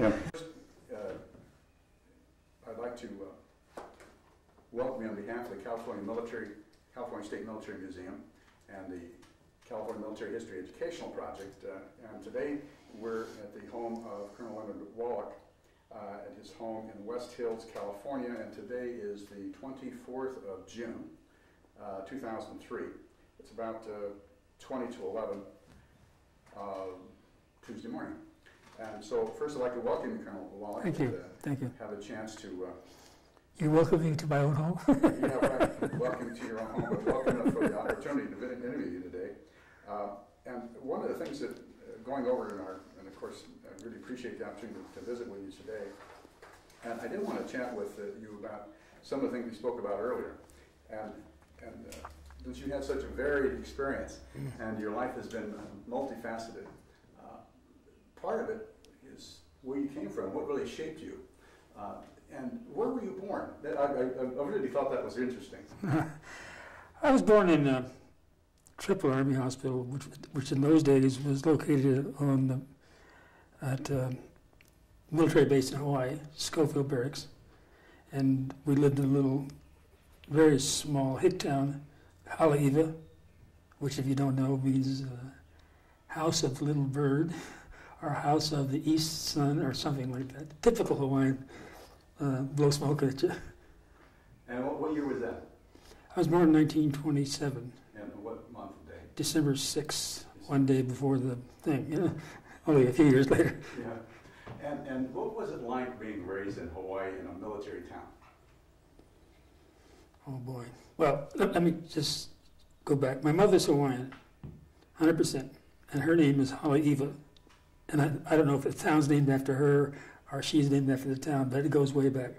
Yeah. Uh, I'd like to uh, welcome you on behalf of the California Military, California State Military Museum and the California Military History Educational Project. Uh, And today, we're at the home of Colonel Leonard Wallach, uh, at his home in West Hills, California, and today is the 24th of June, uh, 2003. It's about uh, 20 to 11 uh, Tuesday morning. And so first I'd like to welcome you, Colonel Wallach. Thank you. and, uh, Thank you. Have a chance to, You welcome me to my own home? uh, know, right, welcome to your own home, but welcome for the opportunity to vi- interview you today. Uh, And one of the things that, uh, going over in our, and of course, I really appreciate the opportunity to visit with you today. And I did want to chat with uh, you about some of the things we spoke about earlier. And, and uh, since you had such a varied experience and your life has been uh, multifaceted, uh, part of it is where you came from, what really shaped you. Uh, And where were you born? That- I, I, I really thought that was interesting. I was born in uh, Tripler Army Hospital, which, which in those days was located on the, at uh, military base in Hawaii, Schofield Barracks, and we lived in a little, very small hick town, Haleiwa, which, if you don't know, means uh, house of little bird, or house of the east sun, or something like that. Typical Hawaiian, uh, blow smoke at you. And what, what year was that? I was born in 1927. And what month and day? December 6th, one day before the thing, yeah. only a few years later. Yeah. And, and what was it like being raised in Hawaii in a military town? Oh boy. Well, let, let me just go back. My mother's Hawaiian, 100%, and her name is Haleiwa. And I, I don't know if the town's named after her or she's named after the town, but it goes way back.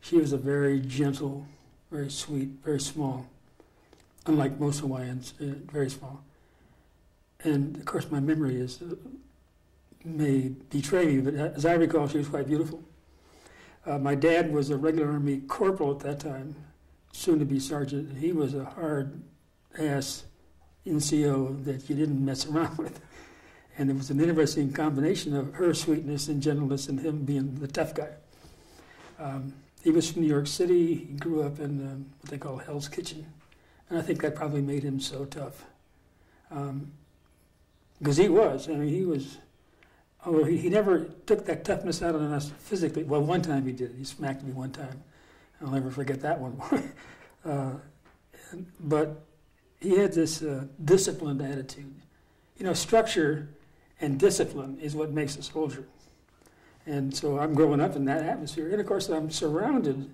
She was a very gentle, very sweet, very small, unlike most Hawaiians, uh, very small. And of course, my memory is uh, may betray me, but as I recall, she was quite beautiful. Uh, my dad was a regular Army corporal at that time, soon to be sergeant, and he was a hard ass NCO that you didn't mess around with. And it was an interesting combination of her sweetness and gentleness and him being the tough guy. Um, he was from New York City. He grew up in um, what they call Hell's Kitchen. And I think that probably made him so tough. Because he was. I mean, he was, Oh, he, he never took that toughness out on us physically. Well, one time he did. He smacked me one time. I'll never forget that one. uh, but he had this uh, disciplined attitude. You know, structure and discipline is what makes a soldier. And so I'm growing up in that atmosphere. And of course, I'm surrounded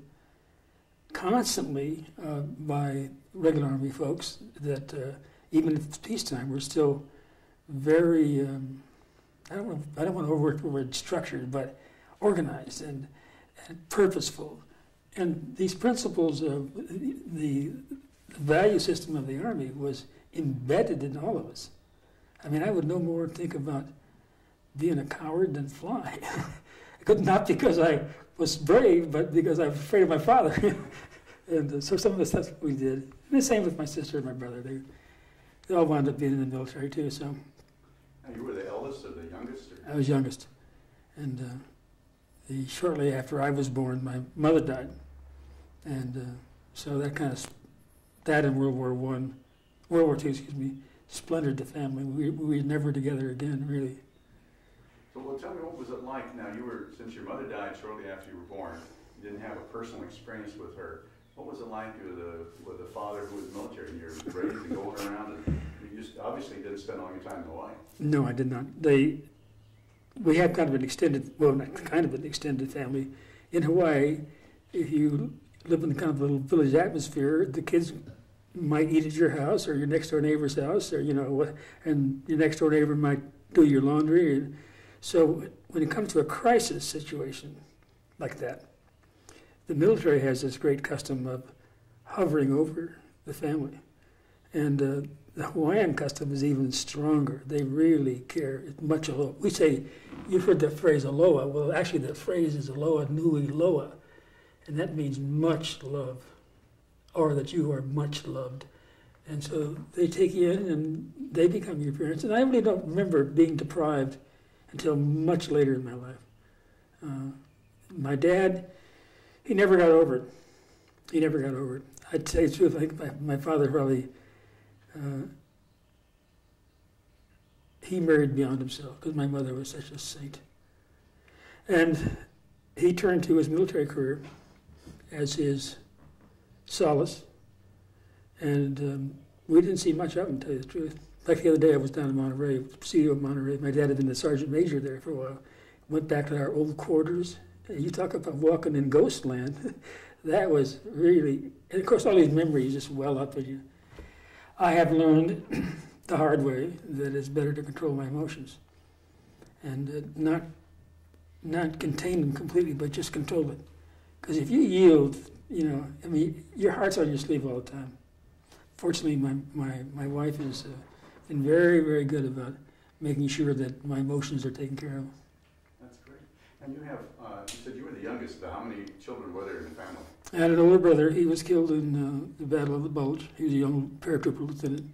constantly uh, by regular Army folks that, uh, even it's peacetime, we're still very, um, I, don't want, I don't want to overwork the word structured, but organized and, and purposeful. And these principles of the, the value system of the Army was embedded in all of us. I mean, I would no more think about being a coward than fly. Not because I was brave, but because I was afraid of my father. and uh, so some of the stuff we did. And the same with my sister and my brother. They, they all wound up being in the military too. So And you were the eldest or the youngest? Or? I was youngest. And uh, the, shortly after I was born, my mother died. And uh, so that kind of, that and World War One, World War Two, excuse me, splintered the family. We, we were never together again, really. So well, tell me, what was it like? Now, you were, since your mother died shortly after you were born, you didn't have a personal experience with her. What was it like with a, with a father who was military? You're raised and going around, and you just obviously didn't spend all your time in Hawaii. No, I did not. They, we had kind of an extended, well, not kind of an extended family. In Hawaii, if you live in the kind of little village atmosphere, the kids might eat at your house or your next door neighbor's house, or you know, and your next door neighbor might do your laundry. And so, when it comes to a crisis situation like that, the military has this great custom of hovering over the family, and uh, the Hawaiian custom is even stronger. They really care. It's much aloha. We say, you've heard the phrase aloha. Well, actually, the phrase is aloha nui loa, and that means much love, or that you are much loved. And so they take you in and they become your parents. And I really don't remember being deprived until much later in my life. Uh, my dad, he never got over it. He never got over it. I'd you the truth, I think my, my father probably, uh, he married beyond himself because my mother was such a saint. And he turned to his military career as his solace. And um, we didn't see much of him, to tell you the truth. Like the other day, I was down in Monterey, Presidio of Monterey. My dad had been the sergeant major there for a while. Went back to our old quarters. You talk about walking in ghost land. that was really, and of course, all these memories just well up in you. I have learned the hard way that it's better to control my emotions and uh, not not contain them completely, but just control it. Because if you yield, you know, I mean, your heart's on your sleeve all the time. Fortunately, my my my wife has uh, been very very good about making sure that my emotions are taken care of. That's great. And you have, uh, you said you were the youngest, but how many children were there in the family? I had an older brother. He was killed in uh, the Battle of the Bulge. He was a young paratrooper lieutenant.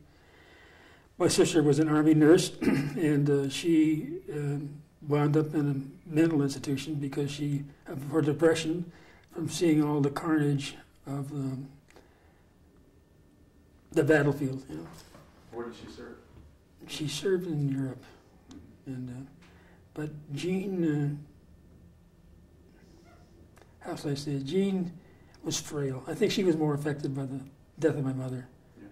My sister was an Army nurse, and uh, she um, wound up in a mental institution because she, her depression, from seeing all the carnage of um, the battlefield. You know, Where did she serve? she served in Europe, and uh, but Jean, uh, how should I say it? Jean was frail. I think she was more affected by the death of my mother. Yeah.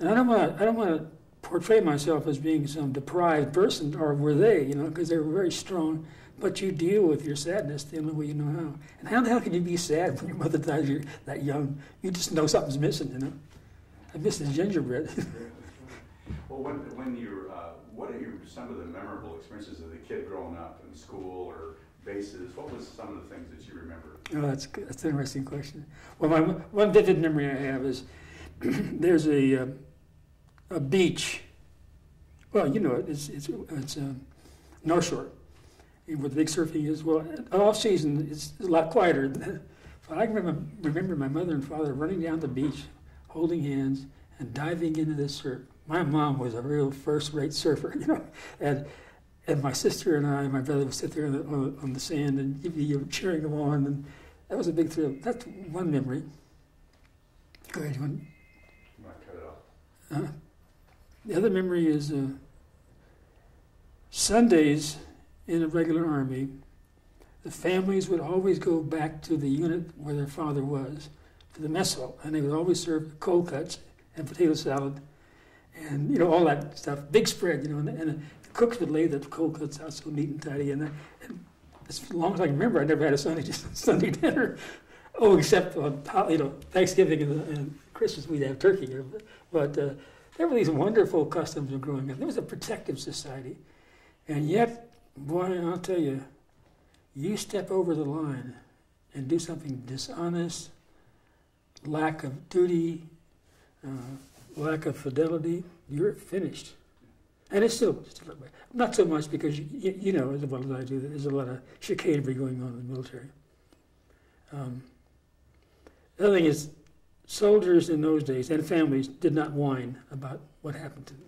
And I don't want I don't want to portray myself as being some deprived person, or were they? You know, because they were very strong. But you deal with your sadness the only way you know how. And how the hell can you be sad when your mother dies you're that young? You just know something's missing. You know, I miss the gingerbread. Well, when, when you're, uh, what are your, some of the memorable experiences of the kid growing up in school or bases? What was some of the things that you remember? Oh, that's that's an interesting question. Well, my one vivid memory I have is there's a uh, a beach. Well, you know it. It's it's it's um, North Shore, the big surfing is. Well, off season it's a lot quieter. But I remember remember my mother and father running down the beach, holding hands and diving into the surf. My mom was a real first-rate surfer, you know, and and my sister and I, and my brother would sit there on the, on, the sand and you'd be cheering them on, and that was a big thrill. That's one memory. Go ahead, you want? Cut it off. Uh, the other memory is uh, Sundays in a regular army. The families would always go back to the unit where their father was, to the mess hall, and they would always serve cold cuts and potato salad, and you know all that stuff. Big spread, you know, and, and the cooks would lay the cold cuts out so neat and tidy. And, and as long as I can remember, I never had a Sunday Sunday dinner. Oh, except on you know Thanksgiving and, and Christmas we'd have turkey. But uh, there were these wonderful customs of growing up. There was a protective society, and yet, boy, I'll tell you, you step over the line and do something dishonest, lack of duty, uh, lack of fidelity, you're finished. And it's still, still. Not so much because, you, you, you know as well as I do, there's a lot of chicanery going on in the military. Um, the other thing is, soldiers in those days and families did not whine about what happened to them.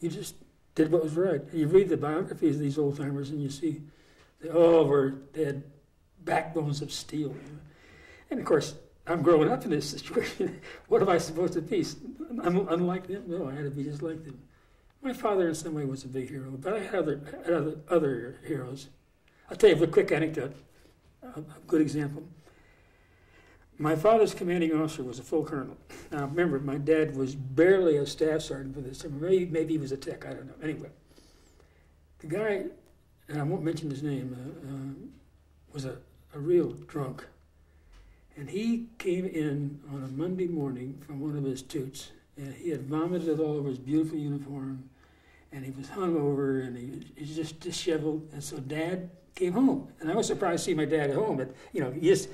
You just did what was right. You read the biographies of these old timers and you see, they all oh, were dead backbones of steel. And of course, I'm growing up in this situation. what am I supposed to be? I'm unlike them? No, I had to be just like them. My father, in some way, was a big hero, but I had other, other, other heroes. I'll tell you a quick anecdote, a good example. My father's commanding officer was a full colonel. Now, remember, my dad was barely a staff sergeant for this. Maybe, maybe he was a tech, I don't know. Anyway, the guy, and I won't mention his name, uh, uh, was a, a real drunk. And he came in on a Monday morning from one of his toots, and he had vomited all over his beautiful uniform, and he was hungover, and he, was just disheveled. And so Dad came home, and I was surprised to see my dad at home. But you know, he just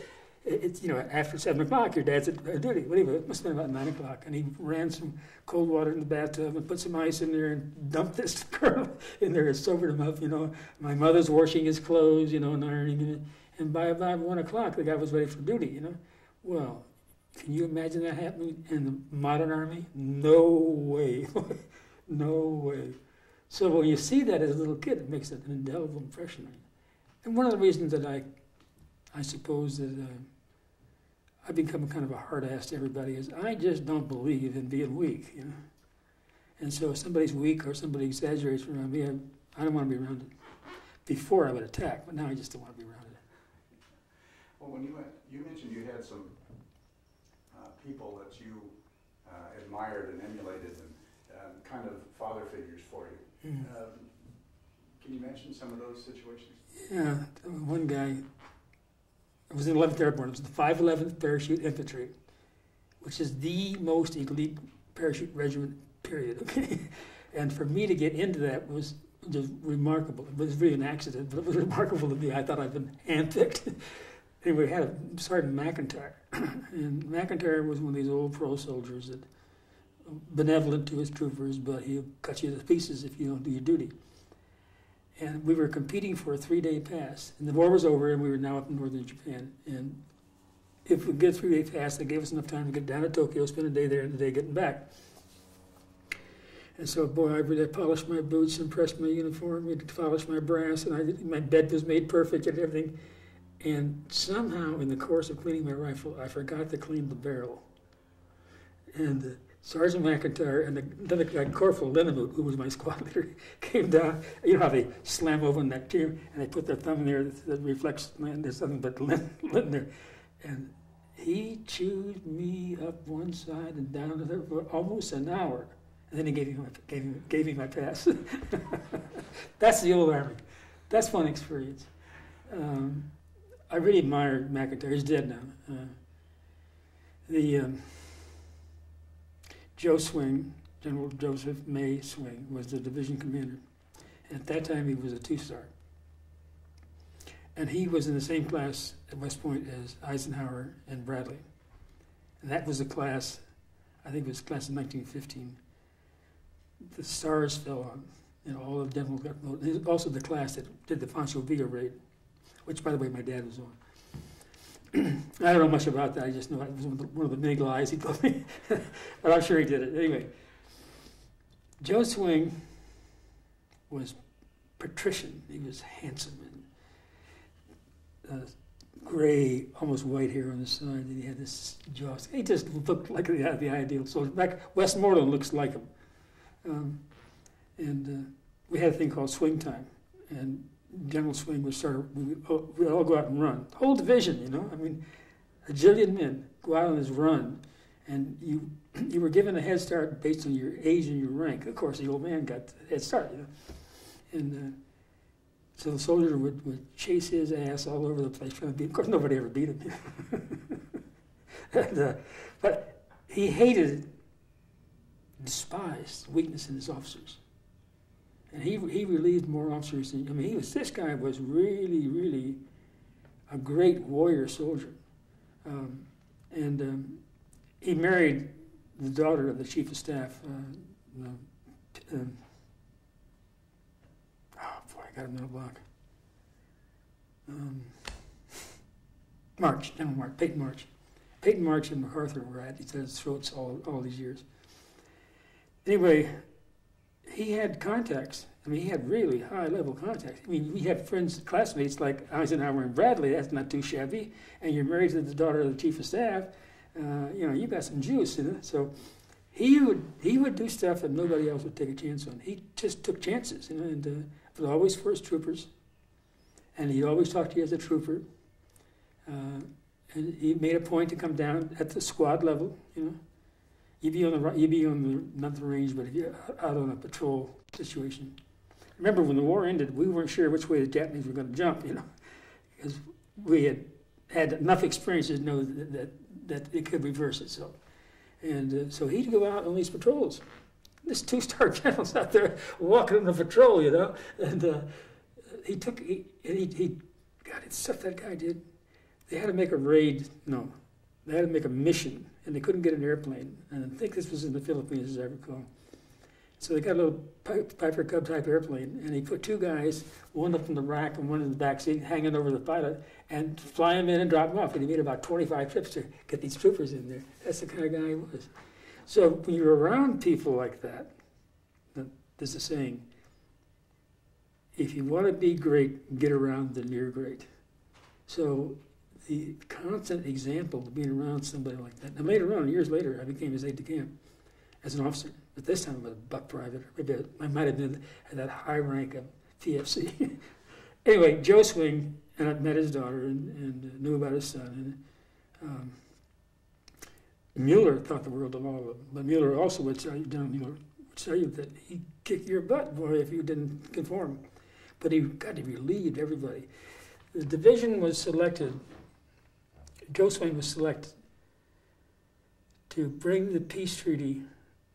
it's you know after seven o'clock, your dad's at duty. Whatever, it must have been about nine o'clock, and he ran some cold water in the bathtub and put some ice in there and dumped this girl in there and sobered him up. You know, my mother's washing his clothes, you know, and ironing it. And by about one o'clock, the guy was ready for duty. You know, well, can you imagine that happening in the modern army? No way, no way. So when you see that as a little kid, it makes an indelible impression on you. And one of the reasons that I, I suppose that uh, I've become kind of a hard ass to everybody is I just don't believe in being weak, you know. And so if somebody's weak or somebody exaggerates around me, I, I don't want to be around it. Before I would attack, but now I just don't want to be around it. Well, when you went, you mentioned you had some uh, people that you uh, admired and emulated and um, kind of father figures for you. Mm. Um, Can you mention some of those situations? Yeah, one guy, it was in 11th Airborne, it was the 511th Parachute Infantry, which is the most elite parachute regiment, period. Okay? And for me to get into that was just remarkable. It was really an accident, but it was remarkable to me. I thought I'd been handpicked. anyway, we had a Sergeant McIntyre, and McIntyre was one of these old pro soldiers that benevolent to his troopers, but he'll cut you to pieces if you don't do your duty. And we were competing for a three-day pass, and the war was over, and we were now up in northern Japan. And if we get a three-day pass, they gave us enough time to get down to Tokyo, spend a day there, and a day getting back. And so, boy, I polished my boots and pressed my uniform, we polished my brass, and I, my bed was made perfect and everything. And somehow, in the course of cleaning my rifle, I forgot to clean the barrel. And uh, Sergeant McIntyre and the, another guy, Corporal Linnemoot, who was my squad leader, came down. You know how they slam open that tear and they put their thumb in there that reflects, man, there's nothing but lint there. And he chewed me up one side and down the other for almost an hour. And then he gave me my, gave gave me my pass. That's the old Army. That's one experience. Um, I really admired McIntyre. He's dead now. Uh, the um, Joe Swing, General Joseph May Swing, was the division commander. At that time, he was a two-star, and he was in the same class at West Point as Eisenhower and Bradley. And that was a class. I think it was class of 1915. The stars fell on. Know, all of General. Also, the class that did the Pancho Villa raid which, by the way, my dad was on. I don't know much about that. I just know it was one of the big lies he told me, but I'm sure he did it anyway. Joe Swing was patrician. He was handsome and uh, gray, almost white hair on the side, and he had this jaw. He just looked like the, the ideal soldier. Back Westmoreland looks like him, um, and uh, we had a thing called swing time, and General Swing would start, we would all go out and run. Whole division, you know, I mean, a jillion men go out on this run, and you you were given a head start based on your age and your rank. Of course, the old man got the head start, you know. And uh, so the soldier would, would chase his ass all over the place trying to beat him. Of course, nobody ever beat him. and, uh, but he hated, despised weakness in his officers. And he, he relieved more officers than, I mean, he was, this guy was really, really a great warrior soldier. Um, and um, he married the daughter of the chief of staff. Uh, uh, oh, boy, I got him in a block. Um, March, General March, Peyton March. Peyton March and MacArthur were at each other's throats all, all these years. Anyway, he had contacts. I mean, he had really high level contacts. I mean, we had friends, classmates like Eisenhower and Bradley. That's not too shabby. And you're married to the daughter of the chief of staff. Uh, you know, you got some juice in it. So he would he would do stuff that nobody else would take a chance on. He just took chances, you know, and uh, but always his troopers. And he always talked to you as a trooper. Uh, and he made a point to come down at the squad level, you know you'd be on the you'd be on the the range, but if you're out on a patrol situation. Remember when the war ended, we weren't sure which way the Japanese were going to jump, you know, because we had had enough experiences to know that that, that it could reverse itself. And uh, so he'd go out on these patrols. This two-star general's out there walking on the patrol, you know, and uh, he took he, he he God, it's stuff that guy did. They had to make a raid. No, they had to make a mission and they couldn't get an airplane. And I think this was in the Philippines, as I recall. So they got a little Piper Cub type airplane, and he put two guys, one up in the rack and one in the back seat, hanging over the pilot, and fly them in and drop them off. And he made about 25 trips to get these troopers in there. That's the kind of guy he was. So when you're around people like that, there's a saying, if you want to be great, get around the near great. So the constant example of being around somebody like that. And later on, years later, I became his aide de camp as an officer. But this time I was a buck private. Maybe I might have been at that high rank of PFC. anyway, Joe Swing, and I met his daughter and, and knew about his son. And um, Mueller thought the world of all of them. But Mueller also would tell you, John Mueller would tell you that he'd kick your butt, boy, if you didn't conform. But he got to relieve everybody. The division was selected, Joe Swing was selected to bring the peace treaty,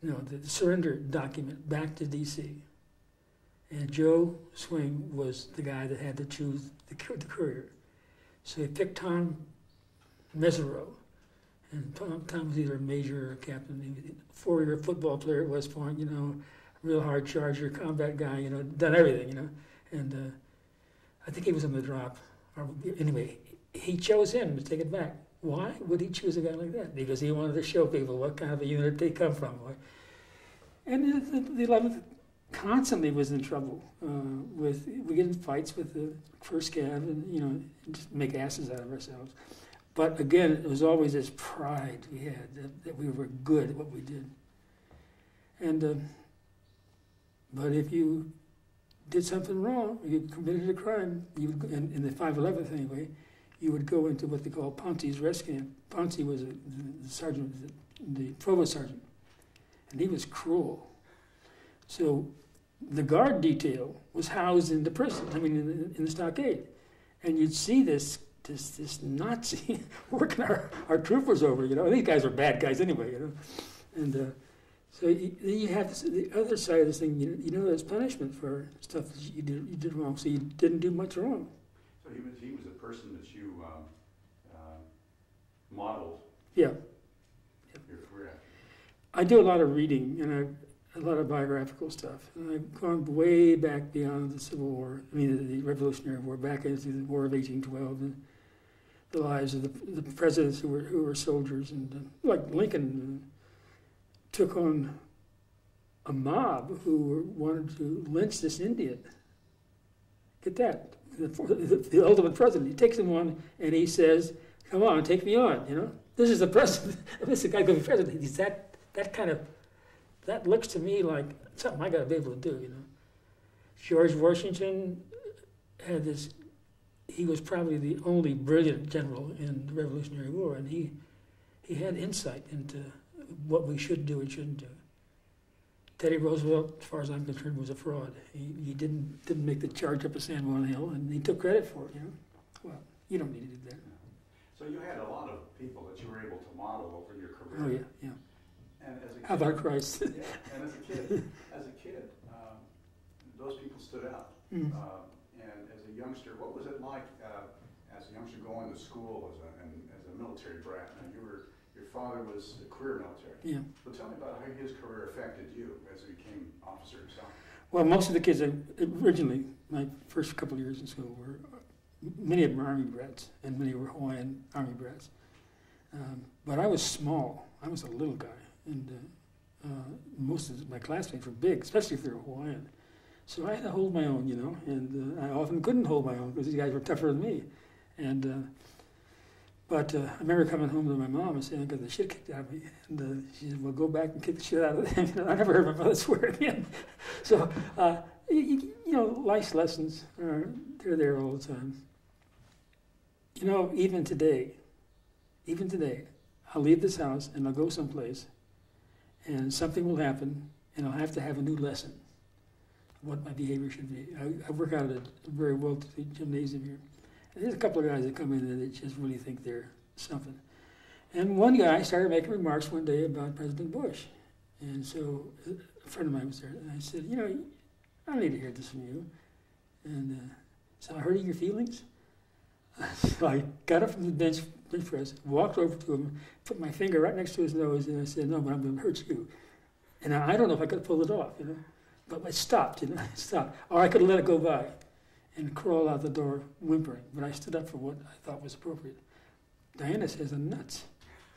no, the surrender document back to D.C. And Joe Swing was the guy that had to choose the, the courier. So he picked Tom Mesereau. And Tom, Tom was either a major or a captain. Four-year football player at West Point, you know, real hard charger, combat guy, you know, done everything, you know. And uh, I think he was on the drop. Or, anyway, he chose him to take it back. Why would he choose a guy like that? Because he wanted to show people what kind of a unit they come from. And the, the 11th constantly was in trouble uh, with, we get in fights with the first cav and, you know, just make asses out of ourselves. But again, it was always this pride we had that, that we were good at what we did. And, uh, but if you did something wrong, you committed a crime, you in the 511th anyway, you would go into what they call Ponce's rest camp. Ponce was a, the, sergeant, the, the provost sergeant, and he was cruel. So the guard detail was housed in the prison, I mean, in the, in the stockade. And you'd see this this this Nazi working our, our troopers over, you know. These guys are bad guys anyway, you know. And uh, so you, you have this, the other side of this thing. You, you know, there's punishment for stuff that you did you did wrong. So you didn't do much wrong. He was he was a person that you um, uh, modeled. Yeah. Your career. I do a lot of reading and I, a lot of biographical stuff. And I've gone way back beyond the Civil War. I mean, the, Revolutionary War, back into the War of 1812. And, the lives of the, the presidents who were who were soldiers, and uh, like Lincoln took on a mob who wanted to lynch this Indian. Get that? The, the, ultimate president. He takes him on and he says, "Come on, take me on." You know, this is the president. this is the guy going to be president. He's that that kind of. That looks to me like something I got to be able to do. You know, George Washington uh, had this he was probably the only brilliant general in the Revolutionary War, and he he had insight into what we should do and shouldn't do. Teddy Roosevelt, as far as I'm concerned, was a fraud. He, he didn't didn't make the charge up a San Juan Hill, and he took credit for it. You know, well, you don't need to do that. So you had a lot of people that you were able to model over your career. Oh yeah, yeah. And as a kid, Christ? yeah, and as a kid, as a kid, um, those people stood out. Mm. Um, and as a youngster, what was it like uh, as a youngster going to school as a, and, as a military brat? Now you were, father was a career military. Yeah. So tell me about how his career affected you as he became officer himself. Well, most of the kids originally, my first couple of years in school were, many of them were Army brats, and many were Hawaiian Army brats. Um, but I was small. I was a little guy, and uh, uh, most of my classmates were big, especially if they were Hawaiian. So I had to hold my own, you know, and uh, I often couldn't hold my own because these guys were tougher than me. And uh, but uh, I remember coming home to my mom and saying I got the shit kicked out of me, and uh, she said, "Well, go back and kick the shit out of them." You know, I never heard my mother swear again. so uh, you, you, know, life's lessons are they're there all the time. You know, even today, even today, I'll leave this house and I'll go someplace, and something will happen, and I'll have to have a new lesson what my behavior should be. I, I work out at a very wealthy gymnasium here. There's a couple of guys that come in and they just really think they're something. And one guy started making remarks one day about President Bush. And so a friend of mine was there, and I said, You know, I don't need to hear this from you. And uh, so I hurting your feelings? so I got up from the bench, bench press, walked over to him, put my finger right next to his nose, and I said, No, but I'm going to hurt you. And I, I don't know if I could pull it off, you know. But I stopped, you know, I stopped. Or I could have let it go by and crawl out the door whimpering. But I stood up for what I thought was appropriate. Diana says I'm nuts.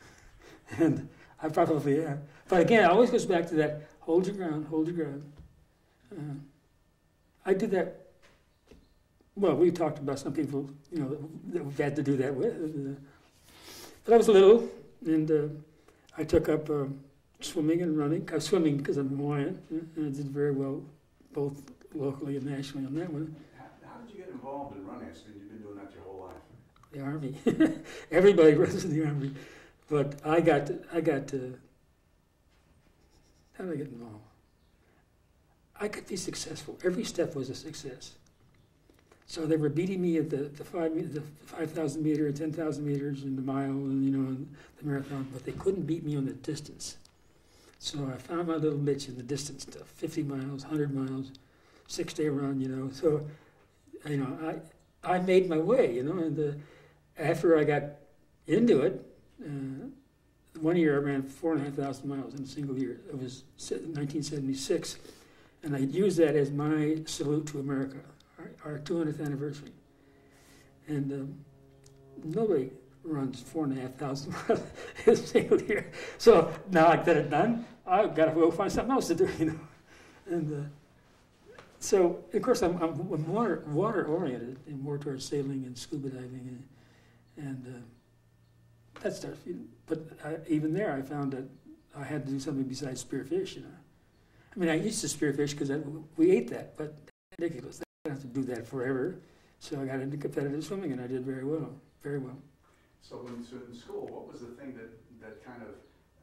and I probably am. But again, it always goes back to that hold your ground, hold your ground. Uh, I did that well, we talked about some people, you know, that- we've had to do that with. uh, But I was little, and uh, I took up um, swimming and running. I was swimming because I'm Hawaiian, uh, and I did very well, both locally and nationally on that one. How, how did you get involved in running? I you've been doing that your whole life. The army, everybody runs in the army, but I got, to, I got to. How did I get involved? I could be successful. Every step was a success. So they were beating me at the, the five the five thousand meter, ten thousand meters, and the mile, and you know, and the marathon, but they couldn't beat me on the distance. So I found my little niche in the distance stuff: fifty miles, hundred miles, six day run. You know, so you know, I I made my way. You know, and the, after I got into it, uh, one year I ran four and a half thousand miles in a single year. It was 1976, and I used that as my salute to America our, our 200th anniversary. And um, nobody runs four and a half thousand miles in a single year. So now I've got it done, I've got to go find something else to do, you know. And uh, so, of course, I'm, I'm, water, water oriented and more towards sailing and scuba diving and, and uh, that stuff. But I, even there, I found that I had to do something besides spearfish, you know. I mean, I used to spearfish because we ate that, but ridiculous. I have to do that forever. So I got into competitive swimming and I did very well, very well. So when so in school, what was the thing that, that kind of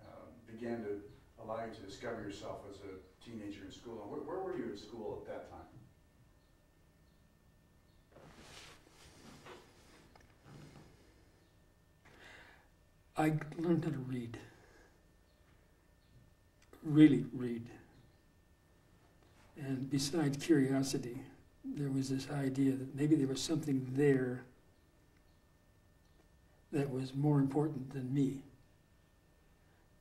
uh, began to allow you to discover yourself as a teenager in school? Where, where were you in school at that time? I learned how to read. Really read. And besides curiosity, there was this idea that maybe there was something there that was more important than me.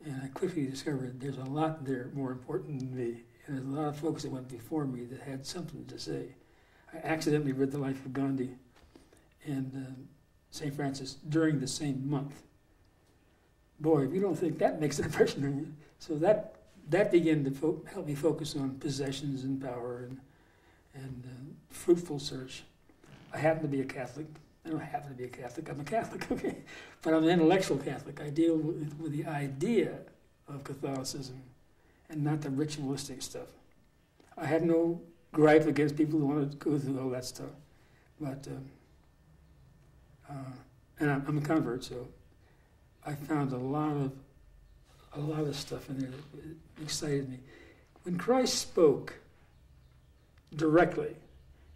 And I quickly discovered there's a lot there more important than me. And there's a lot of folks that went before me that had something to say. I accidentally read The Life of Gandhi and uh, St. Francis during the same month. Boy, if you don't think that makes an impression on you. So that, that began to fo- help me focus on possessions and power and, and uh, fruitful search. I happen to be a Catholic. I don't happen to be a Catholic. I'm a Catholic, okay, but I'm an intellectual Catholic. I deal with, with the idea of Catholicism and not the ritualistic stuff. I have no gripe against people who want to go through all that stuff, but um, uh, and I'm, I'm a convert, so I found a lot of a lot of stuff in there that excited me. When Christ spoke directly,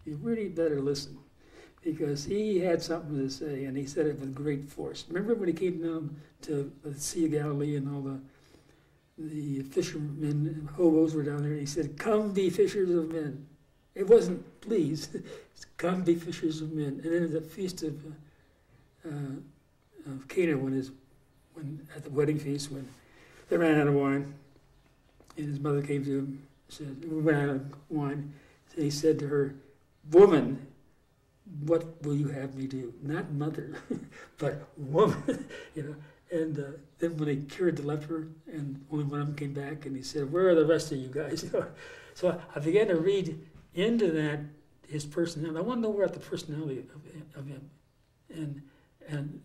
you really better listen because he had something to say and he said it with great force. Remember when he came down to the Sea of Galilee and all the the fishermen and hobos were down there and he said, Come be fishers of men. It wasn't please, come be fishers of men. And then at the feast of uh, of Cana when his when at the wedding feast when they ran out of wine and his mother came to him said, We ran out of wine. So he said to her, Woman, what will you have me do? Not mother, but woman, you know. And uh, then when they cured the leper, and only one of them came back, and he said, "Where are the rest of you guys?" so I began to read into that his personality. I want to know about the personality of, of him, and and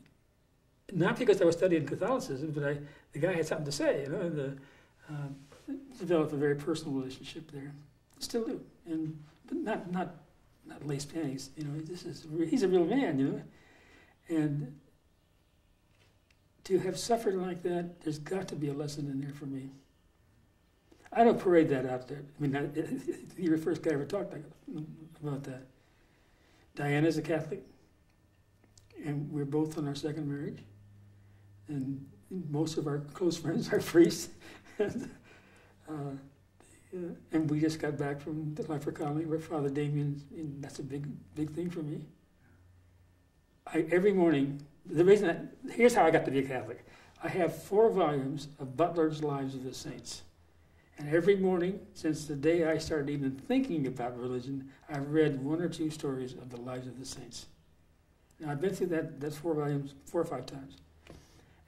not because I was studying Catholicism, but I the guy had something to say, you know. The, uh, developed a very personal relationship there, still do, and but not not not lace panties. You know, this is he's a real man. You know, and to have suffered like that, there's got to be a lesson in there for me. I don't parade that out there. I mean, you're the first guy I ever talked about that. Diana's a Catholic, and we're both on our second marriage, and most of our close friends are priests. and, uh, yeah, and we just got back from the Life Colony where Father Damien, and that's a big, big thing for me. I, every morning, the reason that, here's how I got to be a Catholic. I have four volumes of Butler's Lives of the Saints. And every morning, since the day I started even thinking about religion, I've read one or two stories of the lives of the saints. Now, I've been through that, that's four volumes four or five times.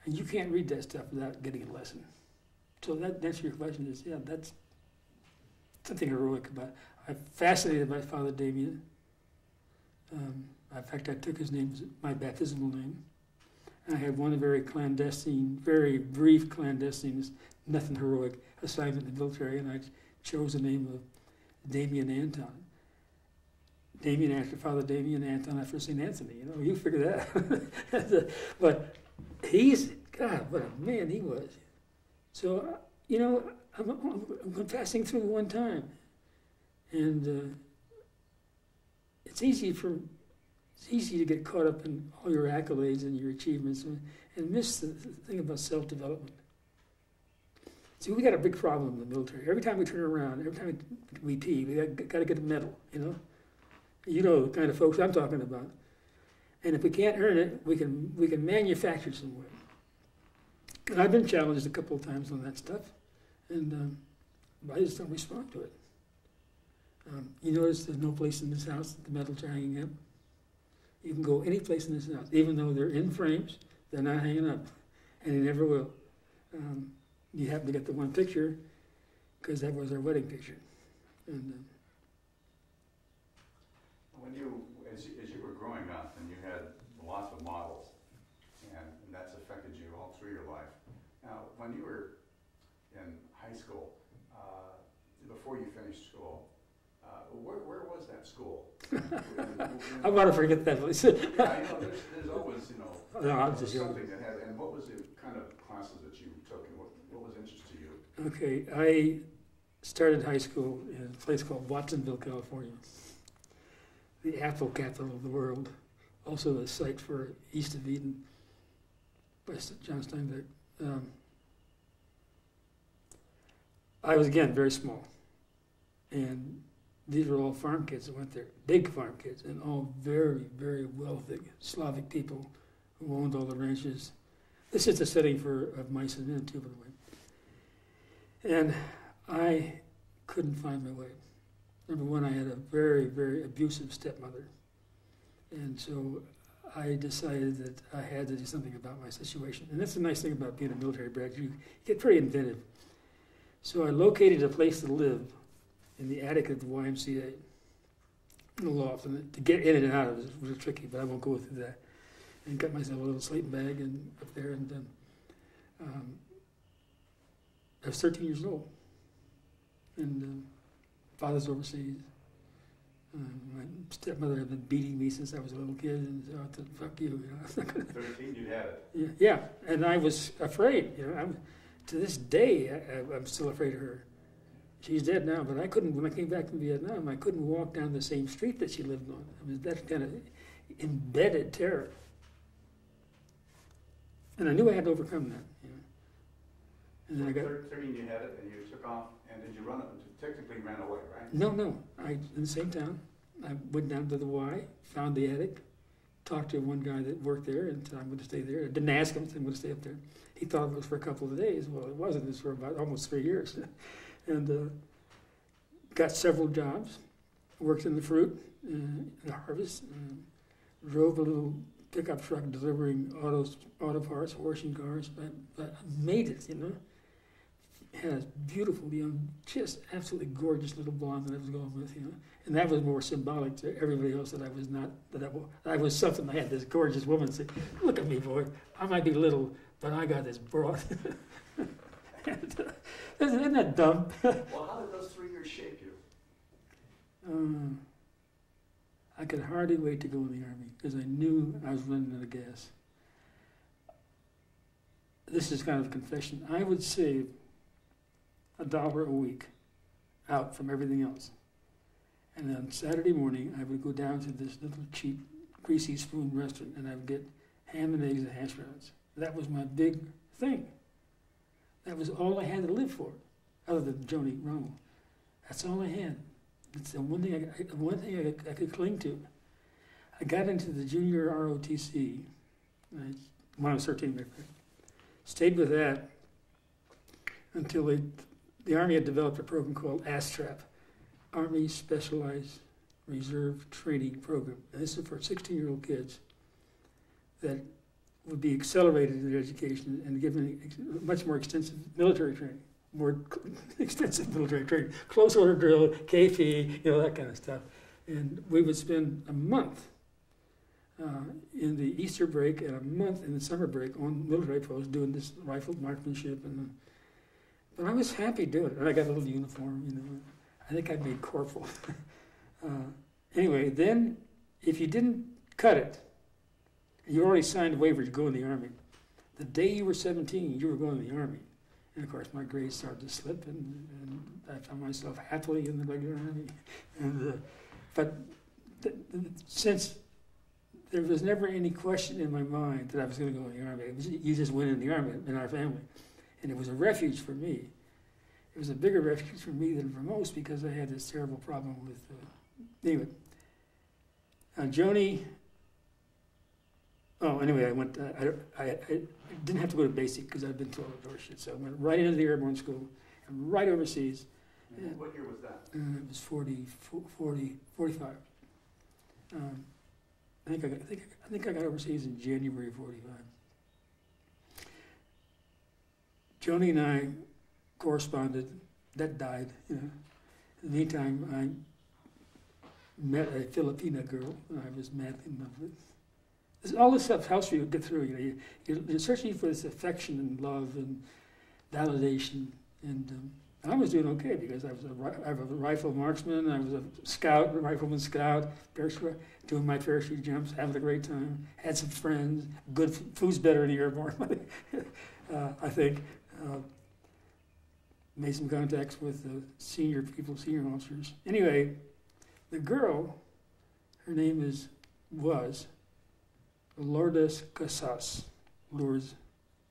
And you can't read that stuff without getting a lesson. So that answer your question is, yeah, that's something heroic about. I'm fascinated by Father Damien. Um, in fact, I took his name, as my baptismal name. I had one very clandestine, very brief clandestine, nothing heroic assignment in the military, and I chose the name of Damien Anton. Damien after Father Damien, Anton after St. Anthony. You know, you figure that out. but he's, God, what a man he was. So, you know, I'm, I'm, passing through one time. And uh, it's easy for it's easy to get caught up in all your accolades and your achievements and, and miss the, the thing about self development. See, we got a big problem in the military. Every time we turn around, every time we pee, we got, got to get a medal, you know? You know the kind of folks I'm talking about. And if we can't earn it, we can, we can manufacture some way. I've been challenged a couple of times on that stuff, and um, I just don't respond to it. Um, you notice there's no place in this house that the medals are hanging up? You can go any place in this house, even though they're in frames, they're not hanging up, and they never will. Um, you happen to get the one picture because that was our wedding picture. And uh, When you, as you, as you were growing up and you had lots of models, and, and that's affected you all through your life. Now, when you were in high school, uh, before you finished school, uh, where, where was that school? I want to forget that place. I know, there's, there's always, you know, No, I'm just joking. something that had, and what was the kind of classes that you took and what, what was interest to you? okay, I started high school in a place called Watsonville, California, the apple capital of the world, also the site for East of Eden by John Steinbeck. Um, I was again very small, and these were all farm kids that went there, big farm kids, and all very, very wealthy Slavic people who owned all the ranches. This is the setting for of mice and men too, by the way. And I couldn't find my way. Number one, I had a very, very abusive stepmother, and so I decided that I had to do something about my situation. And that's the nice thing about being a military brat; you get pretty inventive. So I located a place to live in the attic of the YMCA, in the loft. And to get in and out of it was real tricky, but I won't go through that. And got myself a little sleeping bag and up there, and then um, I was 13 years old, and um, father's overseas. Um, my stepmother had been beating me since I was a little kid, and so I thought, "Fuck you," you know. Thirteen, you had it. Yeah, yeah, and I was afraid. You know, I'm, to this day, I, I'm still afraid of her. She's dead now, but I couldn't. When I came back from Vietnam, I couldn't walk down the same street that she lived on. I mean, that kind of embedded terror, and I knew I had to overcome that. You know. And then I got Thir- Thirteen, you had it, and you took off, and did you run, it? technically ran away, right? no, no. I in the same town. I went down to the Y, found the attic, talked to one guy that worked there, and said I'm going to stay there. I didn't ask him; said I'm going to stay up there. He thought it was for a couple of days. Well, it wasn't. It was for about almost three years, and uh, got several jobs. Worked in the fruit, uh, in the harvest. Drove a little pickup truck delivering autos, auto parts, washing cars. But, but made it, you know. Had a beautiful, young, just absolutely gorgeous little blonde that I was going with, you know. And that was more symbolic to everybody else that I was not, that I, wa- I was something. I had this gorgeous woman say, "Look at me, boy. I might be little, but I got this broad." Isn't that dumb? Well, how did those three years shape you? Um, I could hardly wait to go in the army because I knew I was running out of gas. This is kind of a confession. I would save a dollar a week out from everything else. And on Saturday morning, I would go down to this little cheap, greasy spoon restaurant and I would get ham and eggs and hash browns. That was my big thing. That was all I had to live for, other than Joni Romo. That's all I had. It's the one thing I, one thing I, I could cling to. I got into the junior ROTC I, uh, when I was 13. Stayed with that until they, the Army had developed a program called ASTRAP, Army Specialized Reserve Training Program. And this is for 16-year-old kids that would be accelerated in their education and given much more extensive military training more extensive military training, close order drill, KP, you know, that kind of stuff. And we would spend a month uh, in the Easter break and a month in the summer break on military post doing this rifle marksmanship. And, but I was happy doing it. And I got a little uniform, you know. I think I made corporal. uh, anyway, then if you didn't cut it, you already signed a waiver to go in the Army. The day you were 17, you were going in the Army. And of course, my grades started to slip, and, and I found myself happily in the regular Army. And, uh, but th- th- since there was never any question in my mind that I was going to go in the Army, was, you just went in the Army in our family. And it was a refuge for me. It was a bigger refuge for me than for most because I had this terrible problem with. Uh, anyway, uh, Joni Oh, anyway, I went. Uh, I, I, I didn't have to go to basic because I'd been told or shit. So I went right into the airborne school and right overseas. And What year was that? Uh, it was 40, 40 45. Um, I think I, got, I think I think I got overseas in January of 45. Joni and I corresponded. That died. You know. In the meantime, I met a Filipina girl I was madly in love with all this stuff helps you get through. You know, you, you're, you're searching for this affection and love and validation. And um, I was doing okay because I was a, I was a rifle marksman. I was a scout, a rifleman scout, doing my parachute jumps, having a great time. Had some friends. Good food's better in the airborne, uh, I think. Uh, made some contacts with the senior people, senior officers. Anyway, the girl, her name is was Lourdes Casas. Lourdes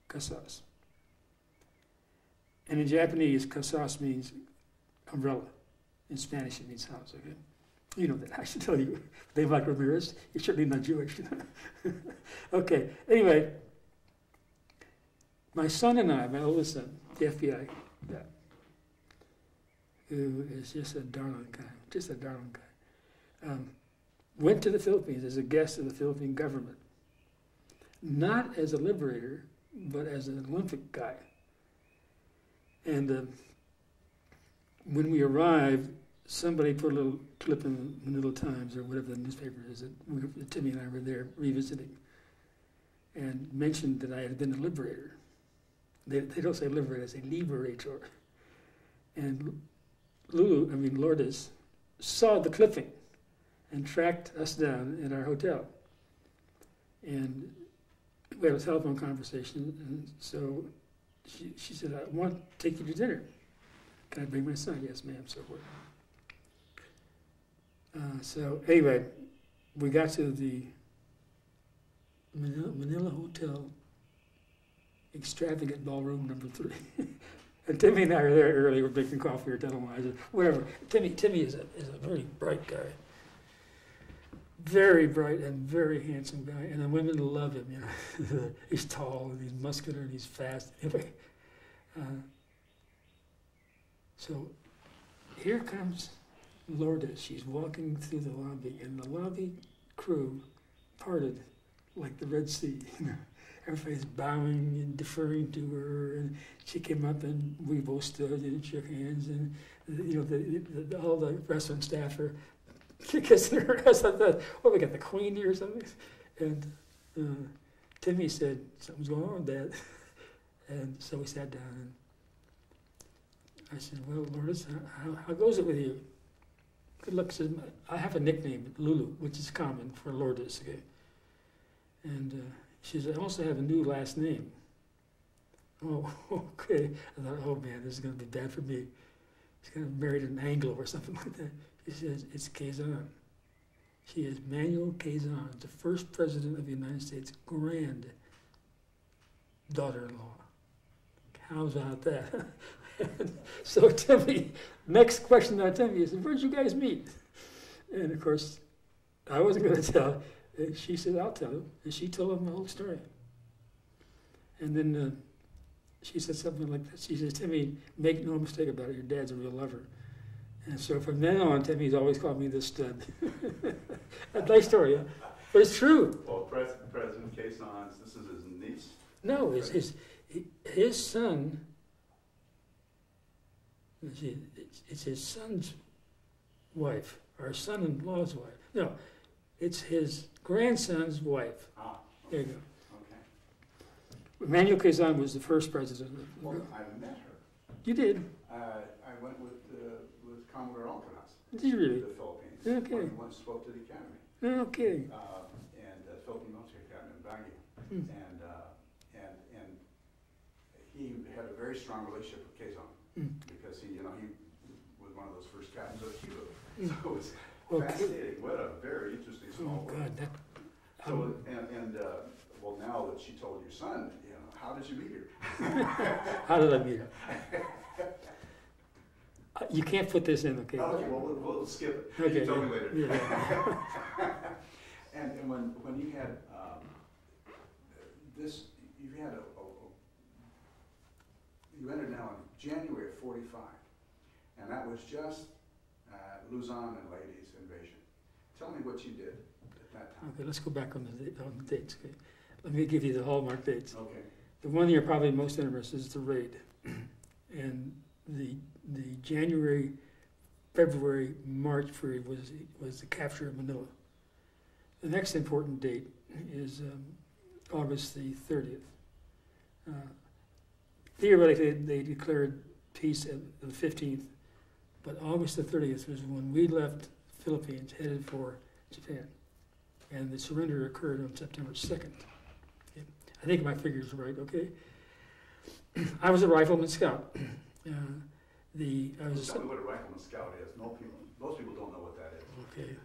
Casas. And in Japanese, Casas means umbrella. In Spanish, it means house, okay? You know that. I should tell you. Dave like Ramirez, you're certainly not Jewish. okay, anyway, my son and I, my oldest son, the FBI guy, who is just a darling guy, just a darling guy, um, went to the Philippines as a guest of the Philippine government not as a liberator, but as an Olympic guy. And uh, when we arrived, somebody put a little clip in the Manila Times or whatever the newspaper is that we, Timmy and I were there revisiting, and mentioned that I had been a liberator. They, they don't say liberator, they say liberator. And Lulu, I mean Lourdes, saw the clipping and tracked us down in our hotel. And we had a telephone conversation, and so she, she said, I want to take you to dinner. Can I bring my son? Yes, ma'am, so forth. Uh, so anyway, we got to the Manila, Manila Hotel extravagant ballroom number three. and Timmy and I were there early, we're drinking coffee or lies, whatever. Timmy, Timmy is a, is a very bright guy very bright and very handsome guy, and the women love him. You know, he's tall and he's muscular and he's fast. Anyway, uh, so here comes Lourdes. She's walking through the lobby, and the lobby crew parted like the Red Sea. You know, everybody's bowing and deferring to her, and she came up, and we both stood and shook hands, and you know, the, the, all the restaurant staff are because was the, what we got the queen here or something, and uh, Timmy said something's going on with Dad, and so we sat down and I said, "Well, Lourdes, how, how goes it with you?" Good luck. Says, I have a nickname, Lulu, which is common for Lourdes. Okay, and uh, she said, "I also have a new last name." Oh, okay. I thought, oh man, this is going to be bad for me. She's going to marry an Anglo or something like that. He says, it's Quezon. She is Manuel Quezon, the first president of the United States, grand daughter-in-law. How's about that? so Timmy, next question I Timmy is, where'd you guys meet? And of course, I wasn't going to tell. And she said, I'll tell him. And she told him the whole story. And then uh, she said something like that. She says, Timmy, make no mistake about it, your dad's a real lover. And so from then on, Timmy's always called me the stud. a nice story, but it's true. Well, Pres- President Quezon's, this is his niece? No, it's his, his son, it's his son's wife, or son-in-law's wife. No, It's his grandson's wife. Ah, There you go. okay. Emmanuel Quezon was the first president. Well, I met her. You did? Uh, I went with Commodore Alcaraz Did you really? the Philippines. Okay. He once spoke to the academy, Okay. uh, and the Philippine Military Academy in Baguio. Hmm. And, uh, and, and he had a very strong relationship with Quezon Hmm. because he, you know, he was one of those first captains of Cuba. Hmm. So it was Okay. fascinating. What a very interesting Oh, small world. God, that, So, um, and, and, uh, well, now that she told your son, you know, how did you meet her? how did I meet her? Uh, You can't put this in, okay? Okay, well, we'll, we'll skip it. Okay, You tell me later. yeah. And, and when, when you had, um, this, you had a, a, a- you entered now in January of forty-five, and that was just, uh, Luzon and Leyte invasion. Tell me what you did at that time. Okay, let's go back on the, on the dates, okay? Let me give you the hallmark dates. Okay, The one you're probably most interested is the raid. And the, the January, February, March period was, was the capture of Manila. The next important date is um, August the 30th. Uh, Theoretically, they declared peace at the 15th, but August the 30th was when we left Philippines headed for Japan. And the surrender occurred on September 2nd. Okay. I think my figures are right, okay? I was a rifleman scout. Uh, the I was tell me what a rifleman scout is. No people, most people don't know what that is. okay.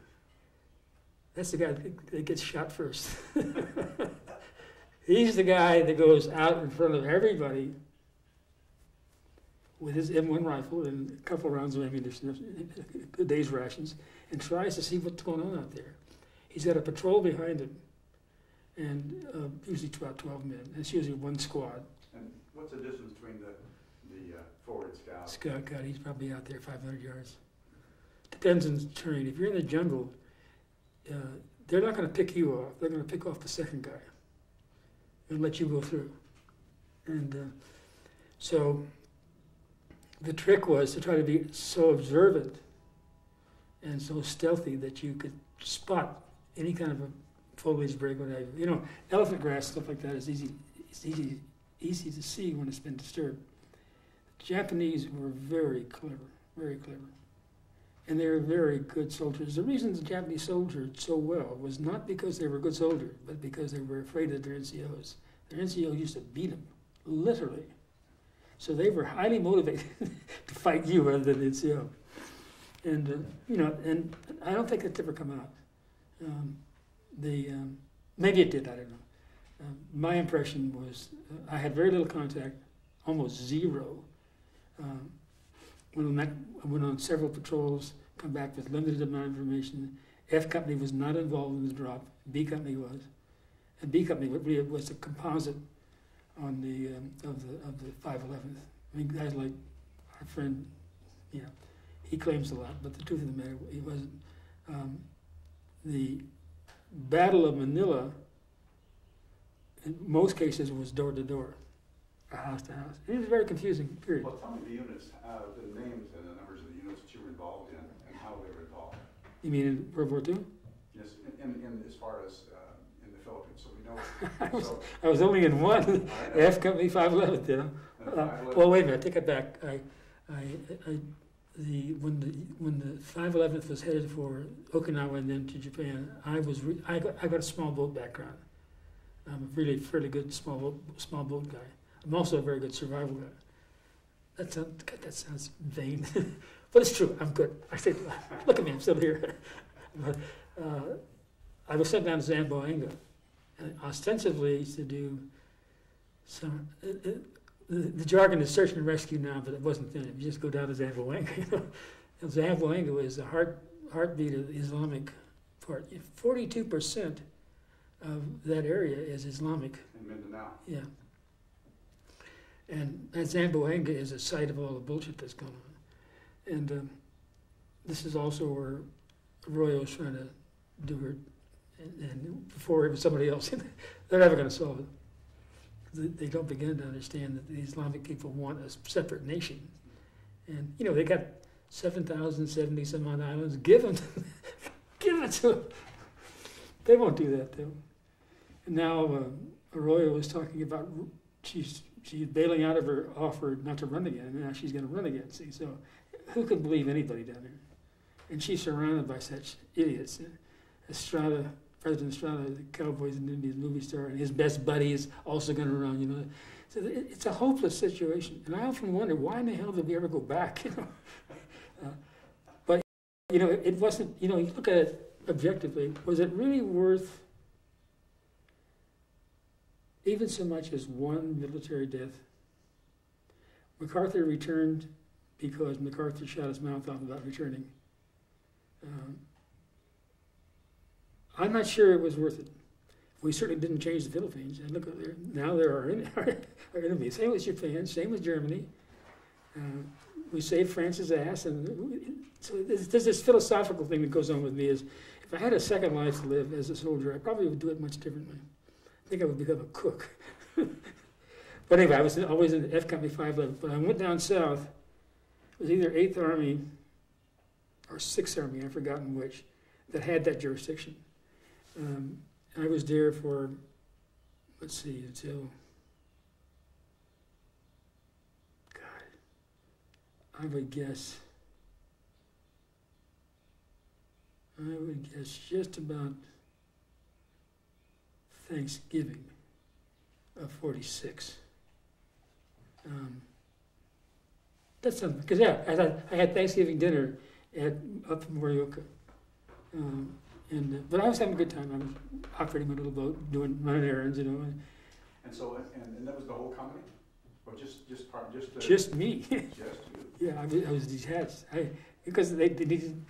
That's the guy that gets shot first. He's the guy that goes out in front of everybody with his M1 rifle and a couple rounds of ammunition, a day's rations, and tries to see what's going on out there. He's got a patrol behind him, and uh, usually about 12 men. It's usually one squad. And what's the distance between the, forward scout? Scout guy, he's probably out there 500 yards. Depends on the terrain. If you're in the jungle, uh, they're not going to pick you off. They're going to pick off the second guy and let you go through. And uh, so the trick was to try to be so observant and so stealthy that you could spot any kind of a foliage break, whatever. You know, elephant grass, stuff like that is easy. It's easy, easy to see when it's been disturbed. Japanese were very clever, very clever. And they were very good soldiers. The reason the Japanese soldiered so well was not because they were good soldiers, but because they were afraid of their NCOs. Their NCO used to beat them, literally. So they were highly motivated to fight you rather than the NCO. And, uh, you know, and I don't think it's ever come out. Um, the, um, maybe it did, I don't know. Um, my impression was uh, I had very little contact, almost zero. Um, went on that, went on several patrols, come back with limited amount of information. F company was not involved in the drop. B company was, and B company was a composite on the um, of the of the 511th. I mean, guys like our friend, know, he claims a lot, but the truth of the matter, he wasn't. Um, the Battle of Manila, in most cases, was door to door, or house to house. It was very confusing period. Well, tell me the units, uh, the names and the numbers of the units that you were involved in and how they were involved. You mean in World War II? Yes, in, in, in as far as, uh, in the Philippines, so we know. I was, So, I was only in one, F Company 511, you know. Uh, well, wait a minute, take it back. I, I, I, the when the when the 511th was headed for Okinawa and then to Japan, I was re- I got I got a small boat background. I'm a really fairly good small boat, small boat guy. I'm also a very good survival guy. That sounds God, that sounds vain, but it's true. I'm good. I said, look at me, I'm still here. but, uh, I was sent down to Zamboanga, and ostensibly to do some. It, it, the, the jargon is search and rescue now, but it wasn't then. You just go down to Zamboanga. You know? And Zamboanga is the heart heartbeat of the Islamic part. Forty-two percent of that area is Islamic. In Mindanao. Yeah. And that Zamboanga is a site of all the bullshit that's going on. And um, this is also where Arroyo's trying to do her, and, and before it was somebody else, they're never going to solve it. They, don't begin to understand that the Islamic people want a separate nation. And, you know, they got 7,070 some odd islands. Give them, give it to them. They won't do that though. And now uh, Arroyo was talking about she's she's bailing out of her offer not to run again, and now she's going to run again. See, so who can believe anybody down there? And she's surrounded by such idiots. Estrada, President Estrada, the Cowboys and Indians movie star, and his best buddy is also going to run. You know, so it- it's a hopeless situation. And I often wonder why in the hell did we ever go back? You know, uh, but you know, it wasn't. You know, you look at it objectively. Was it really worth? Even so much as one military death. MacArthur returned because MacArthur shot his mouth off about returning. Um, I'm not sure it was worth it. We certainly didn't change the Philippines. And look, now there are our enemies. Same with Japan, same with Germany. Uh, we saved France's ass, and so there's, there's this philosophical thing that goes on with me. Is if I had a second life to live as a soldier, I probably would do it much differently. I think I would become a cook. but anyway, I was always in F Company 511. But I went down south. It was either 8th Army or 6th Army, I've forgotten which, that had that jurisdiction. Um, I was there for, let's see, until, God, I would guess, I would guess just about Thanksgiving of 46. Um, that's something, because yeah, I, had- I had Thanksgiving dinner at, up in Morioka. Um, and, uh, but I was having a good time. I was operating my little boat, doing running errands, you know, and And so, and, and that was the whole company? Or just, just part, just the? just me. Just you? yeah, I was, I was detached. I, because they, they needed,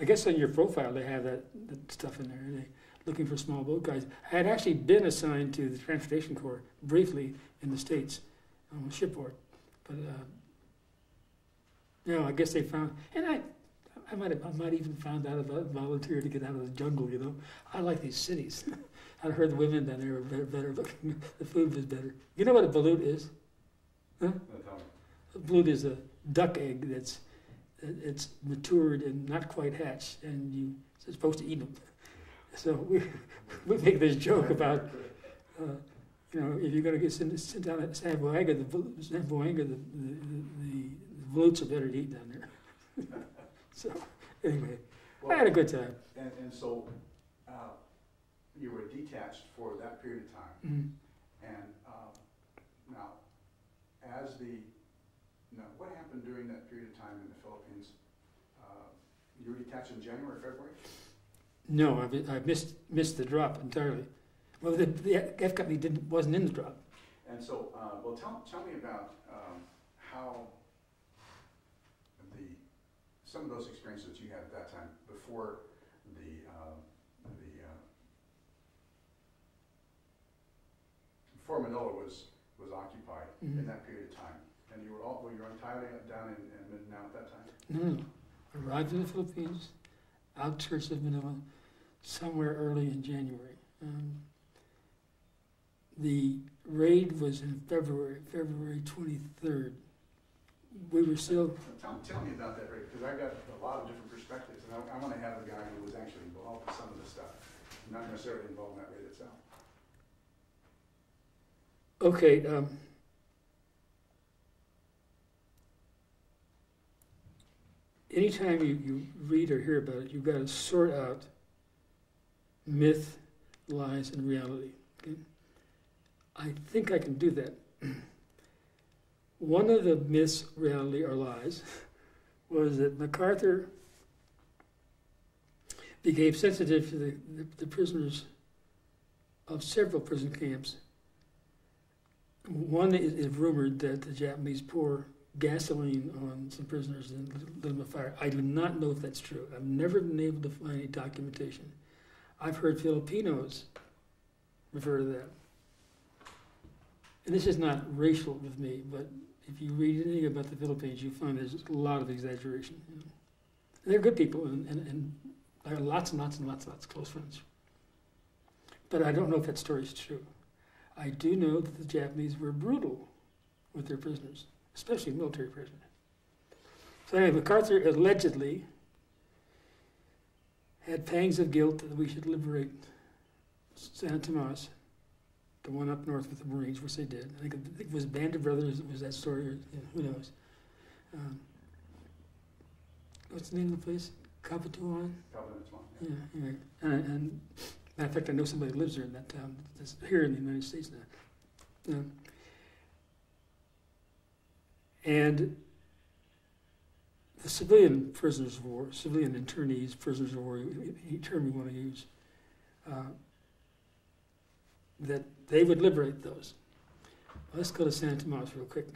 I guess on your profile they have that, that stuff in there. They looking for small boat guys. I had actually been assigned to the Transportation Corps briefly in the States on shipboard. But, uh, no, I guess they found, and I, I might have, I might even found out about volunteer to get out of the jungle, you know. I like these cities. I heard the women down there were better, better looking. The food was better. You know what a balut is? Me. A balut is a duck egg that's it's matured and not quite hatched, and you, you're supposed to eat them. So we, we make this joke about, uh, you know, if you're going to get sent, sent down at Zamboanga, the bal- Zamboanga, the, the, the, the are better to eat down there. so anyway, I had a good time. And, and so, uh, you were detached for that period of time, Mm. and, um, now, as the, now, what happened during that period of time in the Philippines? Uh, You were detached in January, February? No, I, mi- I missed missed the drop entirely. Well, the, the F company didn't wasn't in the drop. And so, uh, well, tell, tell me about, um, how the, some of those experiences that you had at that time, before the, um, the, uh, before Manila was, was occupied in Mhm. that period of time. And you were all, well, you were entirely down in, in Mindanao at that time? No, no. Arrived in the Philippines, outskirts of Manila, somewhere early in January. Um, the raid was in February, February 23rd. We were still, Tell, tell me about that, raid, because I got a lot of different perspectives, and I, I wanna have a guy who was actually involved in some of this stuff, not necessarily involved in that raid itself. okay, um, anytime you, you read or hear about it, you've got to sort out myth, lies, and reality. Okay? I think I can do that. One of the myths, reality, or lies was that MacArthur became sensitive to the, the, the prisoners of several prison camps. One is, is rumored that the Japanese pour gasoline on some prisoners and lit them afire. I do not know if that's true. I've never been able to find any documentation. I've heard Filipinos refer to that. And this is not racial with me, but if you read anything about the Philippines, you find there's a lot of exaggeration. You know. They're good people, and, and, and I have lots and lots and lots and lots of close friends. But I don't know if that story is true. I do know that the Japanese were brutal with their prisoners, especially military prisoners. So anyway, MacArthur allegedly had pangs of guilt that we should liberate San Tomas, the one up north with the Marines, which they did. I think, it- I think it was Band of Brothers, it was that story, or you know, who knows. Um, what's the name of the place? Cabanatuan? Covenant's one. Yeah, anyway. And, and matter of fact, I know somebody who lives there in that town, that's here in the United States now. Um, and the civilian prisoners of war, civilian internees, prisoners of war, any term you want to use, uh, that they would liberate those. Let's go to San Tomas real quick,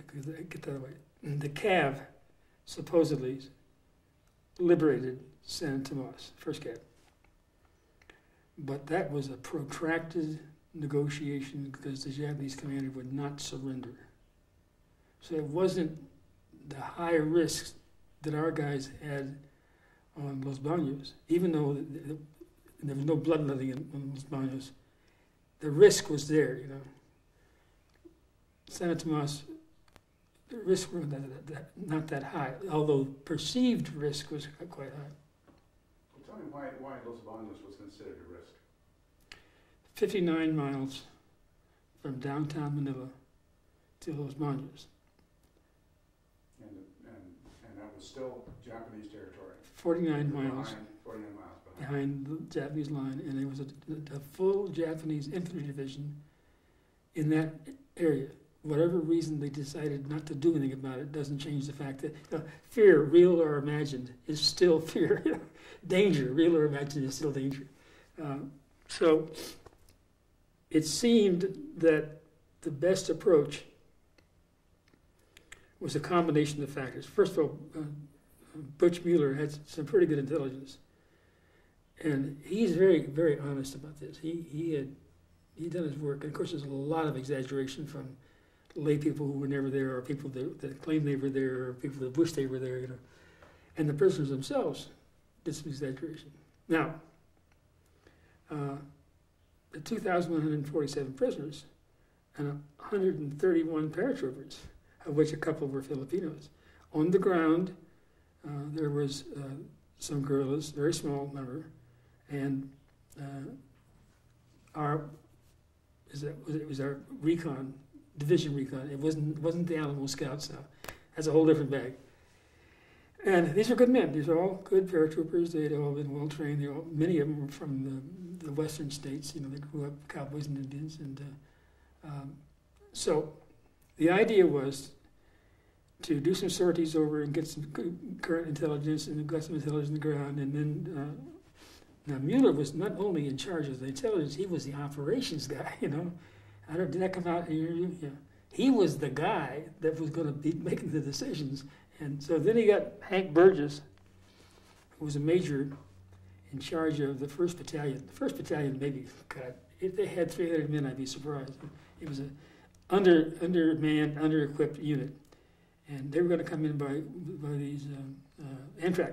get that away. The CAV supposedly liberated San Tomas, first CAV. But that was a protracted negotiation because the Japanese commander would not surrender. So it wasn't the high risks that our guys had on Los Baños, even though th- th- there was no bloodletting in- on Los Baños. The risk was there, you know. San Tomas, the risk was not that high, although perceived risk was quite high. Well, tell me why, why Los Banos was considered a risk. 59 miles from downtown Manila to Los Baños, And, and, and that was still Japanese territory. 49 miles Behind- Forty-nine miles behind. behind the Japanese line, and there was a, a full Japanese infantry division in that area. Whatever reason they decided not to do anything about it doesn't change the fact that uh, fear, real or imagined, is still fear. danger, real or imagined, is still danger. Uh, so it seemed that the best approach was a combination of factors. First of all, uh, Butch Muller had some pretty good intelligence. And he's very, very honest about this. He, he had he done his work. And of course, there's a lot of exaggeration from lay people who were never there, or people that, that claimed they were there, or people that wish they were there, you know. And the prisoners themselves did some exaggeration. Now, uh, the 2,147 prisoners and 131 paratroopers, of which a couple were Filipinos. On the ground, uh, there was uh, some guerrillas, very small number, and uh, our is that was it was our recon division recon. It wasn't wasn't the Alamo Scouts now. That's a whole different bag. And these are good men. These are all good paratroopers. They'd all been well trained. Many of them were from the, the western states. You know, they grew up cowboys and Indians. And uh, um, so the idea was to do some sorties over and get some current intelligence and got some intelligence on the ground. And then uh, now Muller was not only in charge of the intelligence, he was the operations guy. You know, I don't did that come out in your? Yeah, he was the guy that was going to be making the decisions. And so then he got Hank Burgess, who was a major in charge of the first battalion. The first battalion, maybe, God, if they had 300 men, I'd be surprised. It was a under undermanned, under-equipped unit, and they were going to come in by by these um, uh,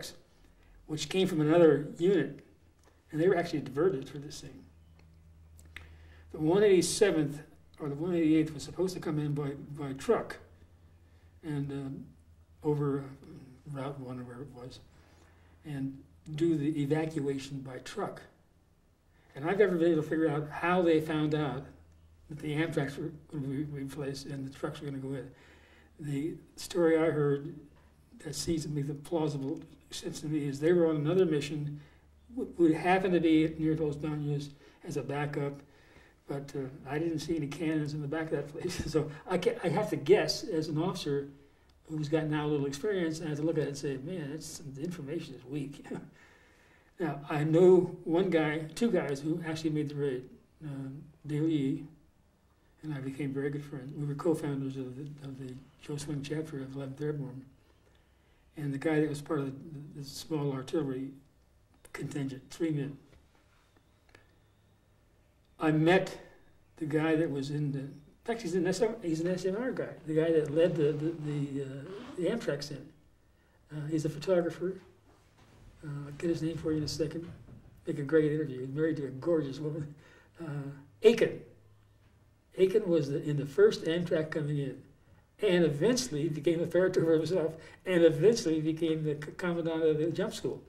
which came from another unit, and they were actually diverted for this thing. The 187th or the 188th was supposed to come in by by truck, and um, over uh, Route One or where it was, and do the evacuation by truck. And I've never been able to figure out how they found out that the amtrac's were going to be replaced and the trucks were going to go in. The story I heard that seems to make the plausible sense to me is they were on another mission, would, happen to be near Los Banos as a backup, but uh, I didn't see any cannons in the back of that place. so I, I have to guess as an officer who's got now a little experience, I have to look at it and say, man, it's, the information is weak. now, I know one guy, two guys who actually made the raid, um, Dale Yee, and I became very good friends. We were co-founders of the, of the Joe Swing chapter of 11th Airborne. And the guy that was part of the, the small artillery contingent, three men. I met the guy that was in the, in fact, he's an, SM, he's an SMR guy, the guy that led the, the, the, uh, the amtrac in. Uh, he's a photographer. Uh, I'll get his name for you in a second. Make a great interview. He's married to a gorgeous woman. Uh, Aiken. Aiken was the, in the first amtrac coming in, and eventually became a paratrooper himself, and eventually became the commandant of the jump school.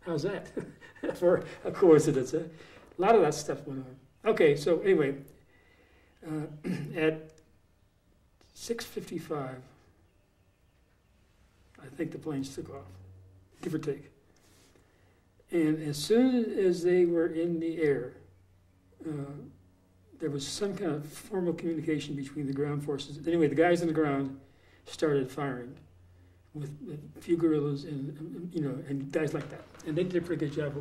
How's that for a coincidence? eh? A lot of that stuff went on. Okay, so anyway, uh, at 6:55, I think the planes took off, give or take. And as soon as they were in the air, uh, there was some kind of formal communication between the ground forces. Anyway, the guys on the ground started firing with a few guerrillas and you know and guys like that, and they did a pretty good job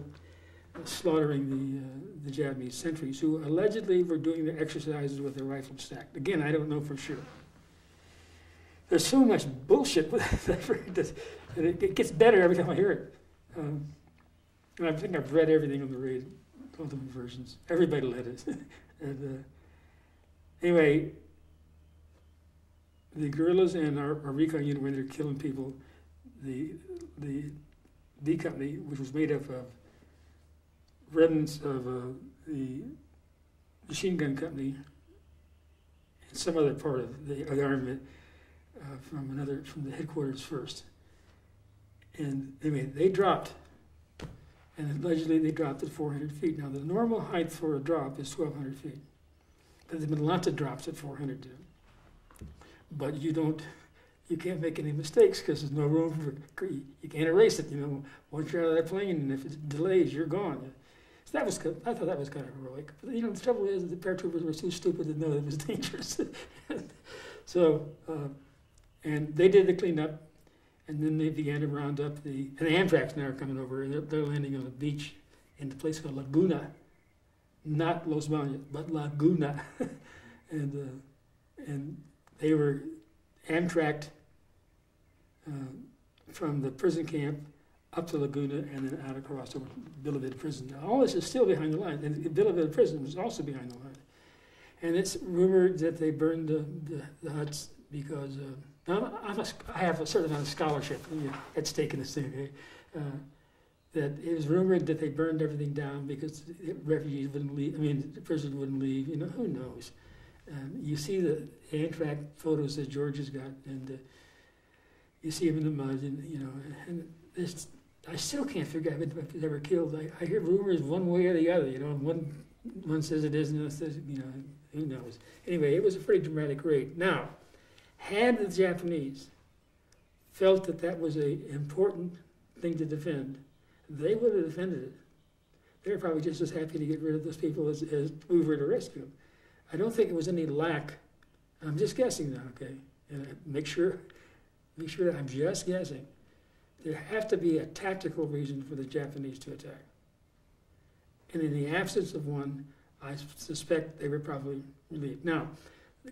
of slaughtering the uh, the Japanese sentries who allegedly were doing their exercises with their rifles stacked. Again, I don't know for sure. There's so much bullshit with that, and it, gets better every time I hear it. Um, and I think I've read everything on the radio, all the versions. Everybody read it. and uh, anyway, the guerrillas and our, our recon unit there killing people. The the D company, which was made up of remnants of uh, the machine gun company and some other part of the, of the armament uh, from another from the headquarters first. And anyway, they dropped, and allegedly they dropped at 400 feet. Now the normal height for a drop is 1,200 feet, but there've been lots of drops at 400 too but you don't you can't make any mistakes because there's no room for you can't erase it you know. Once you're out of that plane and if it delays you're gone. So that was i thought that was kind of heroic. But you know the trouble is the paratroopers were too stupid to know it was dangerous. So uh, and they did the cleanup and then they began to round up the and the amtrac's now are coming over and they're, they're landing on a beach in a place called laguna not los banos but laguna and uh, and they were amtrac uh, from the prison camp up to Laguna and then out across over Bilibid Prison. Now, all this is still behind the line, and Bilibid Prison was also behind the line. And it's rumored that they burned the, the, the huts because uh, now I'm a, I have a certain amount of scholarship at stake in this thing. Okay? Uh, that it was rumored that they burned everything down because refugees wouldn't leave. I mean, the prisoners wouldn't leave. You know, who knows? Um, you see the amtrac photos that George has got, and uh, you see him in the mud, and you know, and this, I still can't figure out if was ever killed. I, I hear rumors one way or the other. You know, one one says it is, and another says, you know, who knows. Anyway, it was a pretty dramatic raid. Now, had the Japanese felt that that was an important thing to defend, they would have defended it. They're probably just as happy to get rid of those people as, as we were to rescue them. I don't think it was any lack. I'm just guessing now, okay? And make sure, make sure that I'm just guessing. There have to be a tactical reason for the Japanese to attack. And in the absence of one, I suspect they were probably relieved. Now,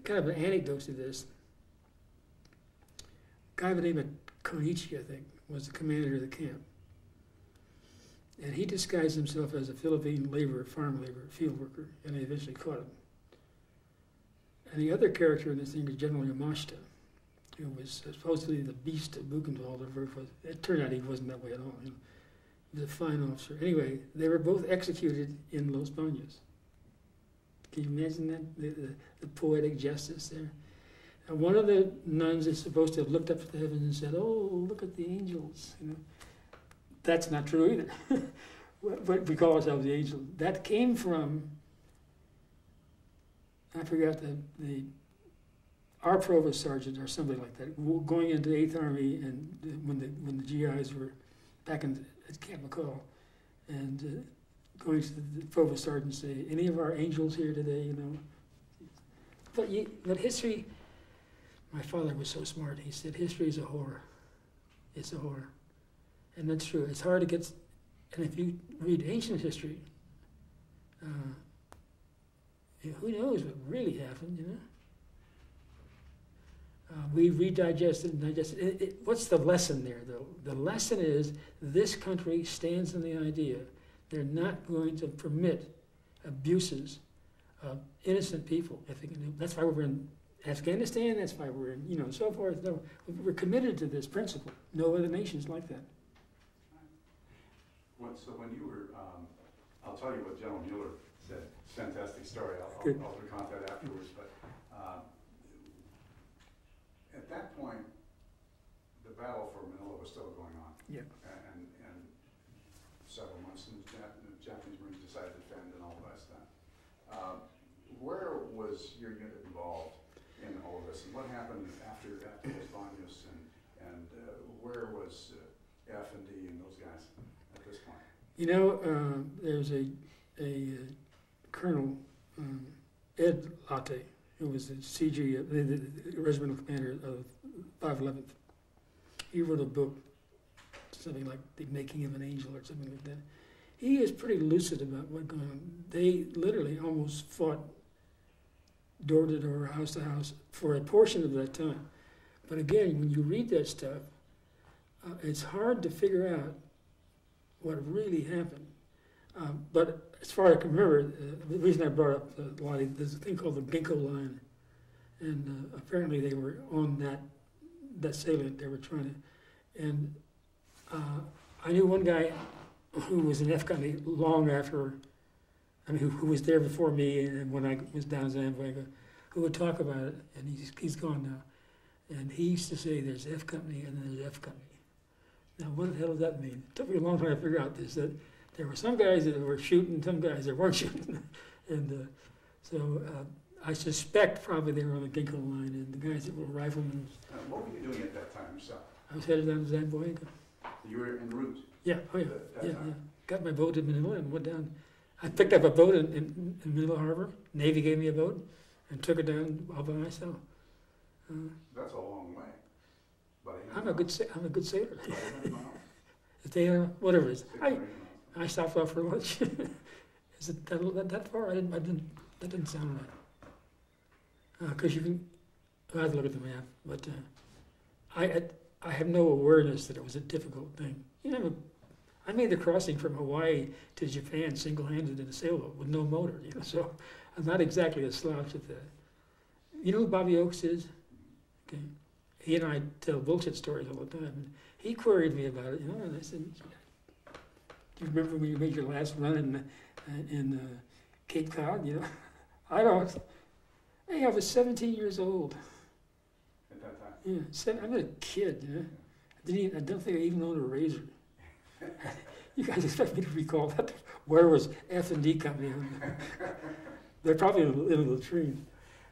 kind of an anecdote to this. Guy by the name of Konishi, I think, was the commander of the camp. And he disguised himself as a Philippine laborer, farm laborer, field worker, and they eventually caught him. And the other character in this thing is General Yamashita, who was supposedly the beast of Buchenwald. It turned out he wasn't that way at all. You know. He was a fine officer. Anyway, they were both executed in Los Banos. Can you imagine that? The, the, the poetic justice there. And one of the nuns is supposed to have looked up to the heavens and said, "Oh, look at the angels." You know, that's not true either. but we call ourselves the angels. That came from I forgot the, the our provost sergeant or somebody like that going into the Eighth Army and when the when the GIs were back in at Camp McCall and uh, going to the provost sergeant and say, "Any of our angels here today?" You know, but you, but history. My father was so smart. He said, "History is a horror. It's a horror," and that's true. It's hard to get. And if you read ancient history. Uh, who knows what really happened, you know? Uh, we redigested and digested. It, it, what's the lesson there, though? The lesson is this country stands on the idea they're not going to permit abuses of innocent people. If. That's why we're in Afghanistan, that's why we're, in, you know, and so forth. No, we're committed to this principle. No other nation's like that. Well, so when you were, um, I'll tell you what General Muller said. Fantastic story. I'll, I'll, I'll recount that afterwards. But um, at that point, the battle for Manila was still going on. Yeah. And, and several months, and the, the Japanese Marines decided to defend and all the rest of that. Um, where was your unit involved and what happened after, after Los Baños and, and uh, where was uh, F and D and those guys at this point? You know, uh, there's a, a uh, Colonel um, Ed Lahti, who was the CG, uh, the, the regimental commander of 511th. He wrote a book, something like The Making of an Angel or something like that. He is pretty lucid about what going on. They literally almost fought door to door, house to house for a portion of that time. But again, when you read that stuff, uh, it's hard to figure out what really happened. Um, but as far as I can remember, uh, the reason I brought up the Lahti, there's a thing called the Genko line, and uh, apparently they were on that that salient. They were trying to, and uh, I knew one guy who was in F Company long after, I mean, who, who was there before me, and when I was down in Zamboanga, who would talk about it, and he's he's gone now, and he used to say, "There's F Company, and then there's F Company." Now, what the hell does that mean? It took me a long time to figure out this. That there were some guys that were shooting, some guys that weren't shooting, and uh, so uh, I suspect probably they were on the Genko line, and the guys that were riflemen. Uh, what were you doing at that time yourself? I was headed down to Zamboanga. You were en route Yeah, oh yeah, yeah, yeah. Got my boat in Manila and went down. I picked up a boat in, in, in Manila Harbor. Navy gave me a boat and took it down all by myself. Uh, That's a long way. I'm a good sa- I'm a good sailor. 800 miles? If they, uh, whatever it is. I, I stopped off for lunch. Is it that, that, that far? I didn't, I didn't, that didn't sound right. Because you can, I have to look at the map, but uh, I, I, I have no awareness that it was a difficult thing. You know, I made the crossing from Hawaii to Japan single-handed in a sailboat with no motor, you know, so I'm not exactly a slouch at that. You know who Bobby Oakes is? Okay. He and I tell bullshit stories all the time. And he queried me about it, you know, and I said, do you remember when you made your last run in, uh, in uh, Cape Cod? You know, I don't. Hey, I was 17 years old. At that time? Yeah, seven, I'm a kid. You know, I didn't. Even, I don't think I even owned a razor. you guys expect me to recall that? Where was F and D Company? They're probably in the, in latrine.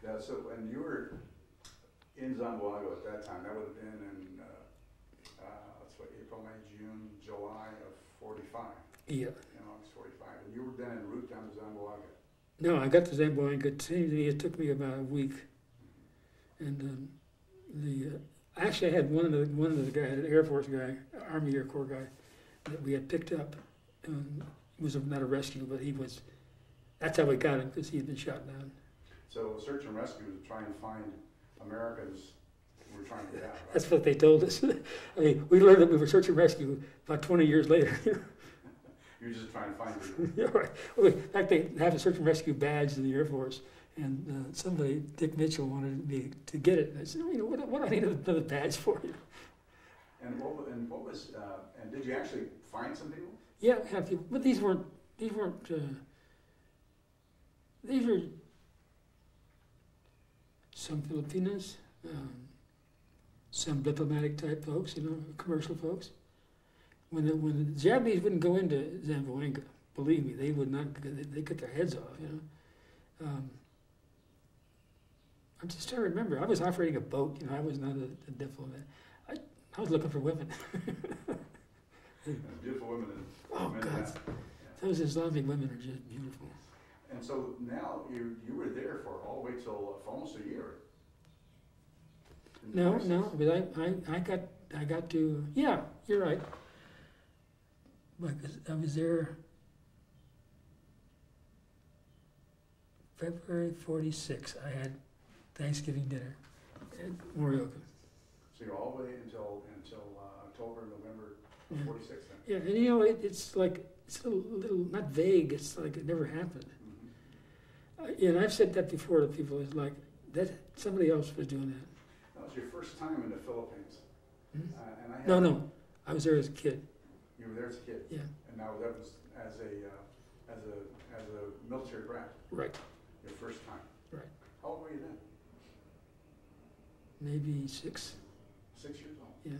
Yeah, so, and you were in Zamboanga at that time, that would have been in, uh, uh, what, April, May, June, July of forty-five, Yeah. in August forty-five, and you were then en route down to Zamboanga. No, I got to Zamboanga. It seemed to me it took me about a week. And um, the uh, actually I had one of the one of the guy, an Air Force guy, Army Air Corps guy, that we had picked up. Um, it was not a rescue, but he was. That's how we got him because he had been shot down. So search and rescue was to try and find Americans who were trying to get out, right? That's what they told us. I mean, we learned that we were search and rescue about 20 years later. You were just trying to find people. Yeah, right. Well, in fact, they have a search and rescue badge in the Air Force, and uh, somebody, Dick Mitchell, wanted me to get it. And I said, oh, you know, what, what do I need another badge for? And what, and what was, uh, and did you actually find some people? Yeah, have people, but these weren't. These weren't. Uh, these were some Filipinos, um, some diplomatic type folks, you know, commercial folks. When the, when the Japanese wouldn't go into Zamboanga, believe me, they would not. They, they cut their heads off, you know. Um, I'm just trying to remember. I was operating a boat. You know, I was not a, a diplomat. I, was looking for women. Beautiful women and Oh men God, that. those Islamic women are just beautiful. And so now you, you were there for all the way till uh, almost a year. No, 26. no, but I, I, I got, I got to, yeah, you're right. Because I was there February forty-six, I had Thanksgiving dinner at Morioka. So you're all the way until, until uh, October, November Yeah. forty-six then? Yeah, and you know, it, it's like, it's a little, not vague, it's like it never happened. Mhm. Uh, and I've said that before to people, it's like, that, somebody else was doing that. That was your first time in the Philippines. Hmm? Uh, and I had, No, no, I was there as a kid, You were there as a kid? Yeah. And now that was as a, uh, as a, as a military brat, right, your first time? Right. How old were you then? maybe six, Six years old? yeah.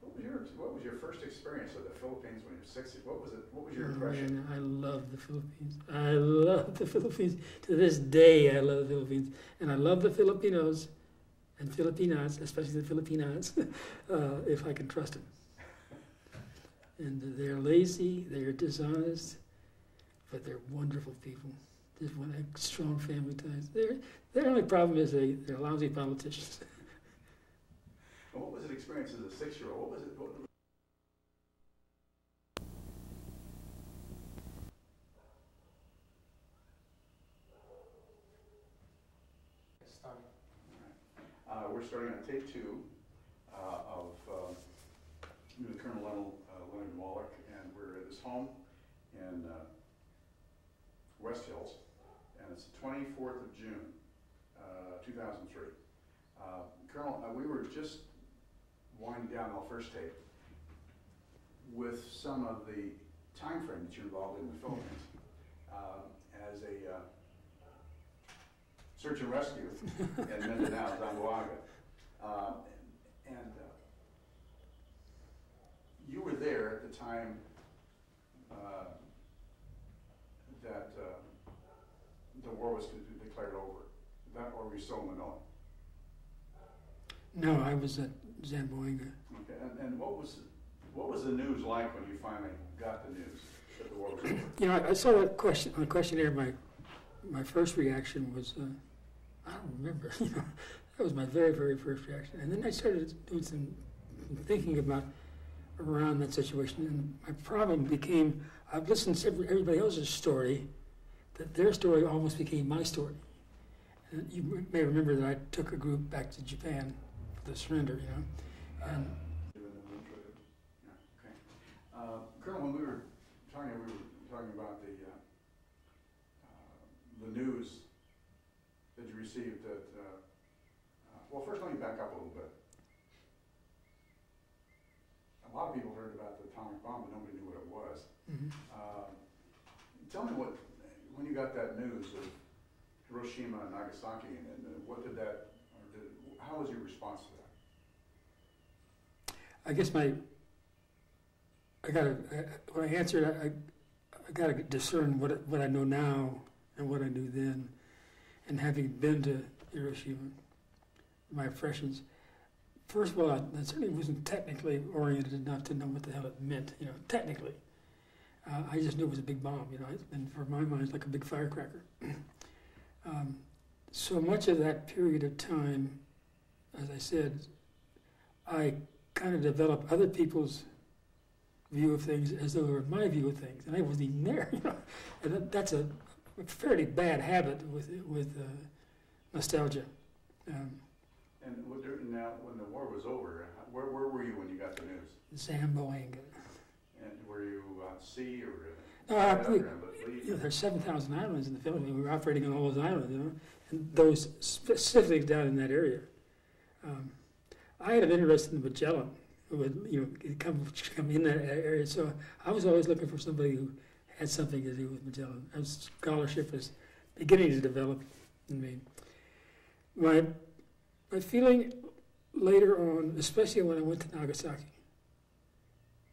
What was your what was your first experience of the Philippines when you were six? What was it, what was your Oh, impression? man, I love the Philippines. I love the Philippines. To this day, I love the Philippines. And I love the Filipinos and Filipinas, especially the Filipinas, uh, if I can trust them. And they're lazy, they're dishonest, but they're wonderful people. They want strong family ties. Their, their only problem is they, they're lousy politicians. And what was it experience as a six-year-old? What was it, what, Uh, we're starting on tape two uh, of new Colonel Leonard, uh, Leonard Wallach, and we're at his home in uh, West Hills, and it's the 24th of June, uh, 2003. Uh, Colonel, uh, we were just winding down our first tape with some of the time frame that you're involved in the Philippines um, as a uh, search and rescue in Mindanao, Zamboanga. Um, and uh, you were there at the time uh, that uh, the war was declared over. That, or were you still Manila? No, I was at Zamboanga. Okay, and, and what was what was the news like when you finally got the news that the war was over? You know, I, I saw that question on the questionnaire. My my first reaction was, uh, I don't remember. You know, that was my very very first reaction. And then I started doing some thinking about around that situation, and my problem became I've listened to everybody else's story, that their story almost became my story. And you may remember that I took a group back to Japan the surrender. You know, and Yeah, okay. Uh, Colonel, when we were talking, we were talking about the, uh, uh, the news that you received that, uh, uh, well, first let me back up a little bit. A lot of people heard about the atomic bomb, but nobody knew what it was. mhm. Um, Tell me what, when you got that news of Hiroshima and Nagasaki, and and what did that, how was your response to that? I guess my, I gotta, when I answered, I, I gotta discern what, what I know now and what I knew then. And having been to Hiroshima, my impressions, first of all, I I certainly wasn't technically oriented enough to know what the hell it meant, you know, technically. Uh, I just knew it was a big bomb, you know, and for my mind, it's like a big firecracker. um, so much of that period of time, as I said, I kind of develop other people's view of things as though they were my view of things, and I wasn't even there. You know, and that, that's a fairly bad habit with with uh, nostalgia. Um, And now, when the war was over, where, where were you when you got the news? Zamboanga. And were you at sea or? uh, No, I believe- under him, but leave? You know, there's seven thousand islands in the Philippines. We were operating on all those islands, you know, and those specifically down in that area. Um, I had an interest in Magellan, who would you know come come in that area. So I was always looking for somebody who had something to do with Magellan. As scholarship was beginning to develop in me. My my feeling later on, especially when I went to Nagasaki,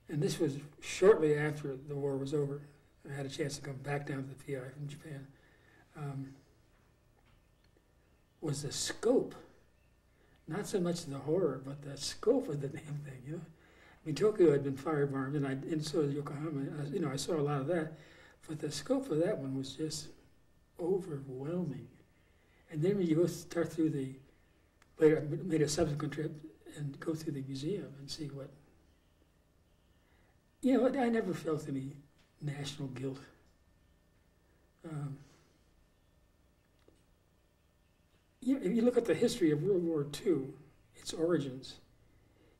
and this was shortly after the war was over. I had a chance to come back down to the PI from Japan. Um, was the scope, not so much the horror, but the scope of the damn thing. You know, I mean Tokyo had been firebombed, and I and so Yokohama. You know, I saw a lot of that, but the scope of that one was just overwhelming. And then when you go start through the later, I made a subsequent trip and go through the museum and see what. You know, I never felt any national guilt. Um, you, if you look at the history of World War II, its origins,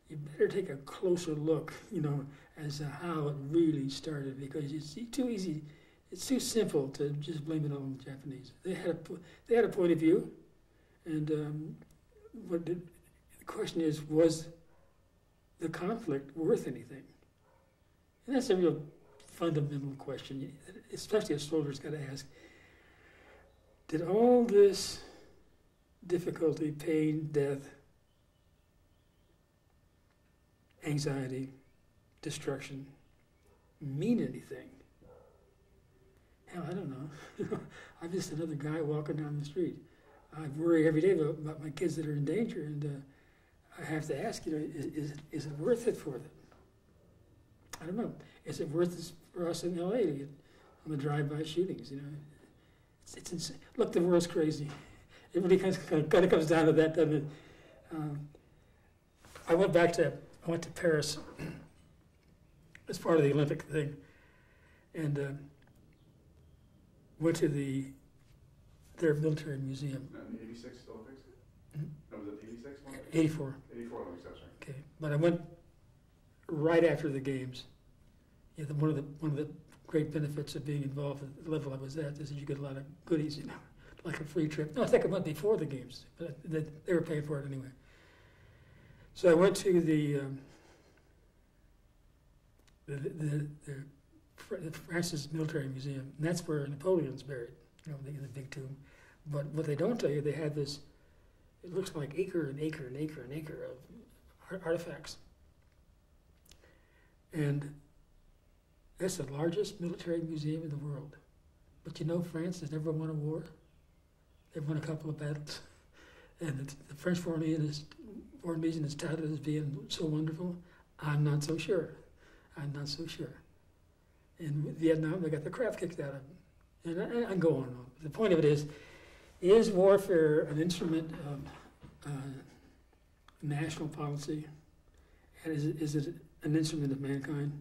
you better take a closer look, you know, as to how it really started, because it's too easy, it's too simple to just blame it on the Japanese. They had a, they had a point of view, and um, what did, the question is, was the conflict worth anything? And that's a real fundamental question, especially a soldier's got to ask. Did all this difficulty, pain, death, anxiety, destruction mean anything? Hell, I don't know. I'm just another guy walking down the street. I worry every day about, my kids that are in danger, and uh, I have to ask, you know, is, is, it, is it worth it for them? I don't know. Is it worth it for us in LA to get on the drive-by shootings? You know, it's, it's insane. Look, the world's crazy. It really kind of, kind of comes down to that, doesn't it? Um, I went back to I went to Paris as part of the Olympic thing, and uh, went to the their military museum. And eighty-six Olympics? Mhm. No, was it eighty-six? one? Eighty-four. Eighty-four Olympics, that's right. Okay, but I went right after the games. Yeah, the, one of the one of the great benefits of being involved at the level I was at is that you get a lot of goodies, you know, like a free trip. No, I think a month before the games, but they, they were paying for it anyway. So I went to the um, the, the, the, the Francis Military Museum, and that's where Napoleon's buried, you know, in the big tomb. But what they don't tell you, they had this. It looks like acre and acre and acre and acre of ar- artifacts. And that's the largest military museum in the world. But you know, France has never won a war. They've won a couple of battles. And the, the French Foreign Legion, is, Foreign Legion is touted as being so wonderful. I'm not so sure. I'm not so sure. In Vietnam, they got the crap kicked out of them. And I, I go on and on. The point of it is, is warfare an instrument of uh, national policy? And is it, is it an instrument of mankind?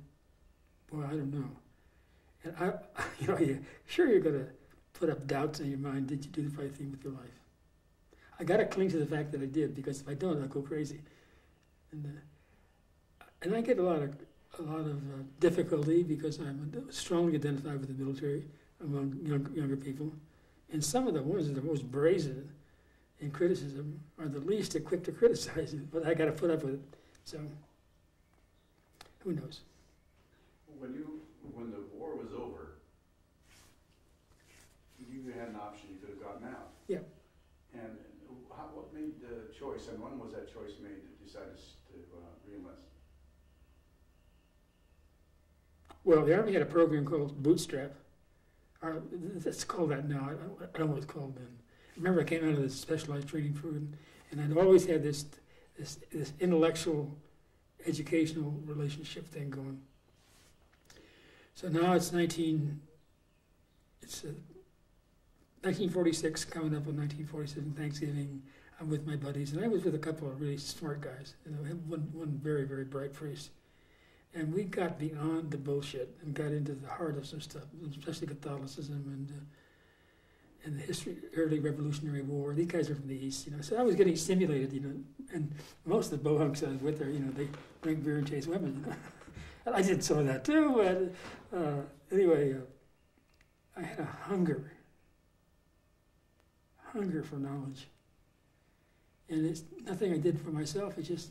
Well, I don't know. And I, you know, you, sure you're going to put up doubts in your mind. Did you do the right thing with your life? I got to cling to the fact that I did because if I don't, I'll go crazy. And uh, and I get a lot of a lot of uh, difficulty because I'm strongly identified with the military among young, younger people, and some of the ones that are most brazen in criticism are the least equipped to criticize it. But I got to put up with it. So who knows? When you, when the war was over, you had an option, you could have gotten out. Yeah. And how, what made the choice, and when was that choice made to decide to, uh, reenlist? Well, the Army had a program called Bootstrap. Or it's called that now. I don't, I don't know what it's called then. Remember, I came out of the specialized training program, and I'd always had this this, this intellectual, educational relationship thing going. So now it's 19. It's uh, 1946 coming up on 1947 Thanksgiving. I'm with my buddies, and I was with a couple of really smart guys. You know, one one very very bright priest. And we got beyond the bullshit and got into the heart of some stuff, especially Catholicism and uh, and the history, early Revolutionary War. These guys are from the East, you know. So I was getting stimulated, you know. And most of the bohunks I was with, there, you know, they drink beer and chase women. I did some of that too. But uh, anyway, uh, I had a hunger, hunger for knowledge. And it's nothing I did for myself. It's just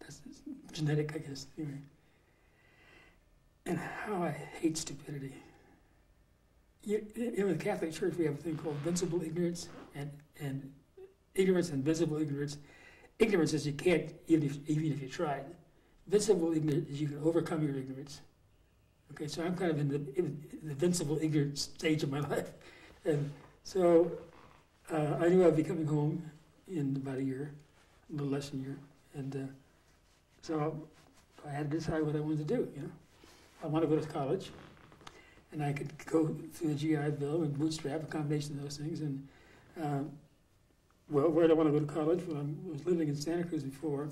that's genetic, I guess. Anyway. And how I hate stupidity. You, in the Catholic Church, we have a thing called vincible ignorance and, and ignorance and vincible ignorance. Ignorance is you can't, even if, even if you tried. Vincible ignorance is you can overcome your ignorance. Okay, so I'm kind of in the, in the vincible ignorance stage of my life. And so uh, I knew I'd be coming home in about a year, a little less than a year. And uh, so I had to decide what I wanted to do, you know. I want to go to college, and I could go through the GI Bill and bootstrap, a combination of those things. And, um, well, where do I want to go to college? Well, I was living in Santa Cruz before,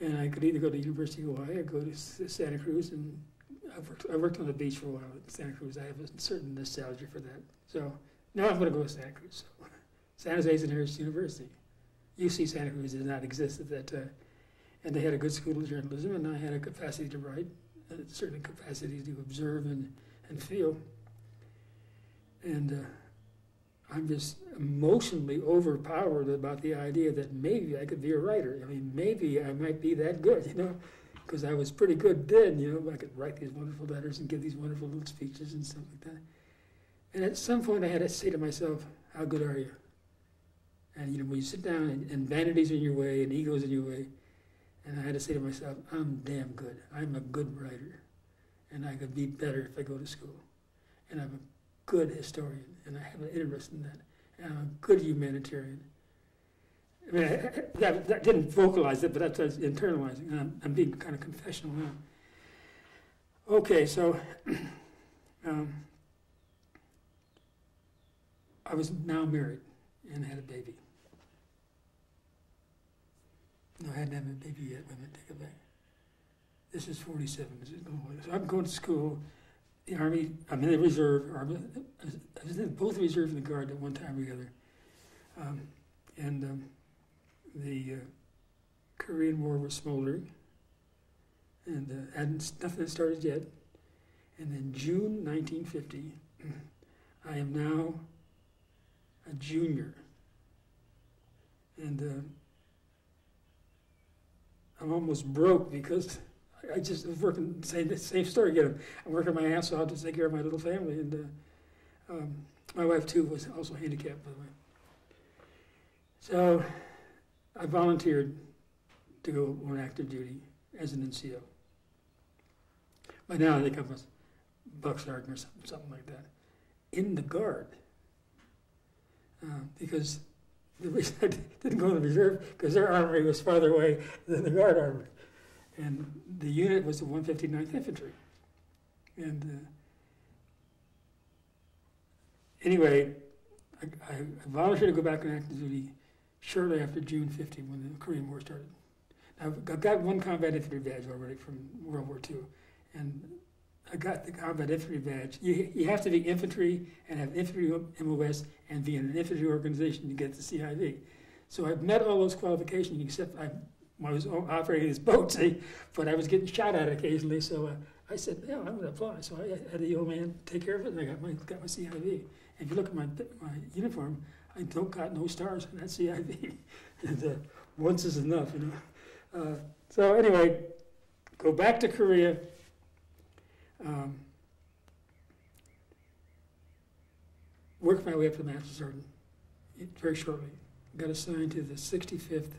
and I could either go to the University of Hawaii or go to Santa Cruz. And I worked, I worked on the beach for a while in Santa Cruz. I have a certain nostalgia for that. So now I'm going to go to Santa Cruz. San Jose is an Harris University. UC Santa Cruz did not exist at that time. And they had a good school of journalism, and I had a capacity to write, a certain capacity to observe and, and feel. And uh, I'm just emotionally overpowered about the idea that maybe I could be a writer. I mean, maybe I might be that good, you know, because I was pretty good then, you know. I could write these wonderful letters and give these wonderful little speeches and stuff like that. And at some point, I had to say to myself, How good are you? And, you know, when you sit down and, and vanity's in your way and ego's in your way, And I had to say to myself, I'm damn good. I'm a good writer. And I could be better if I go to school. And I'm a good historian. And I have an interest in that. And I'm a good humanitarian. I mean, I, I, that, that didn't vocalize it, but that's, internalizing. I'm, I'm being kind of confessional now. Okay, so um, I was now married and had a baby. No, I hadn't had a baby yet. Wait a minute, take it back. This is 47. This is going. So I'm going to school. The Army, I'm in the reserve. Army, I was- I in both the reserve and the guard at one time or the other. Um, and um, the uh, Korean War was smoldering. And uh, hadn't, nothing had started yet. And then June 1950, I am now a junior. And uh, I'm almost broke because I- I just was working, same, same story again. I'm working my ass off to take care of my little family. And uh, um, my wife, too, was also handicapped, by the way. So I volunteered to go on active duty as an NCO. By now, I think I'm a buck sergeant or something, something like that. In the Guard. Uh, because the reason I didn't go in the reserve, because their armory was farther away than the Guard armory. And the unit was the 159th Infantry. And uh, anyway, I, I volunteered to go back on active duty shortly after June 50 when the Korean War started. I've got one combat infantry badge already from World War II, and I got the combat infantry badge. You, you have to be infantry and have infantry MOS and be in an infantry organization to get the CIB. So I've met all those qualifications, except I, I was operating this boat, see, but I was getting shot at occasionally. So uh, I said, "Yeah, I'm going to apply." So I had the old man take care of it, and I got my got my CIB. And if you look at my my uniform, I don't got no stars on that CIB. and, uh, once is enough, you know. Uh, so anyway, go back to Korea. Um, worked my way up to master sergeant very shortly. Got assigned to the 65th,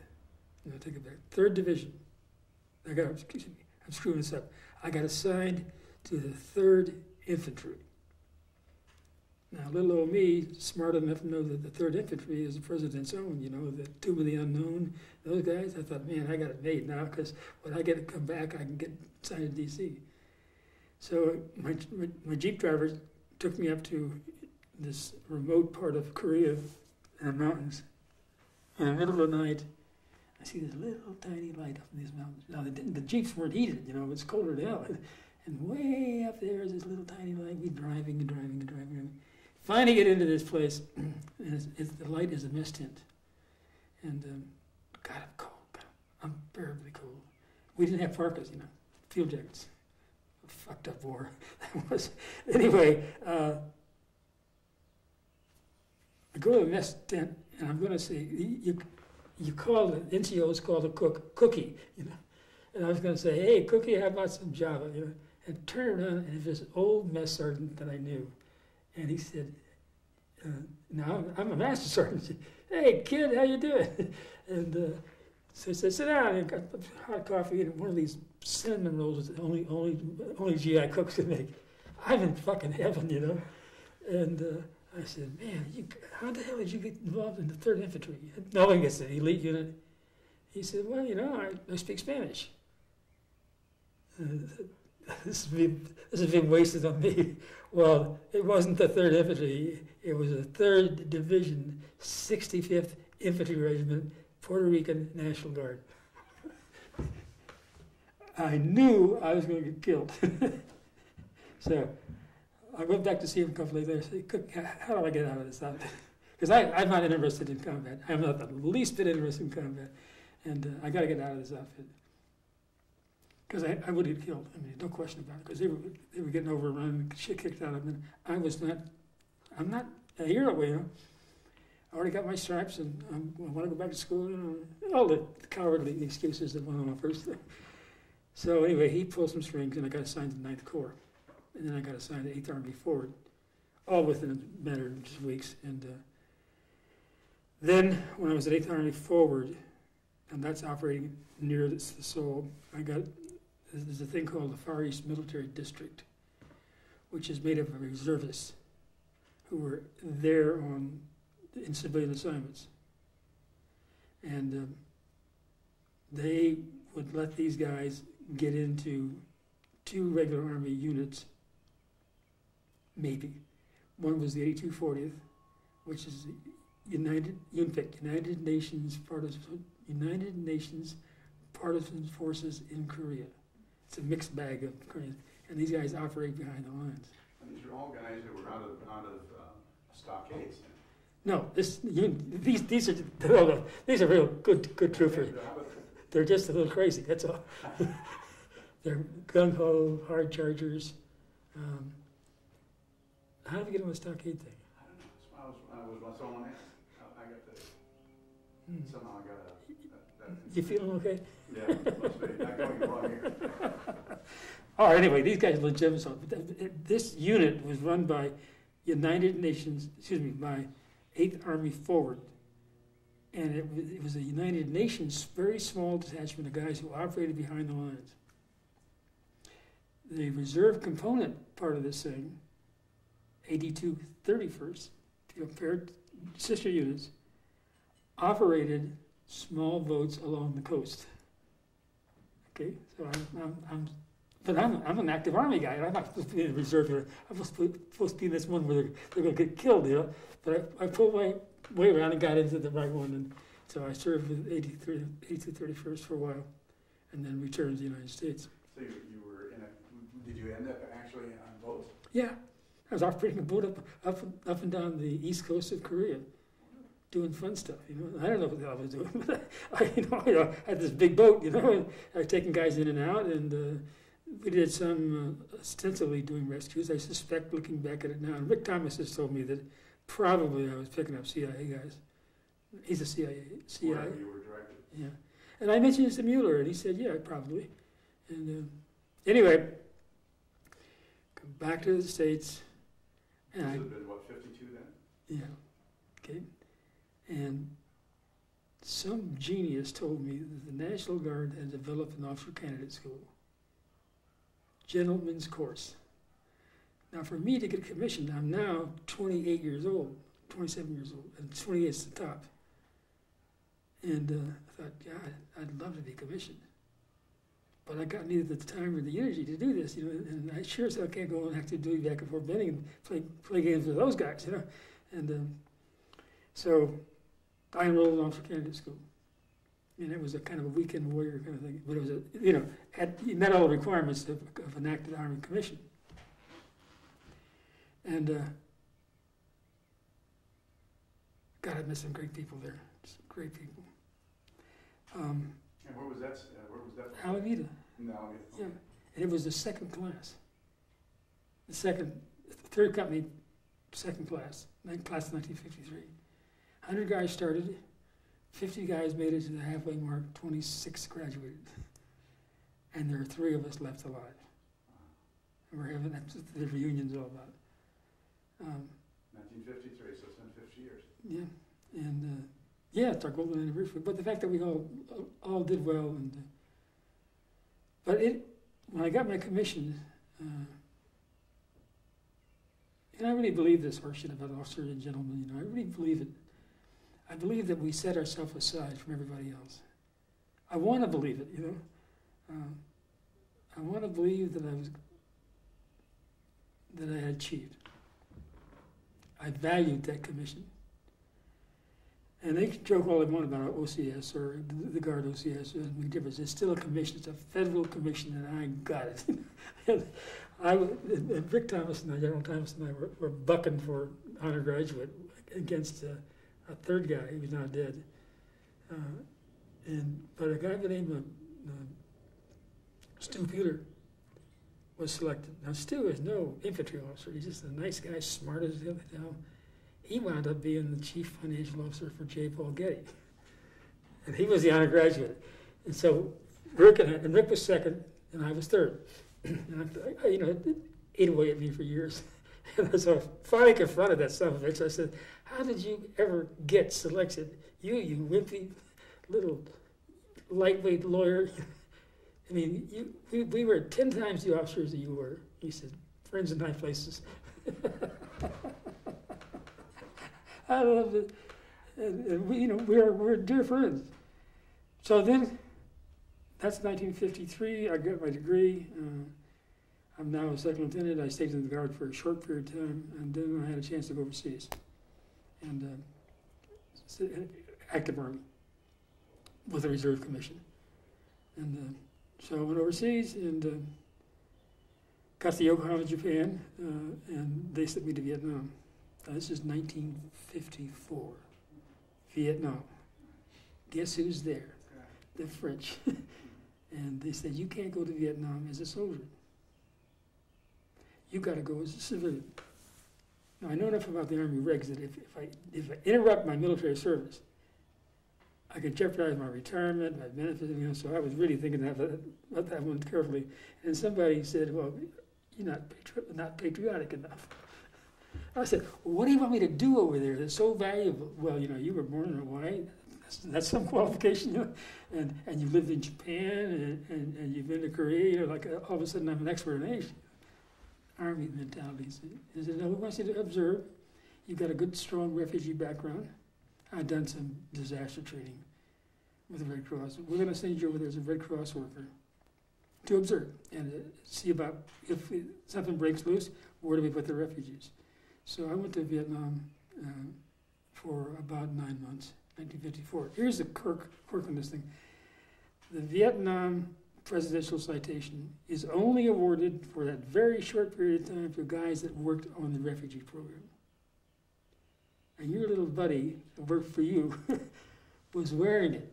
no, take it back, 3rd Division. I got, excuse me, I'm screwing this up. I got assigned to the 3rd Infantry. Now, little old me, smart enough to know that the 3rd Infantry is the President's own, you know, the Tomb of the Unknown, those guys. I thought, man, I got it made now because when I get to come back, I can get assigned to DC. So my, my, my Jeep driver took me up to this remote part of Korea in the mountains. In the middle of the night, I see this little tiny light up in these mountains. Now, the, the Jeeps weren't heated, you know, it's colder than hell. And way up there is this little tiny light. We driving and driving and driving. Finally get into this place, and it's, it's, the light is a mist tint. And um, God, I'm cold. God, I'm unbearably cold. We didn't have parkas, you know, field jackets. Fucked up war. that was anyway. Uh, I go to the mess tent, and I'm going to say you, you call it NCOs called a cook cookie, you know, and I was going to say, hey, cookie, how about some Java, you know, and turn around and it was this old mess sergeant that I knew, and he said, uh, now I'm, a master sergeant. Hey, kid, how you doing? and uh, so I said, sit down and got hot coffee and one of these cinnamon rolls that only only only GI cooks can make. I'm in fucking heaven, you know, and. Uh, I said, man, you, how the hell did you get involved in the 3rd Infantry? Knowing it's an elite unit. He said, well, you know, I, I speak Spanish. Uh, this, is being, this is being wasted on me. Well, it wasn't the 3rd Infantry. It was the 3rd Division, 65th Infantry Regiment, Puerto Rican National Guard. I knew I was going to get killed. so I went back to see him a couple days later. Said, "Cook, how do I get out of this outfit? Because I'm not interested in combat. I'm not the least bit interested in combat, and uh, I got to get out of this outfit. Because I, I would get killed. I mean, no question about it. Because they were they were getting overrun, shit kicked out of them. I was not. I'm not a hero, you know. I already got my stripes, and I'm, I want to go back to school. You know, all the cowardly excuses that one offers. So anyway, he pulled some strings, and I got assigned to the Ninth Corps and then I got assigned to Eighth Army Forward, all within a matter of just weeks. And uh, then when I was at Eighth Army Forward, and that's operating near the Seoul. I got there's a thing called the Far East Military District, which is made up of reservists who were there on in civilian assignments, and um, they would let these guys get into two regular army units, maybe. One was the 8240th, which is United United Nations Partisan United Nations Partisan Forces in Korea. It's a mixed bag of Koreans, and these guys operate behind the lines. And these are all guys that were out of, out of uh, stockades. No, this you, these these are these are real good good troopers. They're just a little crazy. That's all. They're gung ho, hard chargers. Um, how did we get on the stockade thing? I don't know, that's why I was, I was, someone asked, I I got the, Hmm. somehow I got a, that. You feeling okay? Yeah, must be, not going wrong here. Oh, anyway, these guys are legitimate. So th- th- this unit was run by United Nations, excuse me, by Eighth Army Forward, and it was, it was a United Nations very small detachment of guys who operated behind the lines. The reserve component part of this thing, 82 31st, if you compare it to sister units, operated small boats along the coast. Okay, so I'm, I'm, I'm but I'm, I'm an active army guy, and I'm not supposed to be in the reserve here. I'm supposed to, be in this one where they're, they're going to get killed, you know. But I, I pulled my way around and got into the right one, and so I served with 83, 82 31st for a while, and then returned to the United States. So you, you were in a, did you end up actually on boats? Yeah, I was operating a boat up, up, and- up and down the east coast of Korea, doing fun stuff. You know, I don't know what I was doing, but I, you know, you know, I had this big boat. You know, and I was taking guys in and out, and uh, we did some uh, ostensibly doing rescues. I suspect, looking back at it now, and Rick Thomas has told me that probably I was picking up CIA guys. He's a CIA, CIA. Wherever you were directed. Yeah, and I mentioned this to Muller, and he said, "Yeah, probably." And uh, anyway, come back to the states, This I have been, what, fifty-two then? yeah, okay, and some genius told me that the National Guard had developed an officer candidate school, gentleman's course. Now, for me to get commissioned, I'm now 28 years old, 27 years old, and 28 is the top. And uh, I thought, God, I'd love to be commissioned. But I got neither the time or the energy to do this, you know, and I sure as hell can't go and have to do back and forth bending and play, play games with those guys, you know. And um, so I enrolled in officer candidate school. And it was a kind of a weekend warrior kind of thing. But it was, a, you know, had, met all the requirements of, of an active Army commission. And uh, God, I met some great people there. Some great people. Um, And where was that, uh, where was that? Alameda. No, Yeah, and it was the second class. The second, third company, second class, ninth class 1953. 100 guys started, 50 guys made it to the halfway mark, 26 graduated. And there are three of us left alive. And we're having, that's what the reunion's all about. Um, nineteen fifty-three, so it's been fifty years. yeah, and uh, yeah, it's our golden anniversary. But the fact that we all all did well, and uh, but it when I got my commission, uh, and I really believe this horseshit about officers and gentlemen. You know, I really believe it. I believe that we set ourselves aside from everybody else. I want to believe it. You know, um, I want to believe that I was that I had achieved. I valued that commission. And they can joke all they want about OCS or the, Guard OCS, make a difference. It's still a commission. It's a federal commission, and I got it. I, and Rick Thomas and I, General Thomas and I were, were bucking for honor graduate against uh, a third guy who's now dead. Uh, and but a guy by the name of uh, Stu Peter was selected. Now Stu is no infantry officer. He's just a nice guy, smart as hell. He wound up being the chief financial officer for J. Paul Getty, and he was the honor graduate. And so Rick and, I, and Rick was second, and I was third. and I, I, oh, you know, it ate away at me for years. and so I finally confronted that son of a bitch. I said, "How did you ever get selected? You, you wimpy little lightweight lawyer. I mean, you, we, we were ten times the officers that you were. He said, friends in high places. I love it. And, and we, you know, we're, we're dear friends. So then, that's 1953. I got my degree. Uh, I'm now a second lieutenant. I stayed in the Guard for a short period of time, and then I had a chance to go overseas. And uh, s- active Army with a reserve commission. And uh, so I went overseas and uh, got to Yokohama, Japan, uh, and they sent me to Vietnam. This is 1954. Vietnam. Guess who's there? The French. and they said, You can't go to Vietnam as a soldier. You got to go as a civilian. Now, I know enough about the Army regs that if, if, I, if I interrupt my military service, I could jeopardize my retirement, my benefits, you know, so I was really thinking that, about that one carefully. And somebody said, well, you're not, patri- not patriotic enough. I said, well, what do you want me to do over there that's so valuable? Well, you know, you were born in Hawaii. That's, that's some qualification, you know, and, and you lived in Japan and, and, and you've been to Korea, you know, like all of a sudden I'm an expert in Asia. Army mentality. He said, no, we want you to observe. You've got a good, strong refugee background. I've done some disaster training with the Red Cross. We're going to send you over there as a Red Cross worker to observe and uh, see about if it, something breaks loose, where do we put the refugees? So I went to Vietnam uh, for about nine months, 1954. Here's the quirk, on this thing. The Vietnam presidential citation is only awarded for that very short period of time for guys that worked on the refugee program. And your little buddy that worked for you was wearing it.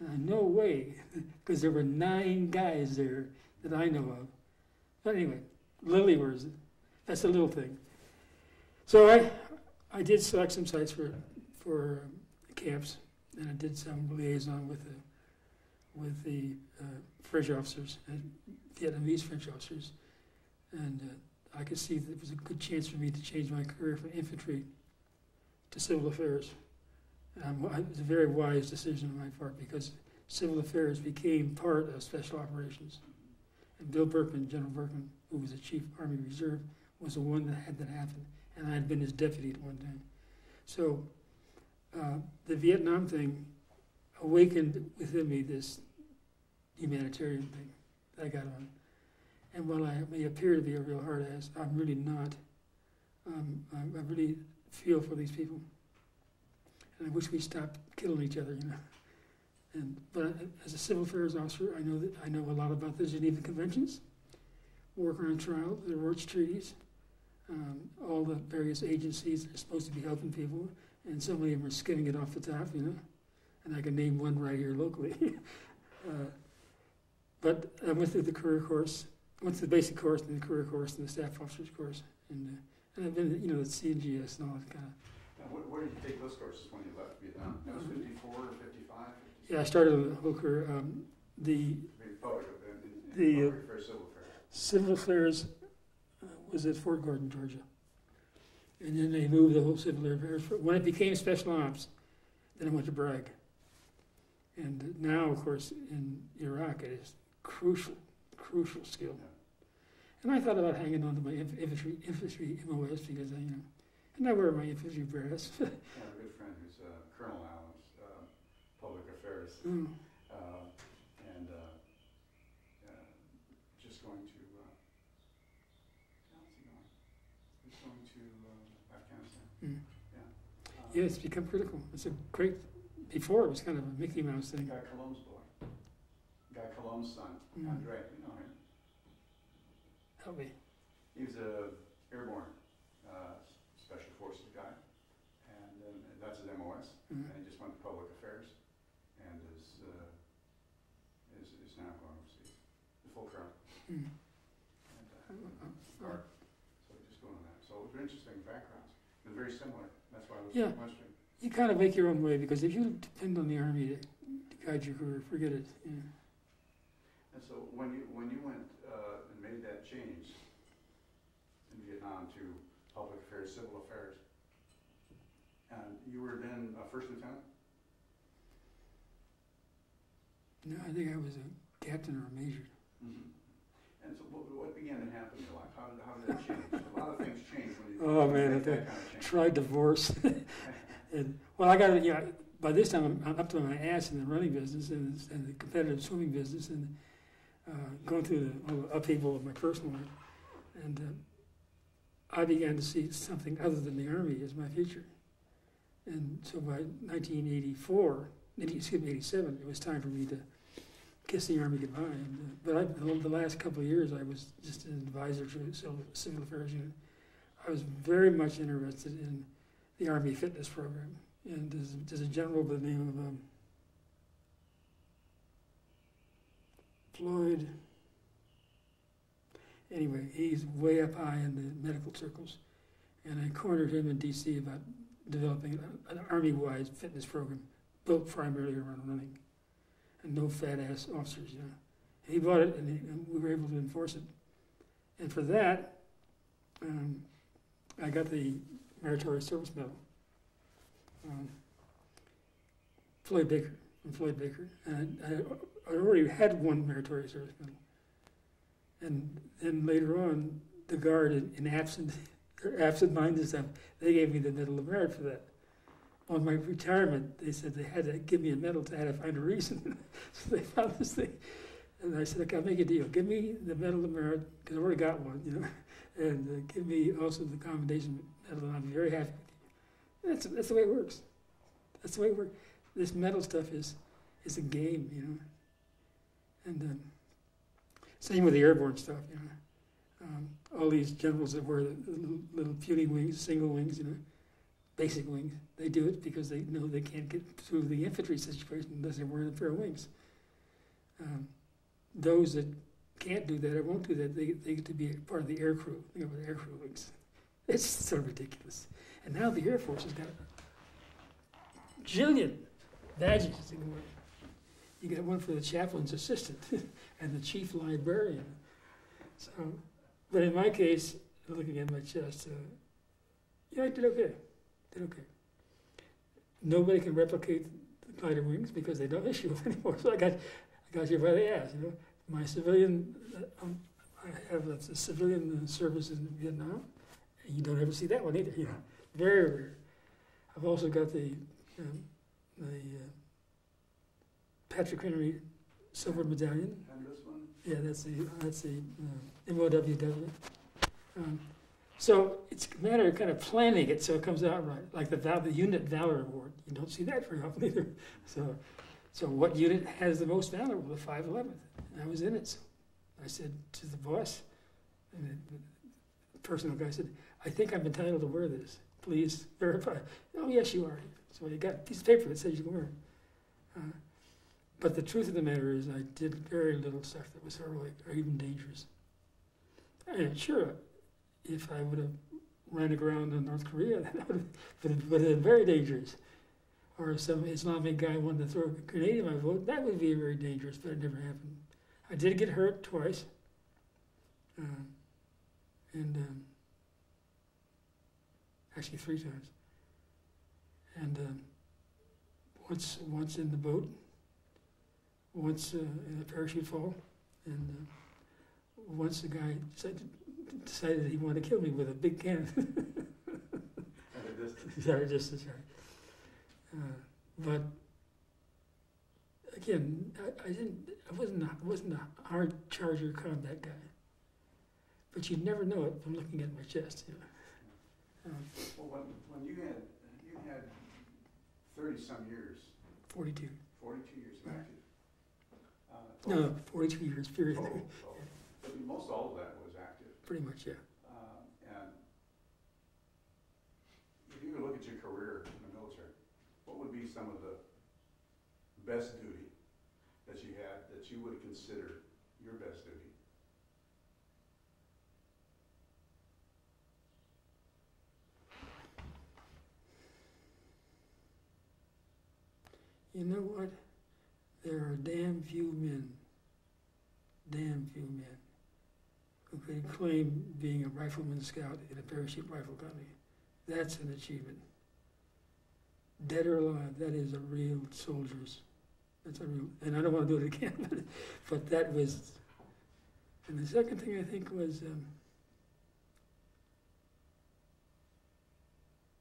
Uh, no way, because there were nine guys there that I know of. But anyway, Lily was, that's a little thing. So I, I did select some sites for for camps, and I did some liaison with the with the uh, French officers and Vietnamese French officers, and uh, I could see that it was a good chance for me to change my career from infantry to civil affairs. Um, it was a very wise decision on my part because civil affairs became part of special operations. And Bill Berkman, General Berkman, who was the chief Army Reserve, was the one that had that happen, and I had been his deputy at one time. So uh, the Vietnam thing awakened within me this humanitarian thing that I got on. And while I may appear to be a real hard ass, I'm really not. Um, I, I really feel for these people. And I wish we stopped killing each other, you know. And but as a civil affairs officer, I know that I know a lot about the Geneva Conventions, war crime trial, the Roach treaties, um, all the various agencies that are supposed to be helping people, and so many of them are skimming it off the top, you know. And I can name one right here locally. uh, but I went through the career course, went through the basic course, and the career course, and the staff officers course, and uh, and I've been, you know, at CNGS and all that kind of. Now, where, where did you take those courses when you left Vietnam? That was fifty-four or fifty-five? Yeah, I started the Hooker. Um, the Maybe public, in, in, The, uh, civil affairs. civil affairs uh, was at Fort Gordon, Georgia. And then they moved the whole civil affairs. When it became special ops, then I went to Bragg. And now, of course, in Iraq, it is crucial, crucial skill. And I thought about hanging on to my inf- infantry, infantry MOS because I, you know, and I wear my infantry brass. I have a good friend who's uh, Colonel in uh, public affairs, Mm. uh, and uh, just going to, uh, going? To uh, Afghanistan. Mm. Yeah. Yeah, it's become critical. It's a great. Before it was kind of a Mickey Mouse thing. Guy Colom's boy. Guy Colom's son, Mm. Andre, you know him. Help me. He was a airborne uh, special forces guy, and then that's his MOS. Mm. And he just went to public affairs, and is uh, is, is now going overseas, the full colonel. Mm. And, uh, Guard. So just going on that. So it was interesting backgrounds. It was very similar. That's why I was Yeah. You kind of make your own way because if you depend on the army to, to guide your career, forget it. Yeah. And so when you when you went uh, and made that change in Vietnam to public affairs, civil affairs, and you were then a first lieutenant. No, I think I was a captain or a major. Mhm. And so what, what began to happen in your life? How how did that change? A lot of things change when you. Oh, man, I that kind of. Tried divorce. and, well, I got it, yeah, by this time I'm, I'm up to my ass in the running business and, and the competitive swimming business and uh, going through the upheaval of my personal life. And uh, I began to see something other than the Army as my future. And so by 1984, 80 excuse me, 87, it was time for me to kiss the Army goodbye. And, uh, but I, the, last couple of years, I was just an advisor to civil, civil affairs unit. I was very much interested in the Army fitness program. And there's, there's a general by the name of um, Floyd. Anyway, he's way up high in the medical circles. And I cornered him in D.C. about developing an Army wide fitness program built primarily around running. And no fat ass officers, you know. He bought it and, he, and we were able to enforce it. And for that, um, I got the Meritorious Service Medal. Um, Floyd Baker, Floyd Baker. And I, I already had one Meritorious Service Medal. And then later on, the Guard, in, in absent, absent-minded stuff, they gave me the Medal of Merit for that. On my retirement, they said they had to give me a medal to had to find a reason. so they found this thing. And I said, okay, I'll make a deal. Give me the Medal of Merit, because I already got one, you know, and uh, give me also the Commendation Medal, and I'll be very happy. That's, that's the way it works. That's the way it works. This medal stuff is, is a game, you know. And um, same with the airborne stuff, you know. Um, all these generals that wear the little, little puny wings, single wings, you know, basic wings, they do it because they know they can't get through the infantry situation unless they're wearing pair of wings. Um, those that can't do that or won't do that, they, they get to be part of the air crew. Think the air crew wings. It's of ridiculous. And now the Air Force has got a jillion badges the. You got one for the chaplain's assistant and the chief librarian. So, but in my case, looking at my chest, uh, yeah, I did okay. Did okay. Nobody can replicate the glider wings because they don't issue them anymore. So I got, I got you by the ass. You know, my civilian, uh, um, I have a, civilian service in Vietnam, and you don't ever see that one either. You know, very rare. I've also got the um, the uh, Patrick Henry Silver Medallion. And this one? Yeah, that's the that's the uh, MOWW. Um, so it's a matter of kind of planning it so it comes out right, like the Val- the Unit Valor Award. You don't see that very often either. So, so what unit has the most valor? Well, the 511th. And I was in it. So I said to the boss, and the, personal guy said, "I think I'm entitled to wear this. Please verify." Oh, yes, you are. So you got a piece of paper that says you can wear it. Uh, but the truth of the matter is, I did very little stuff that was heroic or even dangerous. And sure, if I would have ran aground in North Korea, that would have been, been very dangerous. Or if some Islamic guy wanted to throw a grenade in my boat, that would be very dangerous, but it never happened. I did get hurt twice. Um, and um, actually three times. And um, once, once in the boat, once uh, in a parachute fall, and uh, once the guy decided, decided he wanted to kill me with a big cannon. At a distance. sorry, just sorry. Uh, but again, I, I didn't. I wasn't. A, I wasn't a hard charger combat guy. But you'd never know it from looking at my chest. You know. Um, Well, when, when you had, you had thirty-some years, Forty-two. forty-two years of active. uh, No, forty-two years period. total. But most all of that. Pretty much, yeah. Um, And if you were to look at your career in the military, what would be some of the best duty that you had that you would consider your best duty? You know what? There are damn few men, damn few men, can claim being a rifleman scout in a parachute rifle company. That's an achievement. Dead or alive, that is a real soldier's. That's unreal. And I don't want to do it again, but, but that was. And the second thing I think was um,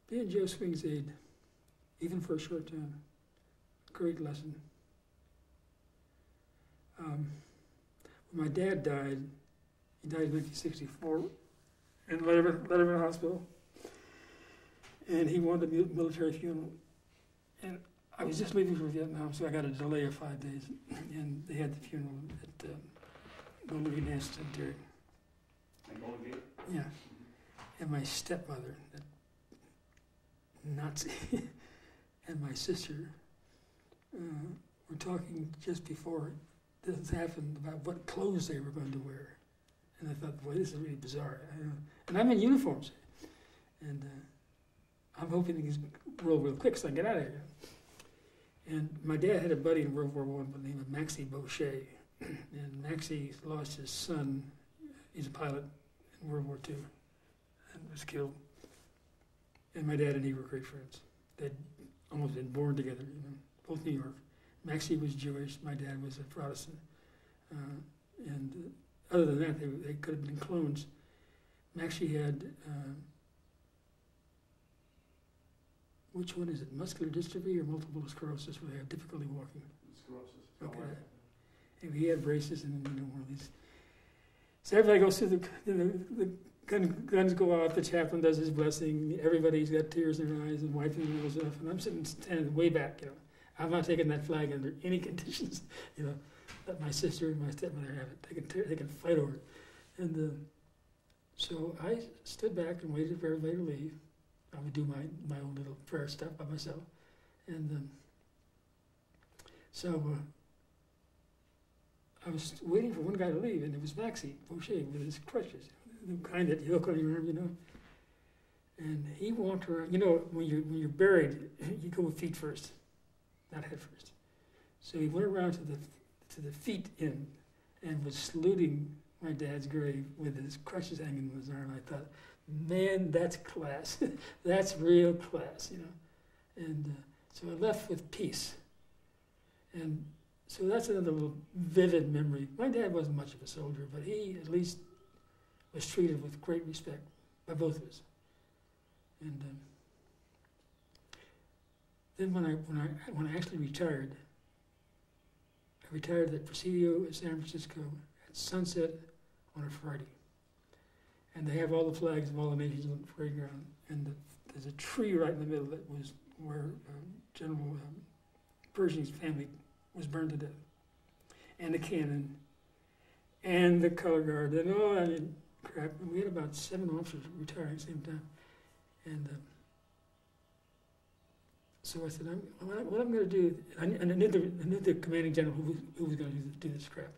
being Joe Swing's aide, even for a short time. Great lesson. Um, when my dad died, he died in 1964 in Letterman, Letterman Hospital. And he wanted a military funeral. And I was just leaving for Vietnam, so I got a delay of five days. And they had the funeral at uh, Golden Gate National Cemetery. And Golden Gate? Yeah. And my stepmother, that Nazi, and my sister uh, were talking just before this happened about what clothes they were going to wear. And I thought, boy, this is really bizarre. And I'm in uniforms. And uh, I'm hoping things roll real quick so I get out of here. And my dad had a buddy in World War One by the name of Maxie Boucher. and Maxie lost his son. He's a pilot in World War Two and was killed. And my dad and he were great friends. They'd almost been born together, you know, both New York. Maxie was Jewish, my dad was a Protestant. Uh, and uh, other than that, they, they could have been clones. Maxie had, uh, which one is it, muscular dystrophy or multiple sclerosis, where they have difficulty walking? Sclerosis. Okay. And he had braces and you know one of these. So everybody goes through the you know, the gun, guns go off. The chaplain does his blessing. Everybody's got tears in their eyes and wiping their nose off. And I'm sitting standing way back. You know, I'm not taking that flag under any conditions. You know, let my sister and my stepmother have it. They can tear, they can fight over it. And uh, so I stood back and waited for everybody to leave. I would do my my own little prayer stuff by myself. And um, so. Uh, I was waiting for one guy to leave, and it was Maxie Boucher with his crutches, the kind that you hook on your arm, you know. And he walked around. You know, when you're when you're buried, you go with feet first, not head first. So he went around to the to the feet in and was saluting my dad's grave with his crutches hanging on his arm. I thought, man, that's class. that's real class, you know. And uh, so I left with peace. And so that's another little vivid memory. My dad wasn't much of a soldier, but he at least was treated with great respect by both of us. And um, then when I when I when I actually retired, I retired at Presidio in San Francisco at sunset on a Friday. And they have all the flags of all the nations on the parade ground. And the, there's a tree right in the middle that was where um, General um, Pershing's family was burned to death, and the cannon, and the color guard, and all that crap. And we had about seven officers retiring at the same time, and uh, so I said, I'm, what, I- what I'm going to do, I, and I knew the, I knew the commanding general who was, who was going to do, this- do this crap,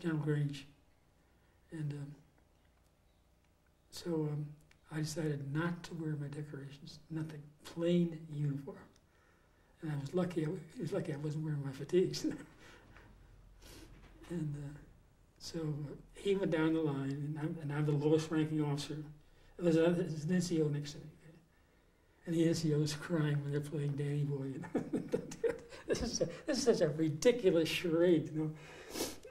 General Grange, and um, so um, I decided not to wear my decorations, nothing, plain uniform. And I was lucky. I was, was lucky I wasn't wearing my fatigues. and uh, so uh, he went down the line, and I'm, and I'm the lowest ranking officer. There's, a, there's an NCO next to me, and the NCO is crying when they're playing Danny Boy. This is a, this is such a ridiculous charade, you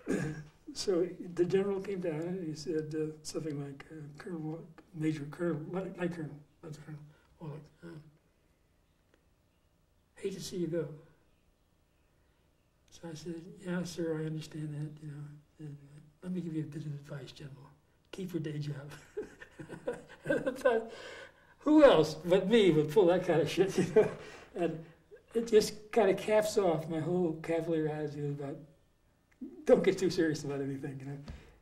know. so the general came down and he said uh, something like, uh, "Colonel, Major Colonel, Light Colonel, Colonel Wallach." Uh, hate to see you go. So I said, yeah, sir, I understand that, you know. And, uh, let me give you a bit of advice, General. Keep your day job. Who else but me would pull that kind of shit, you know? And it just kind of caps off my whole cavalier attitude about don't get too serious about anything, you know.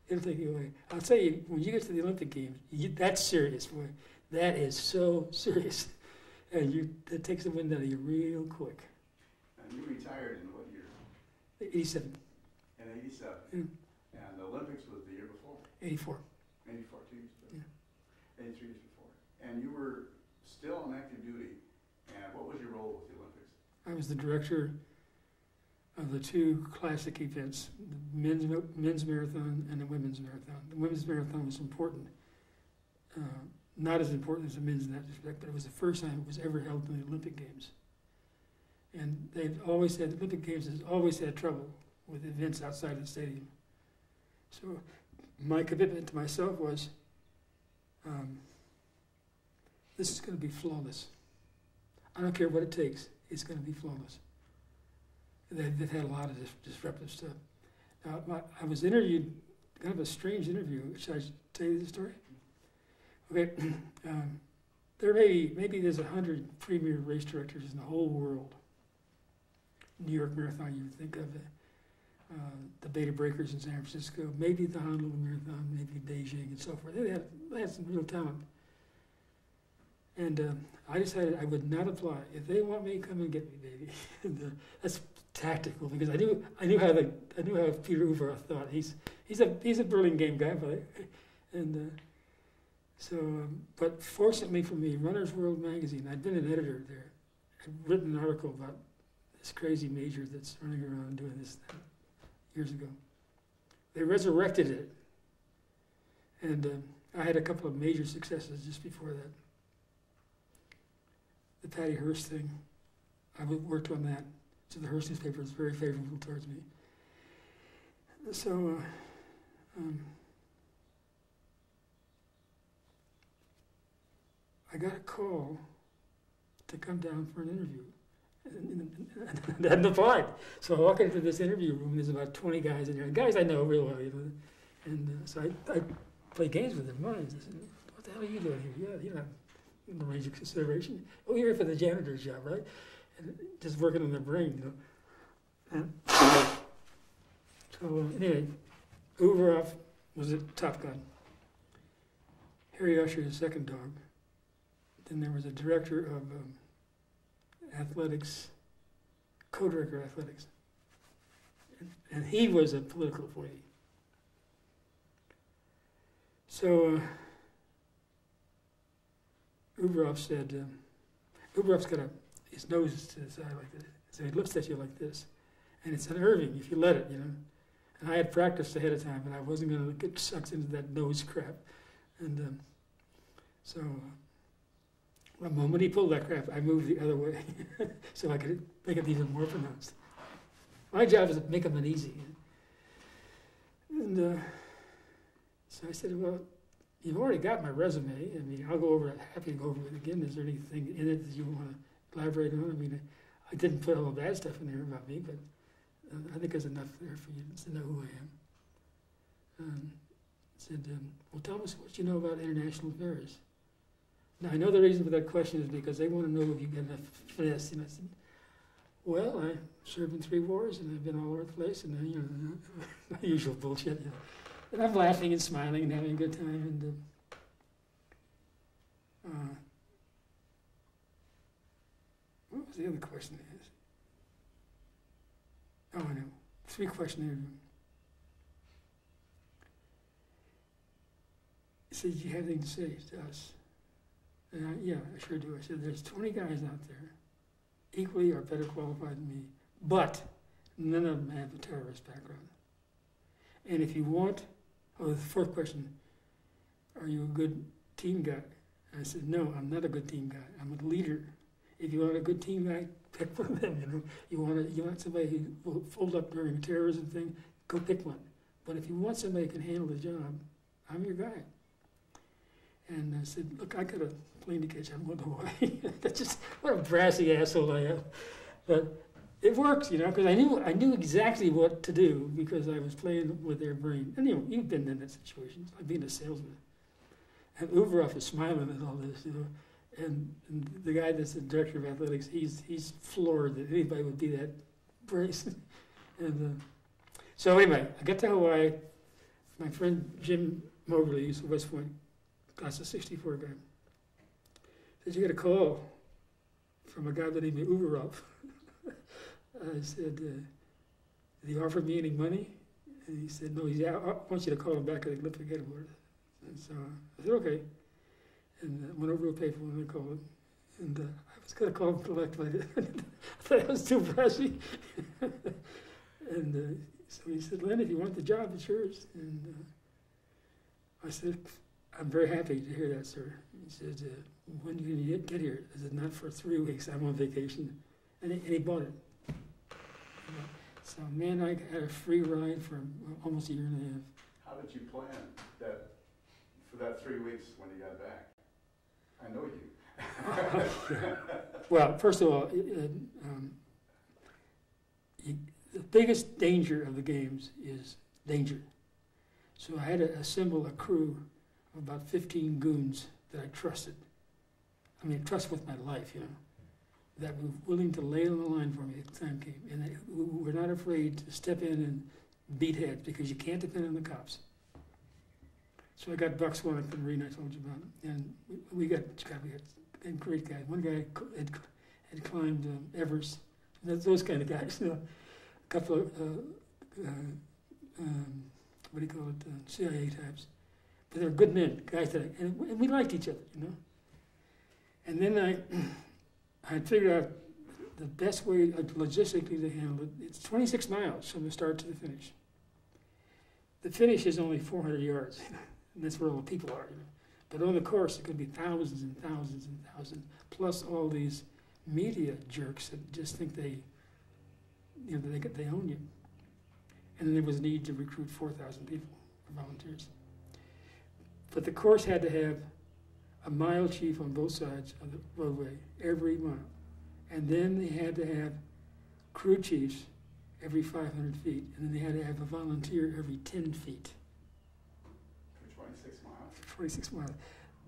It'll take you away. I'll tell you, when you get to the Olympic Games, you, that's serious, boy. That is so serious. And you, that takes the wind out of you real quick. And you retired in what year? 87, In eighty-seven. Mm. And the Olympics was the year before, 84. eighty-four, two years before. Yeah. Eighty-three years before. And you were still on active duty, and what was your role with the Olympics? I was the director of the two classic events, the men's, men's marathon and the women's marathon. The women's marathon was important. Uh, not as important as the men's in that respect, but it was the first time it was ever held in the Olympic Games. And they've always had, the Olympic Games has always had trouble with events outside the stadium. So my commitment to myself was, um, this is going to be flawless. I don't care what it takes, it's going to be flawless. They've, they've had a lot of disruptive stuff. Now, my, I was interviewed, kind of a strange interview. Should I tell you the story? Okay, um, there may be, maybe there's a hundred premier race directors in the whole world. New York Marathon, you think of it. Uh, the Bay to Breakers in San Francisco, maybe the Honolulu Marathon, maybe Beijing, and so forth. They had, they had some real talent. And um, I decided I would not apply. If they want me, come and get me, baby. and, uh, that's tactical because I knew I knew how the I knew how Peter Ueberroth thought. He's he's a he's a Burlingame guy, but and uh, so um, but fortunately for me, Runner's World magazine. I'd been an editor there. I'd written an article about this crazy major that's running around doing this thing years ago. They resurrected it, and um, I had a couple of major successes just before that. The Patty Hearst thing, I worked on that. So the Hearst newspaper is very favorable towards me. So, uh, um, I got a call to come down for an interview. And, I hadn't. So I walk into this interview room, there's about 20 guys in there, guys I know real well, you know. And uh, so I, I play games with said, What the hell are you doing here? Yeah, you're not in the range of consideration. Oh, here for the janitor's job, right? And just working on their brain, you know. And so uh, anyway, Ueberroth was a top gun. Harry Usher, the second dog. Then there was a director of um, athletics, co-director of athletics, and, and he was a political appointee. So uh, Ueberroth said, um, Ueberroth's got a his nose to the side like this. So he looks at you like this. And it's unnerving if you let it, you know. And I had practiced ahead of time, and I wasn't going to get sucked into that nose crap. And um, so uh, the moment he pulled that crap, I moved the other way so I could make it even more pronounced. My job is to make them uneasy. And uh, so I said, well, you've already got my resume. I mean, I'll go over it, happy to go over it again. Is there anything in it that you want to elaborate on? I mean, I didn't put all the bad stuff in there about me, but uh, I think there's enough there for you to know who I am. Um, said, um, well, tell us what you know about international affairs. Now, I know the reason for that question is because they want to know if you get enough finesse. And I said, well, I served in three wars and I've been all over the place, and uh, you know, the usual bullshit. And I'm laughing and smiling and having a good time. And uh, uh, what was the other question asked? Oh, I know. Three question interview. He said, you have anything to say to us? And I, yeah, I sure do. I said, There's 20 guys out there, equally or better qualified than me, but none of them have a terrorist background. And if you want, oh, the fourth question, are you a good team guy? I said, no, I'm not a good team guy. I'm a leader. If you want a good team guy, pick one of them. You know, you want you want somebody who will fold up during a terrorism thing, go pick one. But if you want somebody who can handle the job, I'm your guy. And I said, look, I got a plane to catch. I'm going to Hawaii. That's just what a brassy asshole I am. But it works, you know, because I knew I knew exactly what to do because I was playing with their brain. And you know, you've been in that situation, like being a salesman. And Ueberroth is smiling at all this, you know. And, and the guy that's the director of athletics, he's he's floored that anybody would be that brace. and uh, so anyway, I got to Hawaii. My friend Jim Moberly, who's a West Point class of '64 guy, said you get a call from a guy by the name of Ueberroth. I said, uh, did he offer me any money? And he said, no, he's, I want you to call him back at the Olympic headquarters. And so I said, okay. And uh, went over to a payphone and I called him. And uh, I was going to call him collect, but I. I thought it was too brassy. and uh, so he said, Len, if you want the job, it's yours. And uh, I said, I'm very happy to hear that, sir. He said, uh, when are you get here? I said, not for three weeks. I'm on vacation. and he, and he bought it. So man, I had a free ride for almost a year and a half. How did you plan that, for that three weeks when you got back? I know you. Well, first of all, it- it, um, you, the biggest danger of the games is danger. So I had to assemble a crew of about 15 goons that I trusted. I mean, trust with my life, you know, that were willing to lay on the line for me if the time came, and who were not afraid to step in and beat heads because you can't depend on the cops. So I got Buck Swanwick from Marine I told you about, and we, we got God, we got great guys. One guy had, had climbed um, Everest. Those, kind of guys. You know, a couple of uh, uh, um, what do you call it? Uh, CIA types. But they're good men, guys that, I, and, we- and we liked each other, you know. And then I, I figured out the best way logistically to handle it. It's 26 miles from the start to the finish. The finish is only 400 yards, and that's where all the people are, you know. But on the course, it could be thousands and thousands and thousands, plus all these media jerks that just think they, you know, they they own you. And then there was a need to recruit 4,000 people volunteers. But the course had to have a mile chief on both sides of the roadway every mile, and then they had to have crew chiefs every 500 feet, and then they had to have a volunteer every 10 feet. For twenty-six miles? 26 miles.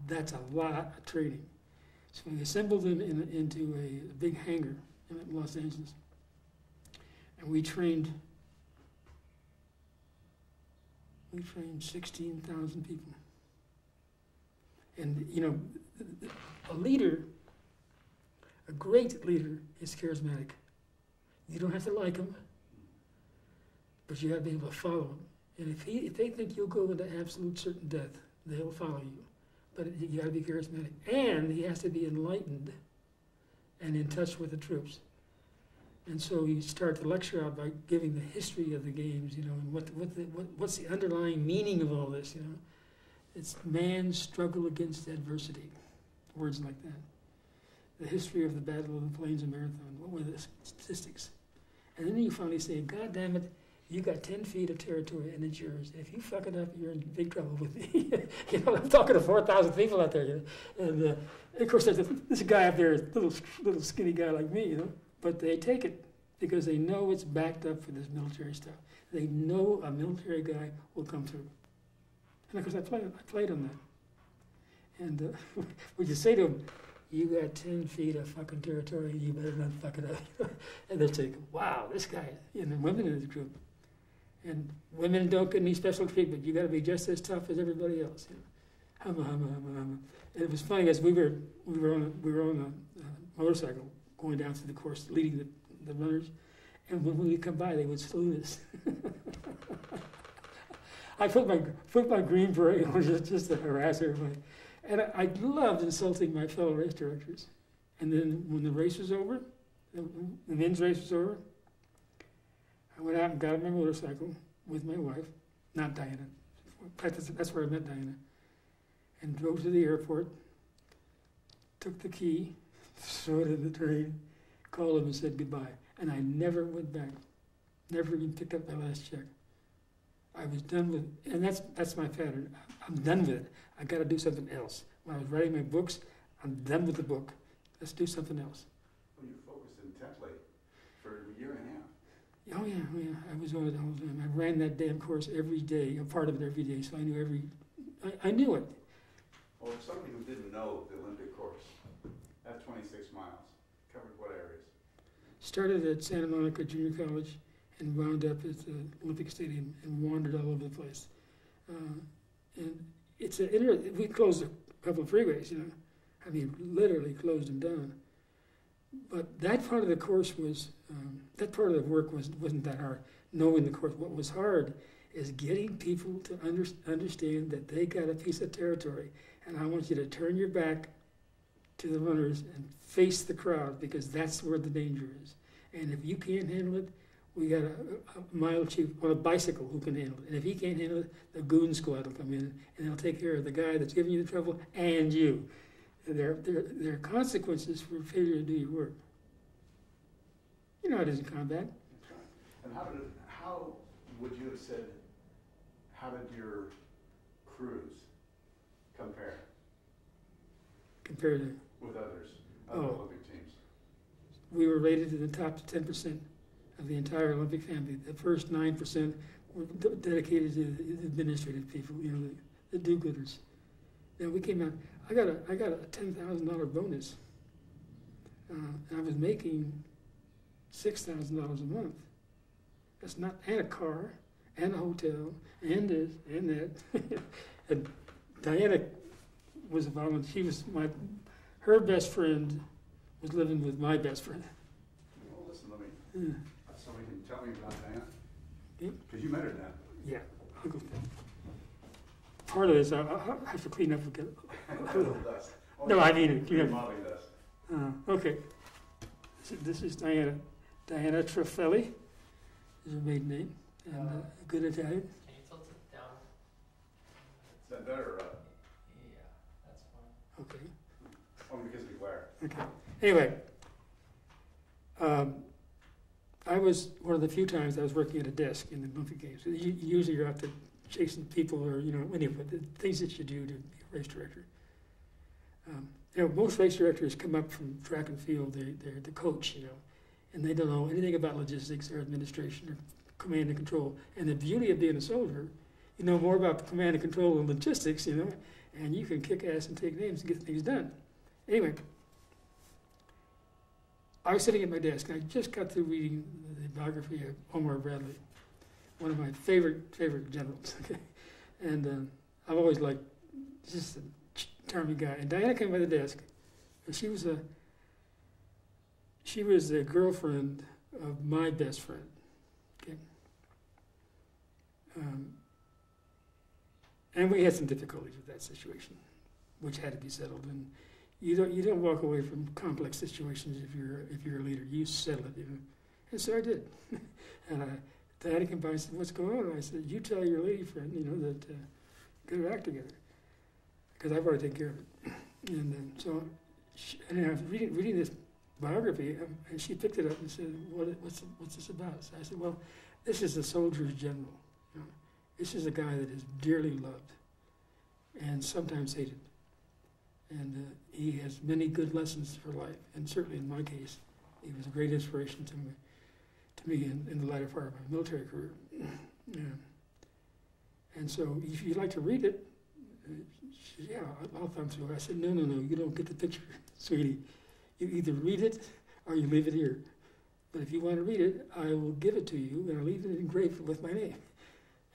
That's a lot of training. So we assembled them in, into a, big hangar in Los Angeles. And we trained, we trained 16,000 people. And, you know, a leader, a great leader is charismatic. You don't have to like him, but you have to be able to follow him. And if, he, if they think you'll go into absolute certain death, they'll follow you. But you got to be charismatic, and he has to be enlightened and in touch with the troops. And so you start the lecture out by giving the history of the games, you know, and what, what, the, what what's the underlying meaning of all this, you know. It's man's struggle against adversity, words like that. The history of the Battle of the Plains and Marathon. What were the statistics? And then you finally say, God damn it, you got 10 feet of territory and it's yours. If you fuck it up, you're in big trouble with me. you know, I'm talking to 4,000 people out there. You know? And uh, of course, there's a, this guy up there, little, little skinny guy like me, you know, but they take it because they know it's backed up for this military stuff. They know a military guy will come through. And of course, I played, I played on that. And uh, would you say to them, you got 10 feet of fucking territory, you better not fuck it up. and they're thinking, wow, this guy, and the women in the group. And women don't get any special treatment. You got to be just as tough as everybody else. You know? Humma, humma, humma, humma. And it was funny as we were we were on a, we were on a motorcycle going down through the course, leading the, the runners. And when we would come by, they would salute us. I put my put my green beret on just, just to harass everybody. And I, I loved insulting my fellow race directors. And then when the race was over, the, the men's race was over, I went out and got on my motorcycle with my wife, not Diana. That's, that's where I met Diana. And drove to the airport, took the key, threw it in the train, called him and said goodbye. And I never went back. Never even picked up my last check. I was done with, and that's that's my pattern. I'm done with it. I got to do something else. When I was writing my books, I'm done with the book. Let's do something else. Well, you focused intently for a year and a half. Oh yeah, oh yeah. I was on it the time. I ran that damn course every day, a part of it every day, so I knew every. I, I knew it. Well, for somebody who didn't know the Olympic course, that twenty-six miles, covered what areas? Started at Santa Monica Junior College and wound up at the Olympic Stadium and wandered all over the place. Uh, and it's an we closed a couple of freeways, you know. I mean, literally closed them down. But that part of the course was, um, that part of the work was, wasn't that hard, knowing the course. What was hard is getting people to under, understand that they got a piece of territory. And I want you to turn your back to the runners and face the crowd because that's where the danger is. And if you can't handle it, we got a, a mile chief on a bicycle who can handle it. And if he can't handle it, the goon squad will come in and they'll take care of the guy that's giving you the trouble and you. And there, there, there are consequences for failure to do your work. You know how it is in combat. And how did, how would you have said, how did your crews compare Compared to, with others, other Oh. Olympic teams? we were rated in the top ten percent of the entire Olympic family. The first nine percent were de- dedicated to the administrative people, you know, the, the do-gooders. Then we came out. I got a I got a ten thousand dollar bonus. Uh, I was making six thousand dollars a month. That's not and a car and a hotel and this and that. and Diana was a volunteer. She was my her best friend was living with my best friend. Well, listen, let me, Yeah. Somebody can tell me about that? Because you met her then. Yeah, I'll go. Part of this, I, I have to clean up again. A little dust. No, I mean it, clean up. Remodeling dust. Uh, okay. This is- This is Diana, Diana Troffelli is her maiden name, and uh, good Italian. Can you tilt it down? Is that better, uh, Yeah, that's fine. Okay, only because of the glare? okay. Anyway, um, I was one of the few times I was working at a desk in the Olympic Games. Usually you're out there chasing people or, you know, anyway, the things that you do to be a race director. Um, you know, most race directors come up from track and field, they're, they're the coach, you know, and they don't know anything about logistics or administration or command and control. And the beauty of being a soldier, you know more about command and control and logistics, you know, and you can kick ass and take names and get things done. Anyway, I was sitting at my desk and I just got through reading the biography of Omar Bradley, one of my favorite favorite generals. Okay, and um, I've always liked just a ch- charming guy. And Diana came by the desk, and she was a she was the girlfriend of my best friend. Okay, um, and we had some difficulties with that situation, which had to be settled. And you don't you don't walk away from complex situations if you're if you're a leader. You settle it, you know. And so I did. and I, Diana came by said, "What's going on?" I said, "You tell your lady friend, you know, that uh, get her act together, because I've already taken care of it." And um, so, she, and I was reading reading this biography, um, and she picked it up and said, "What what's what's this about?" So I said, "Well, this is a soldier's general. You know, this is a guy that is dearly loved, and sometimes hated." And uh, he has many good lessons for life. And certainly in my case, he was a great inspiration to me, to me in, in the latter part of my military career. yeah. And so, if you'd like to read it, uh, she said, yeah, thumb through it. I said, no, no, no, you don't get the picture, sweetie. You either read it or you leave it here. But if you want to read it, I will give it to you, and I'll leave it engraved with my name.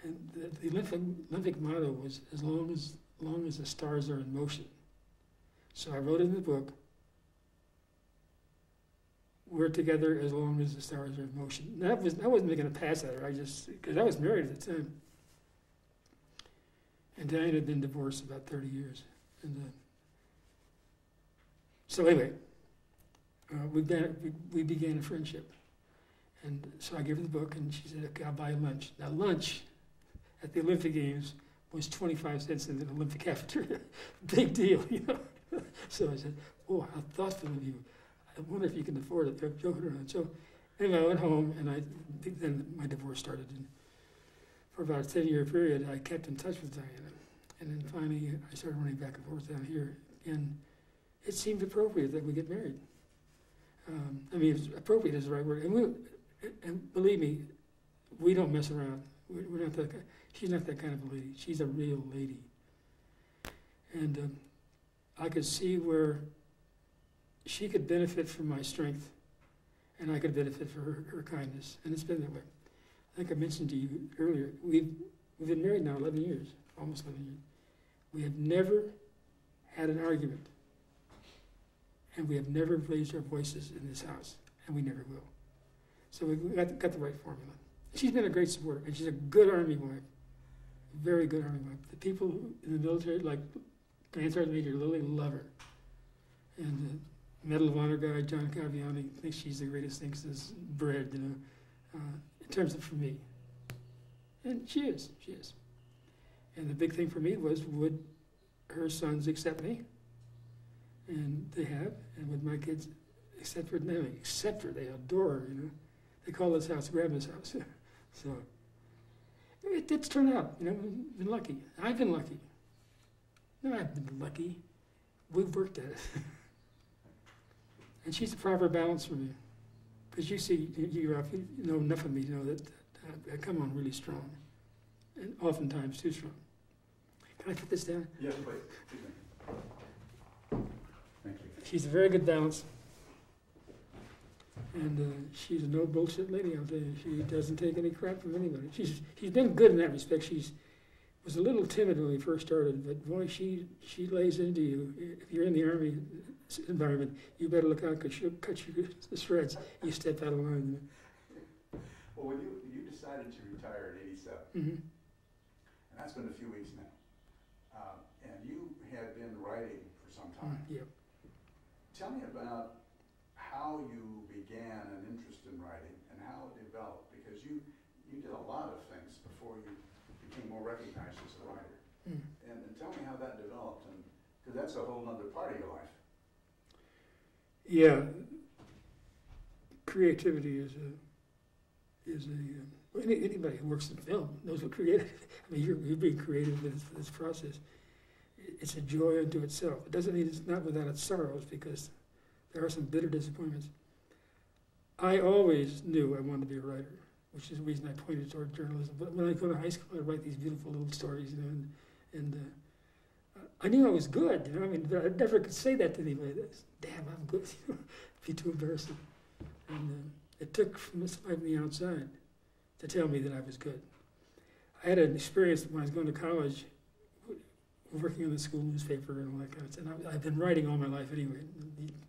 And the, the Olympic, Olympic motto was, as long as, long as the stars are in motion. So I wrote in the book, we're together as long as the stars are in motion. That was, I wasn't making a pass at her, I just, because I was married at the time. And Diane had been divorced about 30 years. And uh, so anyway, uh, we, began, we, we began a friendship. And so I gave her the book, and she said, okay, I'll buy you lunch. Now, lunch at the Olympic Games was 25 cents in the Olympic cafeteria. Big deal, you know. so I said, "Oh, how thoughtful of you! I wonder if you can afford it." I'm joking around. So anyway, I went home, and I then my divorce started. And for about a ten-year period, I kept in touch with Diana, and then finally, I started running back and forth down here, and it seemed appropriate that we get married. Um, I mean, appropriate is the right word, and we, and believe me, we don't mess around. We're, not that. She's not that kind of a lady. She's a real lady, and. Um, I could see where she could benefit from my strength and I could benefit from her, her kindness. And it's been that way. I think I mentioned to you earlier, we've, we've been married now 11 years, almost 11 years. We have never had an argument. And we have never raised our voices in this house, and we never will. So we got, got the right formula. She's been a great supporter, and she's a good Army wife, very good Army wife. The people in the military, like Grand Sergeant Major Lily, Lover. And the Medal of Honor guy, Jon Cavaiani, thinks she's the greatest thing since bread, you know, uh, in terms of for me. And she is, she is. And the big thing for me was would her sons accept me? And they have. And would my kids except for them, except for they adore her, you know. They call this house Grandma's house. so it, it's turned out, you know, been lucky. I've been lucky. No, I've been lucky. We've worked at it. and she's the proper balance for me. Because you see, you, know enough of me to know that, that I come on really strong. And oftentimes too strong. Can I put this down? Yes, please. Thank you. She's a very good balance. And uh, she's a no bullshit lady, I'll tell you. She doesn't take any crap from anybody. She's she's been good in that respect. She's was a little timid when we first started, but boy, she she lays into you. If you're in the army environment, you better look out because she'll cut you to shreds. You step out of line. Well, when you, you decided to retire at eighty-seven, Mm-hmm. and that's been a few weeks now, uh, and you had been writing for some time. Yeah. Tell me about how you began an interest in writing and how it developed, because you, you did a lot of things before you more recognized as a writer. Mm. And, and tell me how that developed, because that's a whole nother part of your life. Yeah. Creativity is a is a uh, any, anybody who works in film knows what creative. I mean, you're you're being creative with this, this process. It's a joy unto itself. It doesn't mean it's not without its sorrows because there are some bitter disappointments. I always knew I wanted to be a writer, which is the reason I pointed toward journalism. But when I go to high school, I write these beautiful little stories, you know, and, and uh, I knew I was good. You know, I mean, I never could say that to anybody. Damn, I'm good. It'd be too embarrassing. And uh, it took from the outside to tell me that I was good. I had an experience when I was going to college, working in the school newspaper and all that kind of stuff. And I- I've been writing all my life anyway,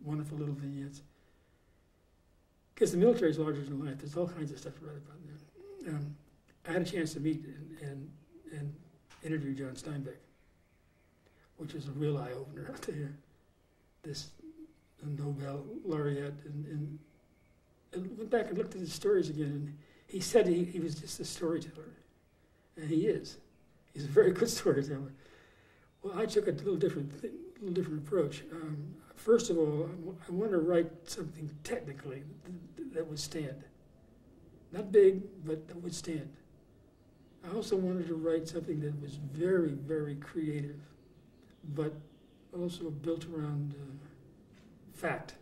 wonderful little vignettes. Because the military is larger than life. There's all kinds of stuff to write about there. Um, I had a chance to meet and, and, and interview John Steinbeck, which was a real eye opener, tell you. This Nobel laureate, and, and, and went back and looked at his stories again, and he said he, he was just a storyteller, and he is. He's a very good storyteller. Well, I took a little different, thi- little different approach. Um, first of all, I wa- I want to write something technically th- that would stand. Not big, but that would stand. I also wanted to write something that was very, very creative, but also built around uh, fact.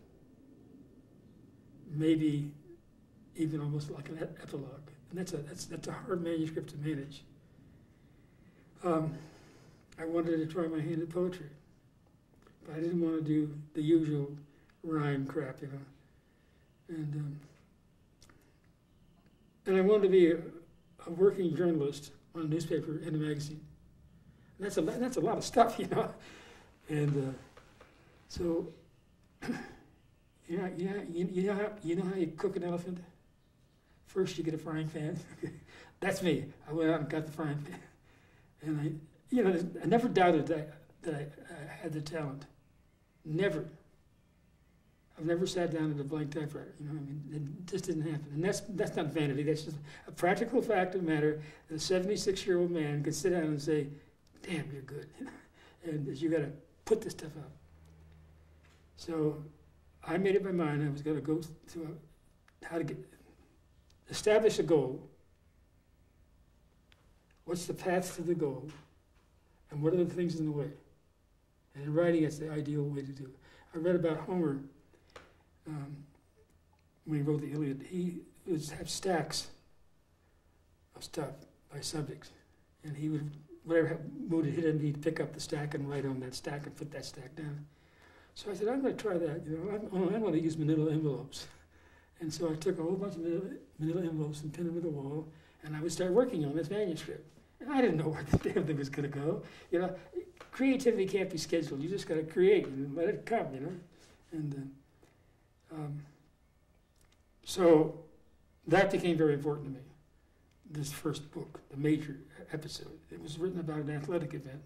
Maybe even almost like an ep- epilogue. And that's a, that's, that's a hard manuscript to manage. Um, I wanted to try my hand at poetry, but I didn't want to do the usual rhyme crap, you know. And, um, and I wanted to be a, a working journalist on a newspaper and a magazine. And that's a, that's a lot of stuff, you know. And uh, so, yeah, yeah, you, you know how you know how you cook an elephant. First, you get a frying pan. That's me. I went out and got the frying pan, and I, you know, I never doubted that that I, I had the talent. Never. I've never sat down at a blank typewriter. You know, I mean, it just didn't happen. And that's that's not vanity. That's just a practical fact of matter. A 76 year old man could sit down and say, "Damn, you're good," and you got to put this stuff out. So I made up my mind I was going to go to a, how to get establish a goal. What's the path to the goal, and what are the things in the way? And in writing, it's the ideal way to do it. I read about Homer um, when he wrote the Iliad. He would have stacks of stuff by subjects, and he would whatever mood it hit him, he'd pick up the stack and write on that stack and put that stack down. So I said, I'm going to try that. You know, I'm, I'm going to use manila envelopes. And so I took a whole bunch of manila envelopes and pinned them to the wall, and I would start working on this manuscript. I didn't know where the damn thing was going to go. You know, creativity can't be scheduled. You just got to create and let it come. You know, and uh, um, so that became very important to me. This first book, the major episode, it was written about an athletic event,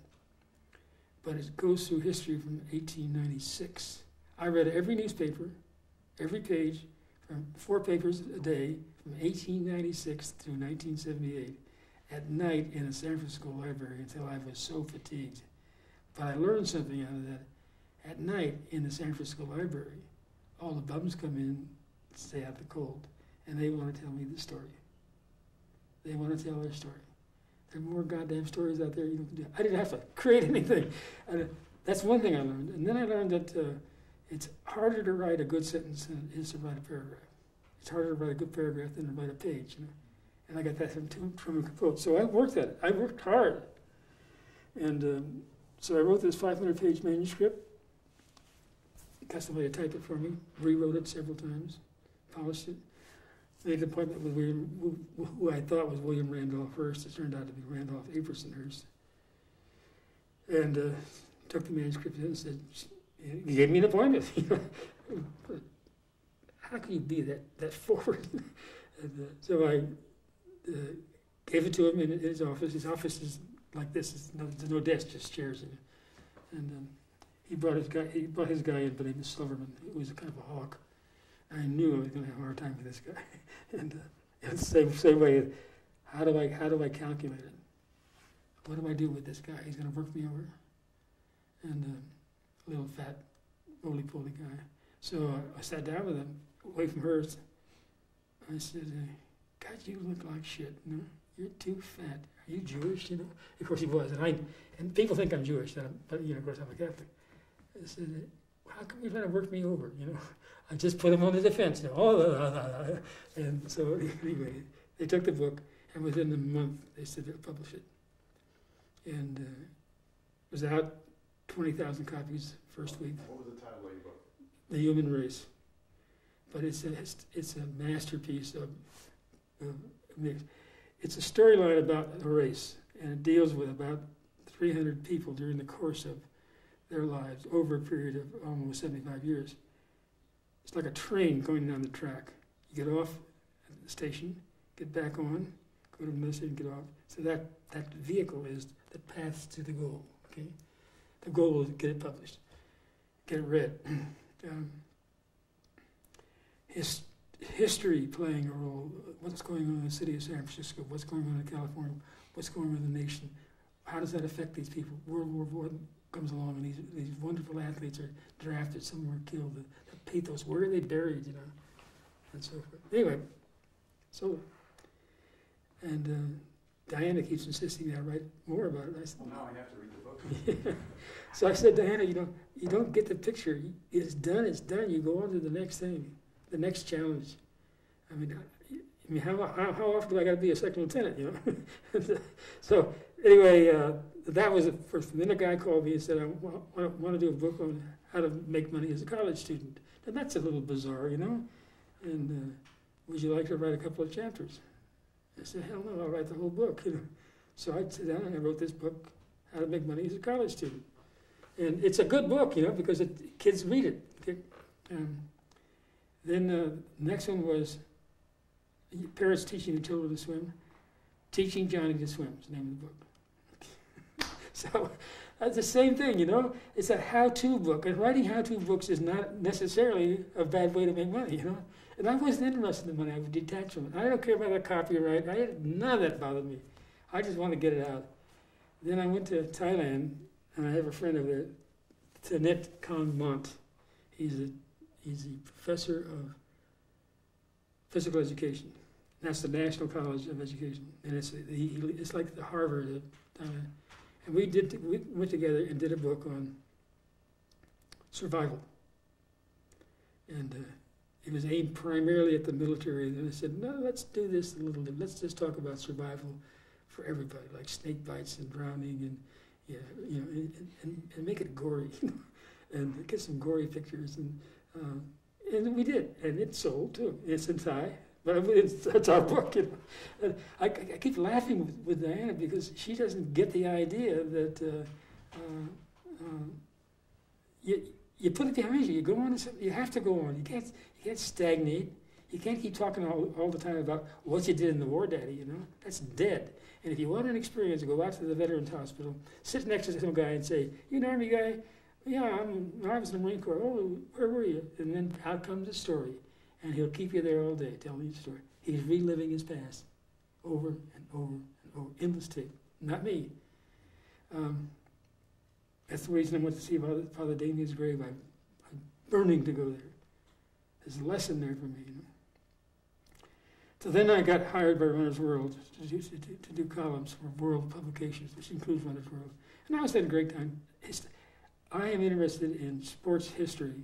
but it goes through history from 1896. I read every newspaper, every page, from four papers a day from 1896 through 1978 at night in a San Francisco library until I was so fatigued. But I learned something out of that. At night in the San Francisco library, all the bums come in, stay out the cold, and they want to tell me the story. They want to tell their story. There are more goddamn stories out there you can do. I didn't have to create anything. That's one thing I learned. And then I learned that uh, it's harder to write a good sentence than it is to write a paragraph. It's harder to write a good paragraph than to write a page. You know? And I got that from Truman Capote. So I worked at it. I worked hard. And um, so I wrote this 500 page manuscript. Got somebody to type it for me, rewrote it several times, polished it. Made an appointment with William, who, who I thought was William Randolph Hearst. It turned out to be Randolph Apperson Hearst. And uh, took the manuscript in and said, he gave me an appointment. How can you be that, that forward? and, uh, so I gave it to him in his office. His office is like this. No, there's no desk, just chairs. It. And um, he brought his guy. He brought his guy in, but name was Silverman. He was a kind of a hawk. I knew I was going to have a hard time with this guy. and uh, same same way. How do I how do I calculate it? What do I do with this guy? He's going to work me over. And uh, little fat, roly poly guy. So uh, I sat down with him, away from hers. I said, uh, God, you look like shit. No, you're too fat. Are you Jewish? You know. Of course he was, and I and people think I'm Jewish, that I'm, but you know, of course I'm a Catholic. I said, How come you're trying to work me over? You know, I just put him on the defense. You know, oh, la, la, la, la. and so anyway, they took the book, and within a month they said they'll publish it, and uh, it was out, twenty thousand copies first week. What was the title of your book? The Human Race. But it's a, it's, it's a masterpiece of. It's a storyline about a race, and it deals with about 300 people during the course of their lives over a period of almost 75 years. It's like a train going down the track. You get off at the station, get back on, go to another station, get off. So that, that vehicle is the path to the goal. Okay, the goal is to get it published, get it read. um, his history playing a role. What's going on in the city of San Francisco? What's going on in California? What's going on in the nation? How does that affect these people? World War One comes along, and these these wonderful athletes are drafted. Some were killed. The, the pathos. Where are they buried? You know, and so forth. Anyway, so and uh, Diana keeps insisting that I write more about it. I said, Well, now I have to read the book. so I said, Diana, you know, you don't get the picture. It's done. It's done. You go on to the next thing, the next challenge. I mean, I, mean, how, how, how often do I got to be a second lieutenant? You know. so anyway, uh, that was the first. Then a guy called me and said, I want, want to do a book on how to make money as a college student. And that's a little bizarre, you know. And uh, would you like to write a couple of chapters? I said, hell no, I'll write the whole book. You know. So I sat down and I wrote this book, How to Make Money as a College Student. And it's a good book, you know, because it, kids read it. Um, then the next one was Parents Teaching the Children to Swim. Teaching Johnny to Swim is the name of the book. so that's the same thing, you know. It's a how-to book, and writing how-to books is not necessarily a bad way to make money, you know. And I wasn't interested in the money; I was detached from it. I don't care about the copyright. I none of that bothered me. I just want to get it out. Then I went to Thailand, and I have a friend over there, Tanet Kong Mont. He's a he's a professor of physical education. That's the National College of Education, and it's he, it's like the Harvard. And we did we went together and did a book on survival. And uh, it was aimed primarily at the military. And I said, no, let's do this a little bit. Let's just talk about survival for everybody, like snake bites and drowning, and yeah, you know, and, and, and make it gory, and get some gory pictures. And um, and we did, and it sold too. It's in Thai, but it's, it's our book. You know. I, I keep laughing with, with Diana because she doesn't get the idea that uh, uh, uh, you you put it behind you. You go on. You have to go on. You can't you can't stagnate. You can't keep talking all, all the time about what you did in the war, Daddy. You know that's dead. And if you want an experience, go out to the Veterans Hospital, sit next to some guy, and say, "You an Army guy? Yeah, I'm, I was in the Marine Corps. Oh, where were you?" And then out comes the story, and he'll keep you there all day telling you the story. He's reliving his past, over and over and over, endless tape. Not me. Um, that's the reason I went to see Father, Father Damien's grave. I, I'm burning to go there. there's a lesson there for me. You know? So then I got hired by Runner's World to do, to, to do columns for World Publications, which includes Runner's World. And I was having a great time. I am interested in sports history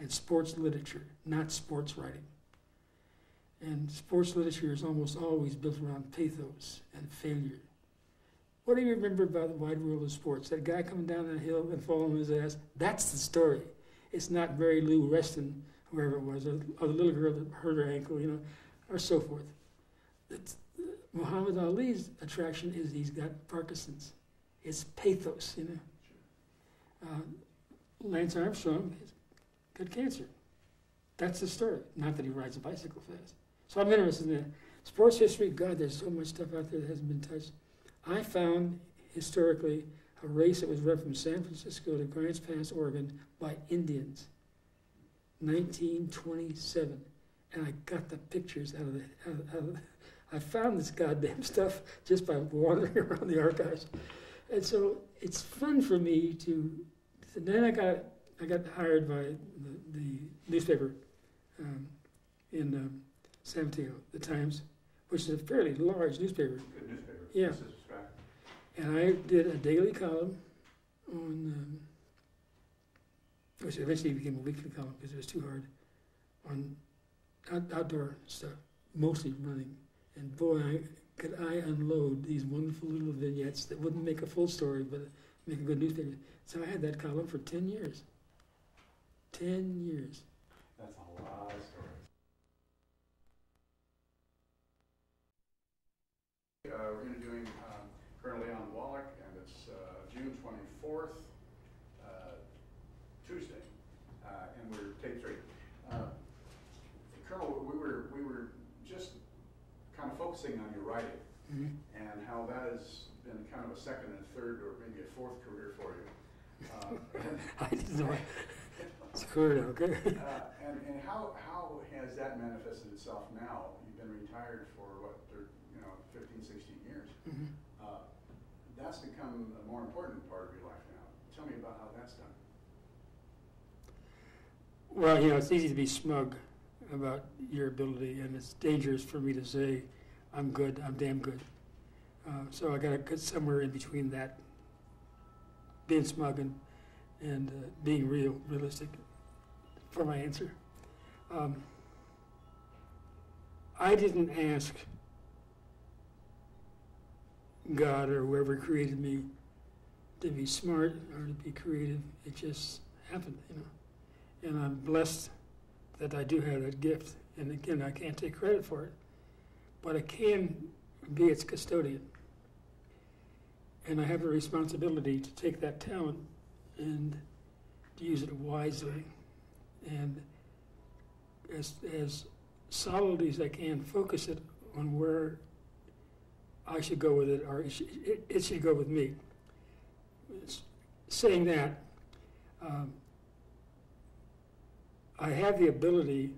and sports literature, not sports writing. And sports literature is almost always built around pathos and failure. What do you remember about the wide world of sports? That guy coming down the hill and falling on his ass? That's the story. It's not Mary Lou Retton, whoever it was, or, the little girl that hurt her ankle, you know, or so forth. It's, uh, Muhammad Ali's attraction is he's got Parkinson's. It's pathos, you know. Uh, Lance Armstrong has got cancer. That's the story. Not that he rides a bicycle fast. So I'm interested in that. Sports history, God, there's so much stuff out there that hasn't been touched. I found historically a race that was run from San Francisco to Grants Pass, Oregon by Indians. 1927. And I got the pictures out of the. Out of, out of, I found this goddamn stuff just by wandering around the archives. And so it's fun for me to. So then I got I got hired by the, the newspaper um, in um, San Mateo, the Times, which is a fairly large newspaper. Good newspaper. Yeah. This is fact. And I did a daily column on, um, which eventually became a weekly column because it was too hard, on out, outdoor stuff, mostly running. And boy, I, could I unload these wonderful little vignettes that wouldn't make a full story, but make a good newspaper. So I had that column for 10 years. 10 years. That's a lot of stories. Uh, we're gonna doing, um, currently on Wallach, and it's, uh, June twenty-fourth, uh, Tuesday, uh, and we're tape three. Uh, Colonel, we were, we were just kind of focusing on your writing, Mhm. and how that has been kind of a second and third, or maybe a fourth career for you. Uh, I didn't know. It's good, okay? Uh, and, and how, how has that manifested itself now? You've been retired for what, thir you know, 15, 16 years. Mhm. Uh, that's become a more important part of your life now. Tell me about how that's done. Well, you know, it's easy to be smug about your ability, and it's dangerous for me to say, I'm good, I'm damn good. Uh, so I got to get somewhere in between that, being smug and, and uh, being real, realistic for my answer. Um, I didn't ask God or whoever created me to be smart or to be creative. It just happened, you know and I'm blessed that I do have that gift. And again, I can't take credit for it, but I can be its custodian. And I have a responsibility to take that talent and to use it wisely and as, as solidly as I can, focus it on where I should go with it or it should, it, it should go with me. Saying that, um, I have the ability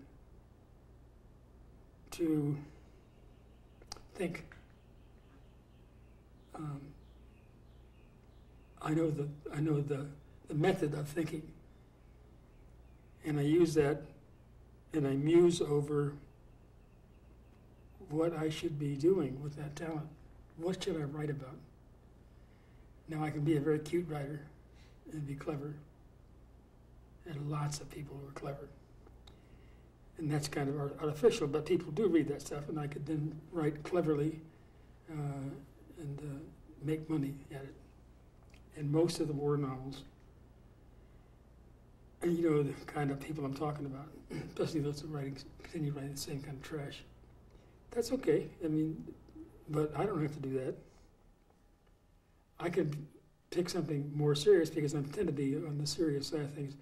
to think. Um, I know the I know the, the method of thinking, and I use that, and I muse over what I should be doing with that talent. What should I write about? Now I can be a very cute writer and be clever and lots of people who are clever. And that's kind of artificial, but people do read that stuff, and I could then write cleverly uh, and uh, make money at it. And most of the war novels, and you know the kind of people I'm talking about, especially those who writing, continue writing the same kind of trash. That's okay. I mean, but I don't have to do that. I can pick something more serious because I tend to be on the serious side of things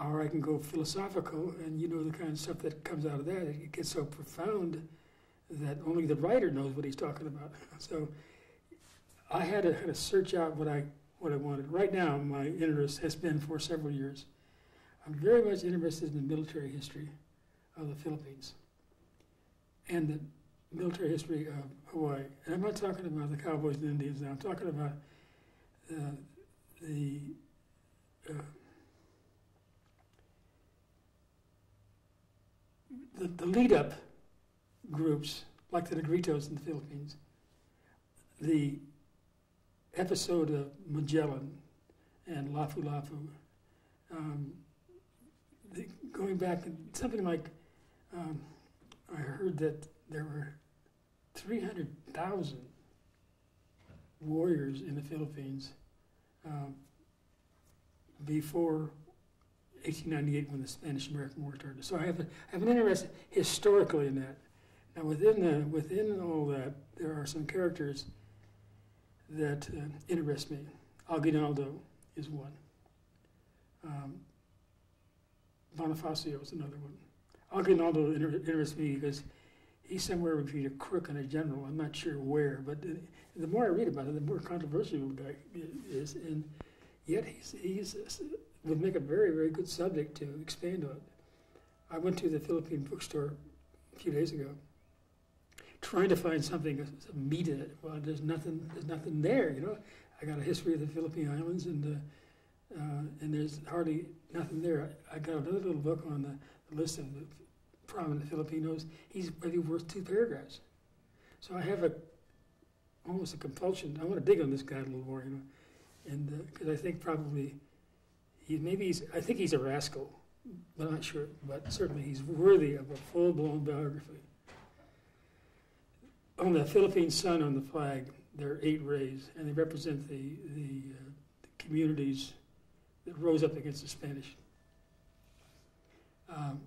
or I can go philosophical, and you know the kind of stuff that comes out of that. It gets so profound that only the writer knows what he's talking about. So I had to kind of search out what I what I wanted. Right now, my interest has been for several years. I'm very much interested in the military history of the Philippines and the military history of Hawaii. And I'm not talking about the cowboys and Indians now. I'm talking about uh, the uh, the, the lead up groups, like the Negritos in the Philippines, the episode of Magellan and Lapu Lapu, um, the, going back, something like um, I heard that there were 300,000 warriors in the Philippines um, before 1898 when the Spanish American War started. So I have, a, I have an interest historically in that. Now within the, within all that, there are some characters that uh, me. Aguinaldo is one. Um, Bonifacio is another one. Aguinaldo inter- interests me because he's somewhere between a crook and a general. I'm not sure where, but uh, the more I read about it, the more controversial the guy is, and yet he's he's would make a very very good subject to expand on. I went to the Philippine bookstore a few days ago, trying to find something some meat in it. Well, there's nothing there's nothing there. You know, I got a history of the Philippine Islands and. Uh, uh, and there's hardly nothing there. I, I got another little book on the, the list of the prominent Filipinos. He's maybe worth two paragraphs. So I have a almost a compulsion. I want to dig on this guy a little more, you know, and because I think probably he maybe he's I think he's a rascal, but I'm not sure. But certainly he's worthy of a full-blown biography. On the Philippine sun on the flag, there are eight rays, and they represent the the, uh, the communities that rose up against the Spanish. Um,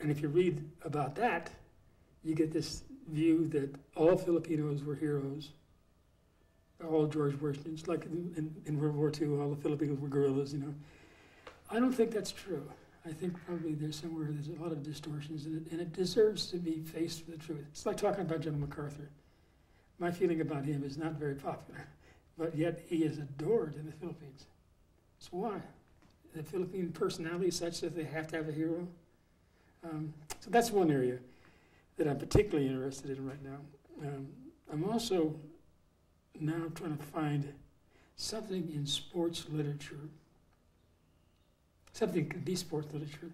and if you read about that, you get this view that all Filipinos were heroes, all George Washingtons, like in, in, in World War II, all the Filipinos were guerrillas, you know. I don't think that's true. I think probably there's somewhere there's a lot of distortions in it, and it deserves to be faced with the truth. It's like talking about General MacArthur. My feeling about him is not very popular, but yet he is adored in the Philippines. So why? The Philippine personality is such that they have to have a hero. Um, so that's one area that I'm particularly interested in right now. Um, I'm also now trying to find something in sports literature, something could be sports literature,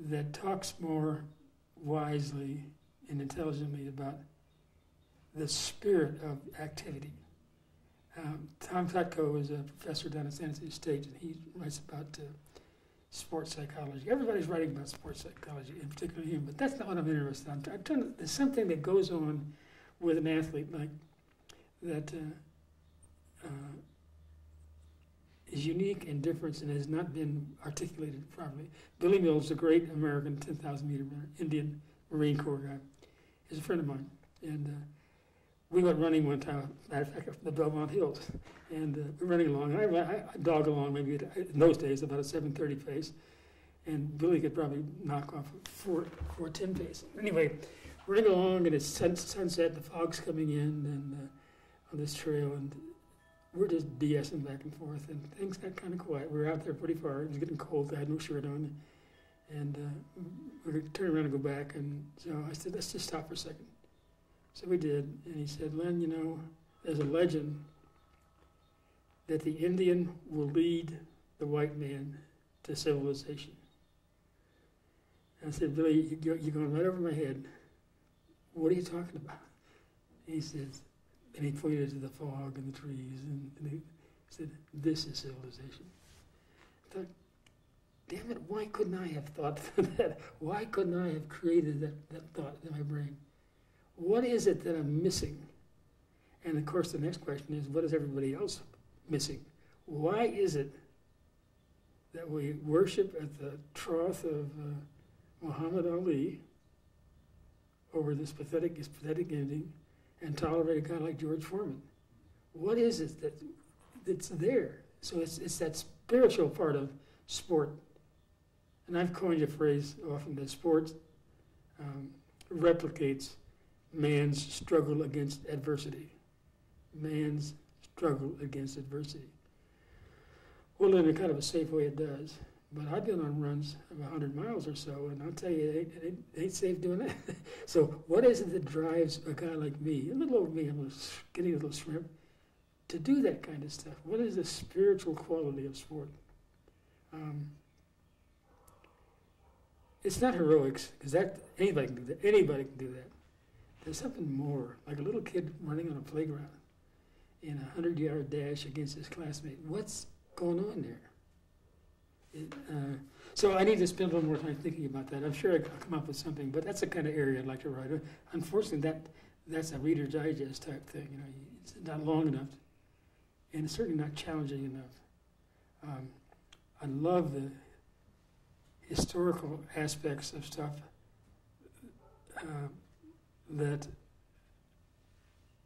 that talks more wisely and intelligently about the spirit of activity. Um, Tom Tutko is a professor down at San Jose State, and he writes about uh, sports psychology. Everybody's writing about sports psychology, and particularly him, but that's not what I'm interested in. I'm, I'm there's something that goes on with an athlete like that uh, uh, is unique and different and has not been articulated properly. Billy Mills, a great American 10,000 meter Indian Marine Corps guy, is a friend of mine, and uh, we went running one time, matter of fact, up the Belmont Hills, and uh, we're running along. And I, I, I dog along maybe in those days about a 7:30 pace, and Billy could probably knock off a 4 4:10 pace. Anyway, running along, and it's sun, sunset, the fog's coming in, and uh, on this trail, and we're just BSing back and forth, and things got kind of quiet. We were out there pretty far. It was getting cold. I had no shirt on, and uh, we could turn around and go back. And so I said, "Let's just stop for a second. So we did, and he said, Len, you know, there's a legend that the Indian will lead the white man to civilization. And I said, Billy, you're going right over my head. What are you talking about? He says, and he pointed to the fog and the trees, and, and he said, This is civilization. I thought, damn it, why couldn't I have thought that? Why couldn't I have created that, that thought in my brain? What is it that I'm missing? And of course, the next question is, what is everybody else missing? Why is it that we worship at the trough of uh, Muhammad Ali over this pathetic, this pathetic ending and tolerate a guy like George Foreman? What is it that that's there? So it's, it's that spiritual part of sport. And I've coined a phrase often that sport um, replicates man's struggle against adversity. Man's struggle against adversity. Well, in a kind of a safe way, it does. But I've been on runs of 100 miles or so, and I'll tell you, it ain't, it ain't, safe doing that. so, what is it that drives a guy like me, a little old me, a skinny little shrimp, to do that kind of stuff? What is the spiritual quality of sport? Um, it's not heroics because that anybody can do that. Anybody can do that. There's something more, like a little kid running on a playground in a hundred-yard dash against his classmate. What's going on there? Uh, so I need to spend a little more time thinking about that. I'm sure I'll come up with something, but that's the kind of area I'd like to write. Unfortunately, that that's a Reader's Digest type thing. You know, it's not long enough, and it's certainly not challenging enough. Um, I love the historical aspects of stuff uh, that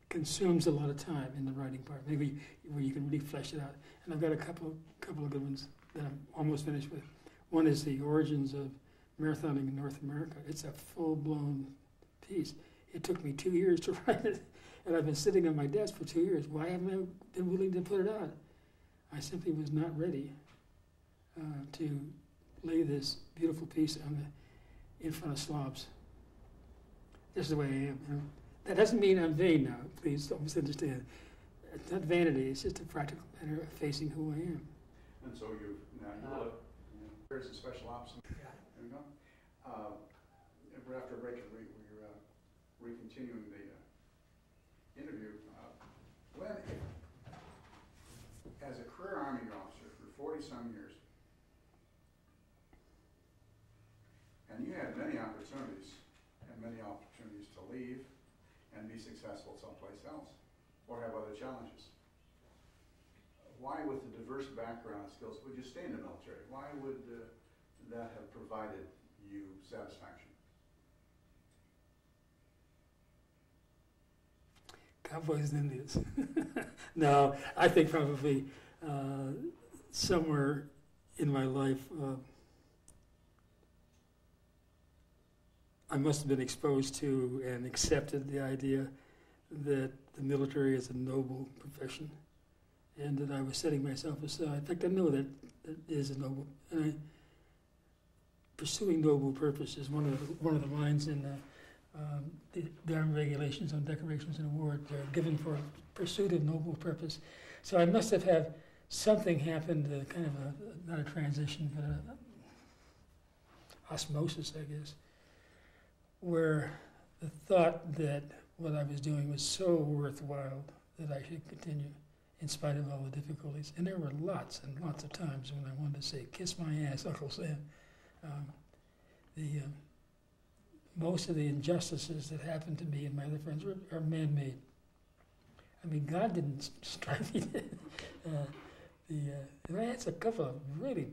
consumes a lot of time in the writing part. Maybe where you can really flesh it out. And I've got a couple couple of good ones that I'm almost finished with. One is the origins of marathoning in North America. It's a full-blown piece. It took me two years to write it, and I've been sitting on my desk for two years. Why haven't I been willing to put it out? I simply was not ready uh, to lay this beautiful piece on the in front of slobs. This is the way I am. You know? That doesn't mean I'm vain now. Please don't misunderstand. It's not vanity. It's just a practical matter of facing who I am. And so you've, now you look, here's a special ops. Yeah. There we go. Uh, after a break, we, we're, uh, recontinuing the, uh, interview. Uh, Len, as a career Army officer for forty-some years, and you had many opportunities, and many opportunities to leave and be successful someplace else, or have other challenges. Why, with the diverse background skills, would you stay in the military? Why would uh, that have provided you satisfaction? Cowboys and Indians. no, I think probably uh, somewhere in my life uh, I must have been exposed to and accepted the idea that the military is a noble profession and that I was setting myself aside. In fact, I know that a noble, pursuing noble purpose is one of the, one of the lines in the um, the, regulations on decorations and awards are given for pursuit of noble purpose. So I must have had something happen to kind of a, not a transition, but a osmosis, I guess, where the thought that what I was doing was so worthwhile that I should continue in spite of all the difficulties. And there were lots and lots of times when I wanted to say, kiss my ass, Uncle Sam. Um, the... Um, most of the injustices that happened to me and my other friends were, are man-made. I mean, God didn't strike me. uh, the uh, and I had a couple of really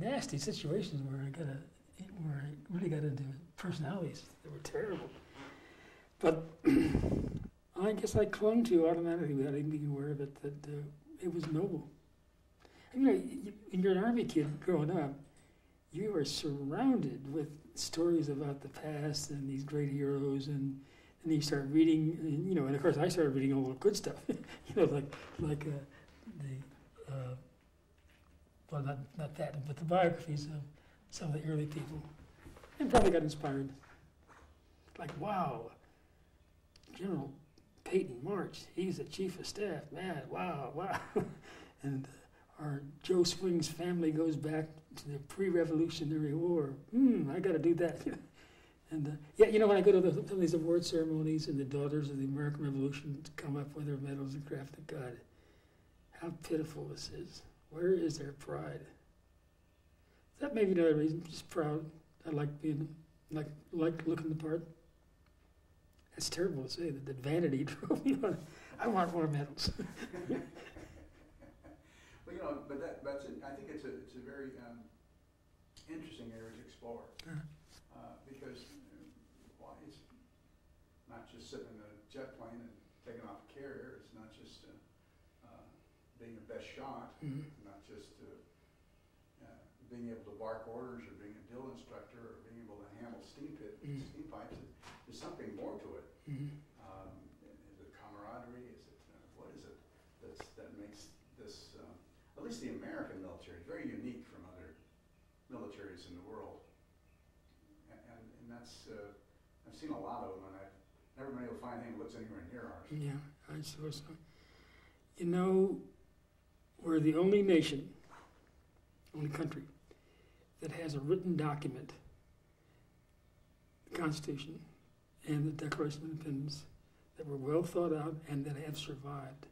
nasty situations where I got a, where I really got into personalities that were terrible. But I guess I clung to automatically without even being aware of it that uh, it was noble. You know, when you're an army kid growing up, you are surrounded with stories about the past and these great heroes and and you start reading and, you know and of course I started reading all the good stuff you know like like uh, the uh, well not not that but the biographies of some of the early people and probably got inspired like wow General Peyton March he's the chief of staff man wow wow and uh, our Joe Swing's family goes back to the pre-Revolutionary War. Hmm, I got to do that. and uh, yeah, you know, when I go to the, some of these award ceremonies and the daughters of the American Revolution come up with their medals and craft of God, how pitiful this is. Where is their pride? That may be another reason. Just proud. I like being like like looking the part. It's terrible to say that the vanity drove me on. I want more medals. Well, you know, but that, that's, it. I think it's a, it's a very, um, interesting area to explore. Yeah. Uh, because, uh, why, it's not just sitting in a jet plane and taking off a carrier, it's not just, uh, uh, being the best shot, Mhm. not just, uh, uh, being able to bark orders or being a drill instructor or being able to handle steam pit, Mm. steam pipes. There's something more Mhm. Um, is it camaraderie? Is it, uh, what is it that's, that makes this, uh, at least the American military, very unique from other militaries in the world? And, and, and that's, uh, I've seen a lot of them and I've never been able to find anything that looks anywhere near ours. Yeah, I suppose so. You know, we're the only nation, only country, that has a written document, the Constitution and the Declaration of Independence, that were well thought out and that have survived.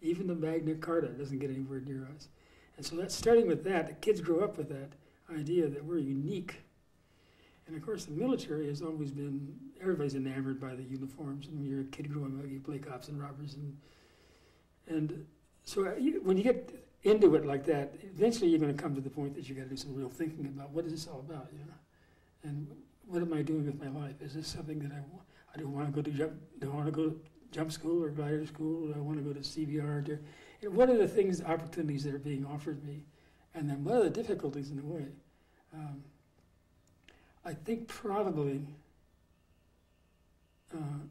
Even the Magna Carta doesn't get anywhere near us. And so that's starting with that. The kids grow up with that idea that we're unique. And of course, the military has always been, everybody's enamored by the uniforms. And when you're a kid growing up, you play cops and robbers. And, and so uh, when you get into it like that, eventually you're going to come to the point that you've got to do some real thinking about what is this all about, you know? And what am I doing with my life? Is this something that I, wa- I don't want to go to jump, do I want to go to jump school or glider school? Do I want to go to CBR? What are the things, opportunities that are being offered me? And then what are the difficulties in the way? Um, I think probably uh,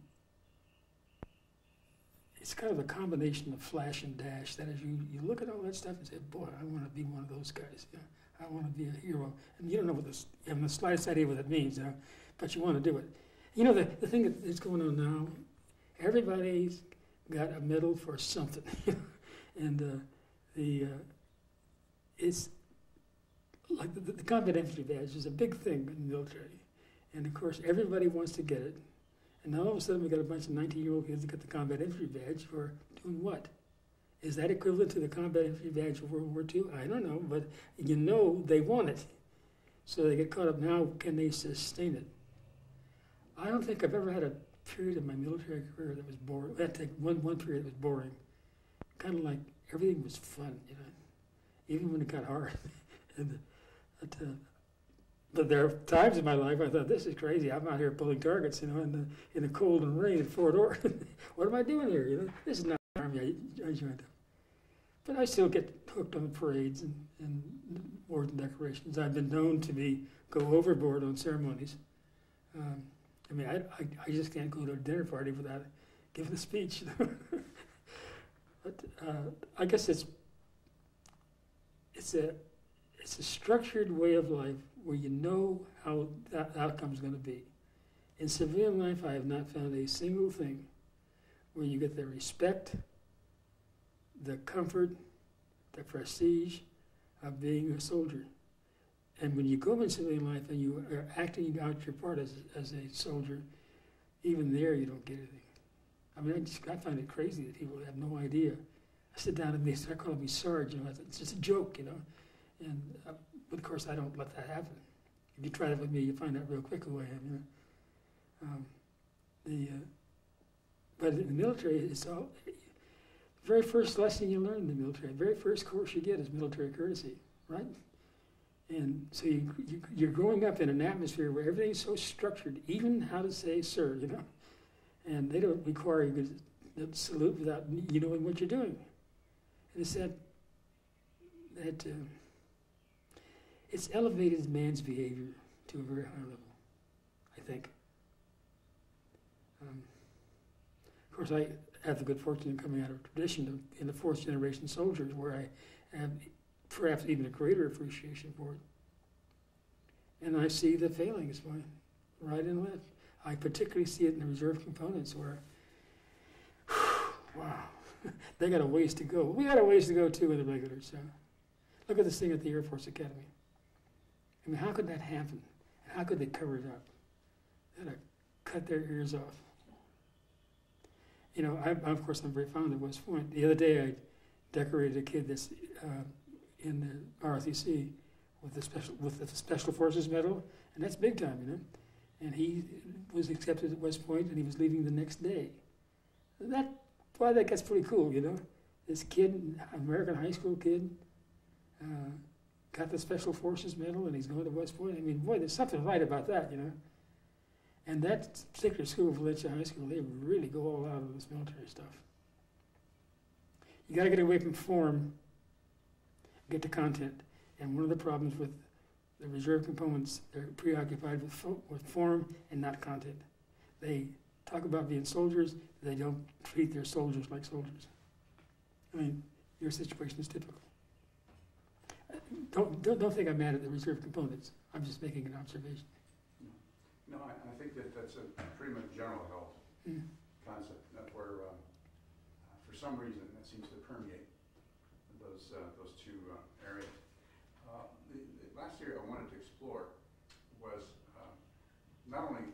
it's kind of a combination of flash and dash. That is, you, you look at all that stuff and say, boy, I want to be one of those guys. I want to be a hero. And you don't know what this, you have the slightest idea what that means, but you want to do it. You know, the, the thing that's going on now, everybody's got a medal for something. and uh, the uh, it's like the, the combat infantry badge is a big thing in the military. And of course, everybody wants to get it. And now all of a sudden, we've got a bunch of 19 year old kids that got the combat infantry badge for doing what? Is that equivalent to the combat badge of World War II? I don't know, but you know they want it. So they get caught up now, can they sustain it? I don't think I've ever had a period of my military career that was boring. That take one, one period was boring. Kind of like everything was fun, you know, even when it got hard. and, but, uh, but there are times in my life I thought, this is crazy. I'm out here pulling targets, you know, in the, in the cold and rain at Fort Ord. what am I doing here? You know, this is not the army I, I. But I still get hooked on parades and, and wars and decorations. I've been known to be go overboard on ceremonies. Um, I mean, I, I, I just can't go to a dinner party without giving a speech. but uh, I guess it's it's a it's a structured way of life where you know how that outcome is going to be. In civilian life, I have not found a single thing where you get the respect, the comfort, the prestige of being a soldier. And when you go in civilian life and you are acting out your part as, as a soldier, even there you don't get anything. I mean, I just I find it crazy that people have no idea. I sit down and they start calling me Sarge, you know, it's just a joke, you know. And uh, but of course, I don't let that happen. If you try that with me, you find out real quick who I am, you know. Um, the uh, but in the military, it's all. Very first lesson you learn in the military, the very first course you get is military courtesy, right? And so you, you, you're growing up in an atmosphere where everything's so structured, even how to say sir, you know. And they don't require you to salute without you knowing what you're doing. And it's that, that uh, it's elevated man's behavior to a very high level, I think. Um, of course, I have the good fortune of coming out of a tradition of, in the fourth generation soldiers where I have perhaps even a greater appreciation for it. And I see the failings right and left. I particularly see it in the reserve components where, wow, they got a ways to go. We got a ways to go too with the regulars. So look at this thing at the Air Force Academy. I mean, how could that happen? How could they cover it up? They had to cut their ears off. You know, I, of course, I'm very fond of West Point. The other day, I decorated a kid that's uh, in the ROTC with the special with the Special Forces Medal, and that's big time, you know. And he was accepted at West Point, and he was leaving the next day. That, boy, that gets pretty cool, you know. This kid, American high school kid, uh, got the Special Forces Medal, and he's going to West Point. I mean, boy, there's something right about that, you know. And that particular school, Valencia High School, they really go all out on this military stuff. You got to get away from form, get to content. And one of the problems with the reserve components, they're preoccupied with, fo- with form and not content. They talk about being soldiers, they don't treat their soldiers like soldiers. I mean, your situation is typical. Uh, Don't, don't, don't think I'm mad at the reserve components. I'm just making an observation. No, I, I think that that's a pretty much general health mm. concept that where, um, uh, for some reason, that seems to permeate those uh, those two uh, areas. Uh, the, the last area I wanted to explore was uh, not only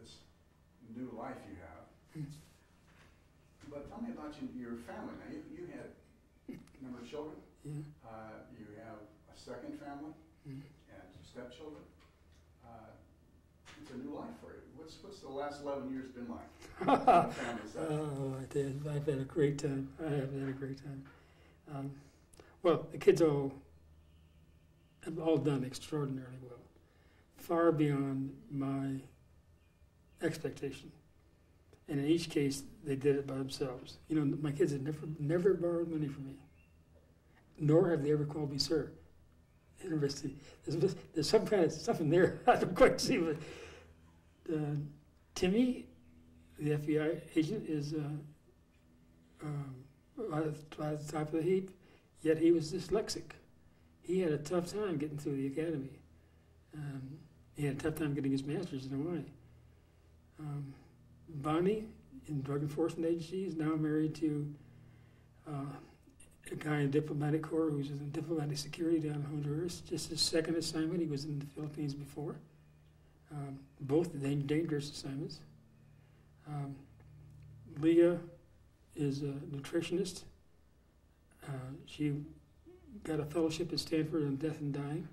this new life you have, hmm. but tell me about your family. Now, you, you had a number of children. Yeah. you have a second family mm. and stepchildren. A new life for you. What's, what's the last 11 years been like? on the family side? Oh, I did. I've had a great time. I have had a great time. Um, well, the kids all have all done extraordinarily well, far beyond my expectation. And in each case, they did it by themselves. You know, my kids have never never borrowed money from me, nor have they ever called me sir. Interesting. There's, there's some kind of stuff in there I don't quite see, but uh, Timmy the FBI agent is uh, um, at, right at the top of the heap, yet he was dyslexic. He had a tough time getting through the academy. Um, he had a tough time getting his master's in Hawaii. Um, Bonnie, in drug enforcement agency, is now married to uh, a guy in diplomatic corps who's in diplomatic security down in Honduras. Just his second assignment. He was in the Philippines before. Um, both dan- dangerous assignments. Um, Leah is a nutritionist. Uh, she got a fellowship at Stanford on death and dying,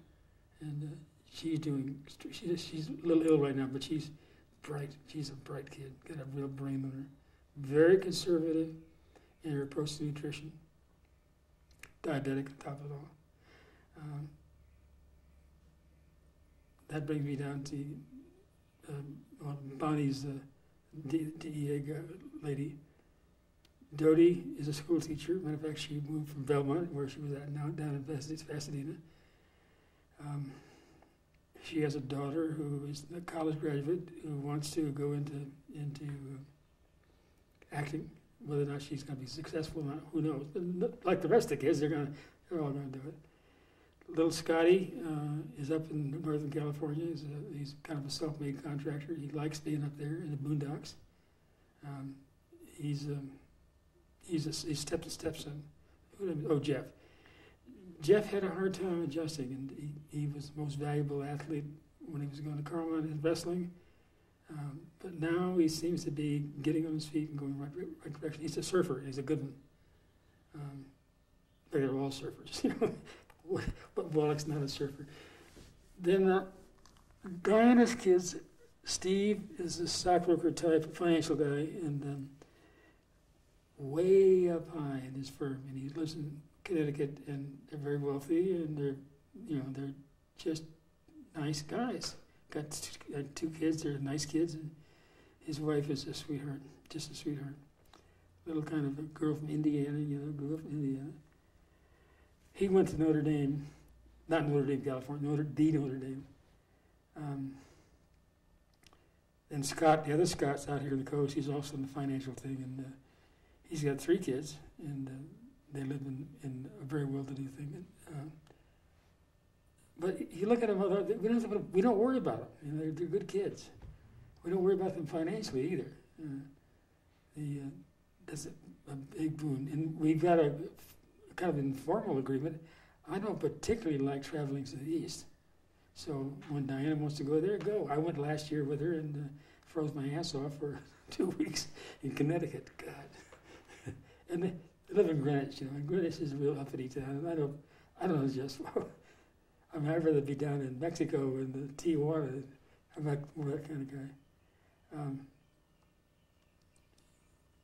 and uh, she's doing. She's she's a little ill right now, but she's bright. She's a bright kid. Got a real brain on her. Very conservative in her approach to nutrition. Diabetic on top of all. Um, that brings me down to um, well, Bonnie's. D- DEA lady. Dodie is a school teacher. Matter of fact, she moved from Belmont, where she was at now, down in Pasadena. Pasadena. Um, she has a daughter who is a college graduate who wants to go into into uh, acting. Whether or not she's going to be successful, or not, who knows? But like the rest of the kids, they're going to they're all going to do it. Little Scotty uh, is up in Northern California. He's, a, he's kind of a self-made contractor. He likes being up there in the boondocks. Um, he's um, he's a he's step stepson. Oh, Jeff. Jeff had a hard time adjusting, and he, he was the most valuable athlete when he was going to Carolina in wrestling. Um, but now he seems to be getting on his feet and going right, right direction. He's a surfer. and He's a good one. Um, they're all surfers, you know but Wallach's not a surfer. Then uh, Diana's kids, Steve is a stockbroker type, financial guy, and um, way up high in his firm, and he lives in Connecticut, and they're very wealthy, and they're, you know, they're just nice guys. Got t- got two kids, they're nice kids, and his wife is a sweetheart, just a sweetheart. Little kind of a girl from Indiana, you know, grew up in Indiana he went to Notre Dame, not Notre Dame, California, Notre, the Notre Dame. Um, and Scott, the other Scott's out here on the coast. He's also in the financial thing, and uh, he's got three kids, and uh, they live in, in a very well-to-do thing. And, uh, but you look at them, we don't, to, we don't worry about them. You know, they're, they're good kids. We don't worry about them financially either. Uh, the, uh, that's a, a big boon, and we've got a kind of informal agreement. I don't particularly like traveling to the east. So when Diana wants to go there, go. I went last year with her and uh, froze my ass off for two weeks in Connecticut. God. and they live in Greenwich, you know, and Greenwich is a real uppity town. And I don't, I don't know just, I mean, I'd rather be down in Mexico in the Tijuana. I'm not more that kind of guy. Um,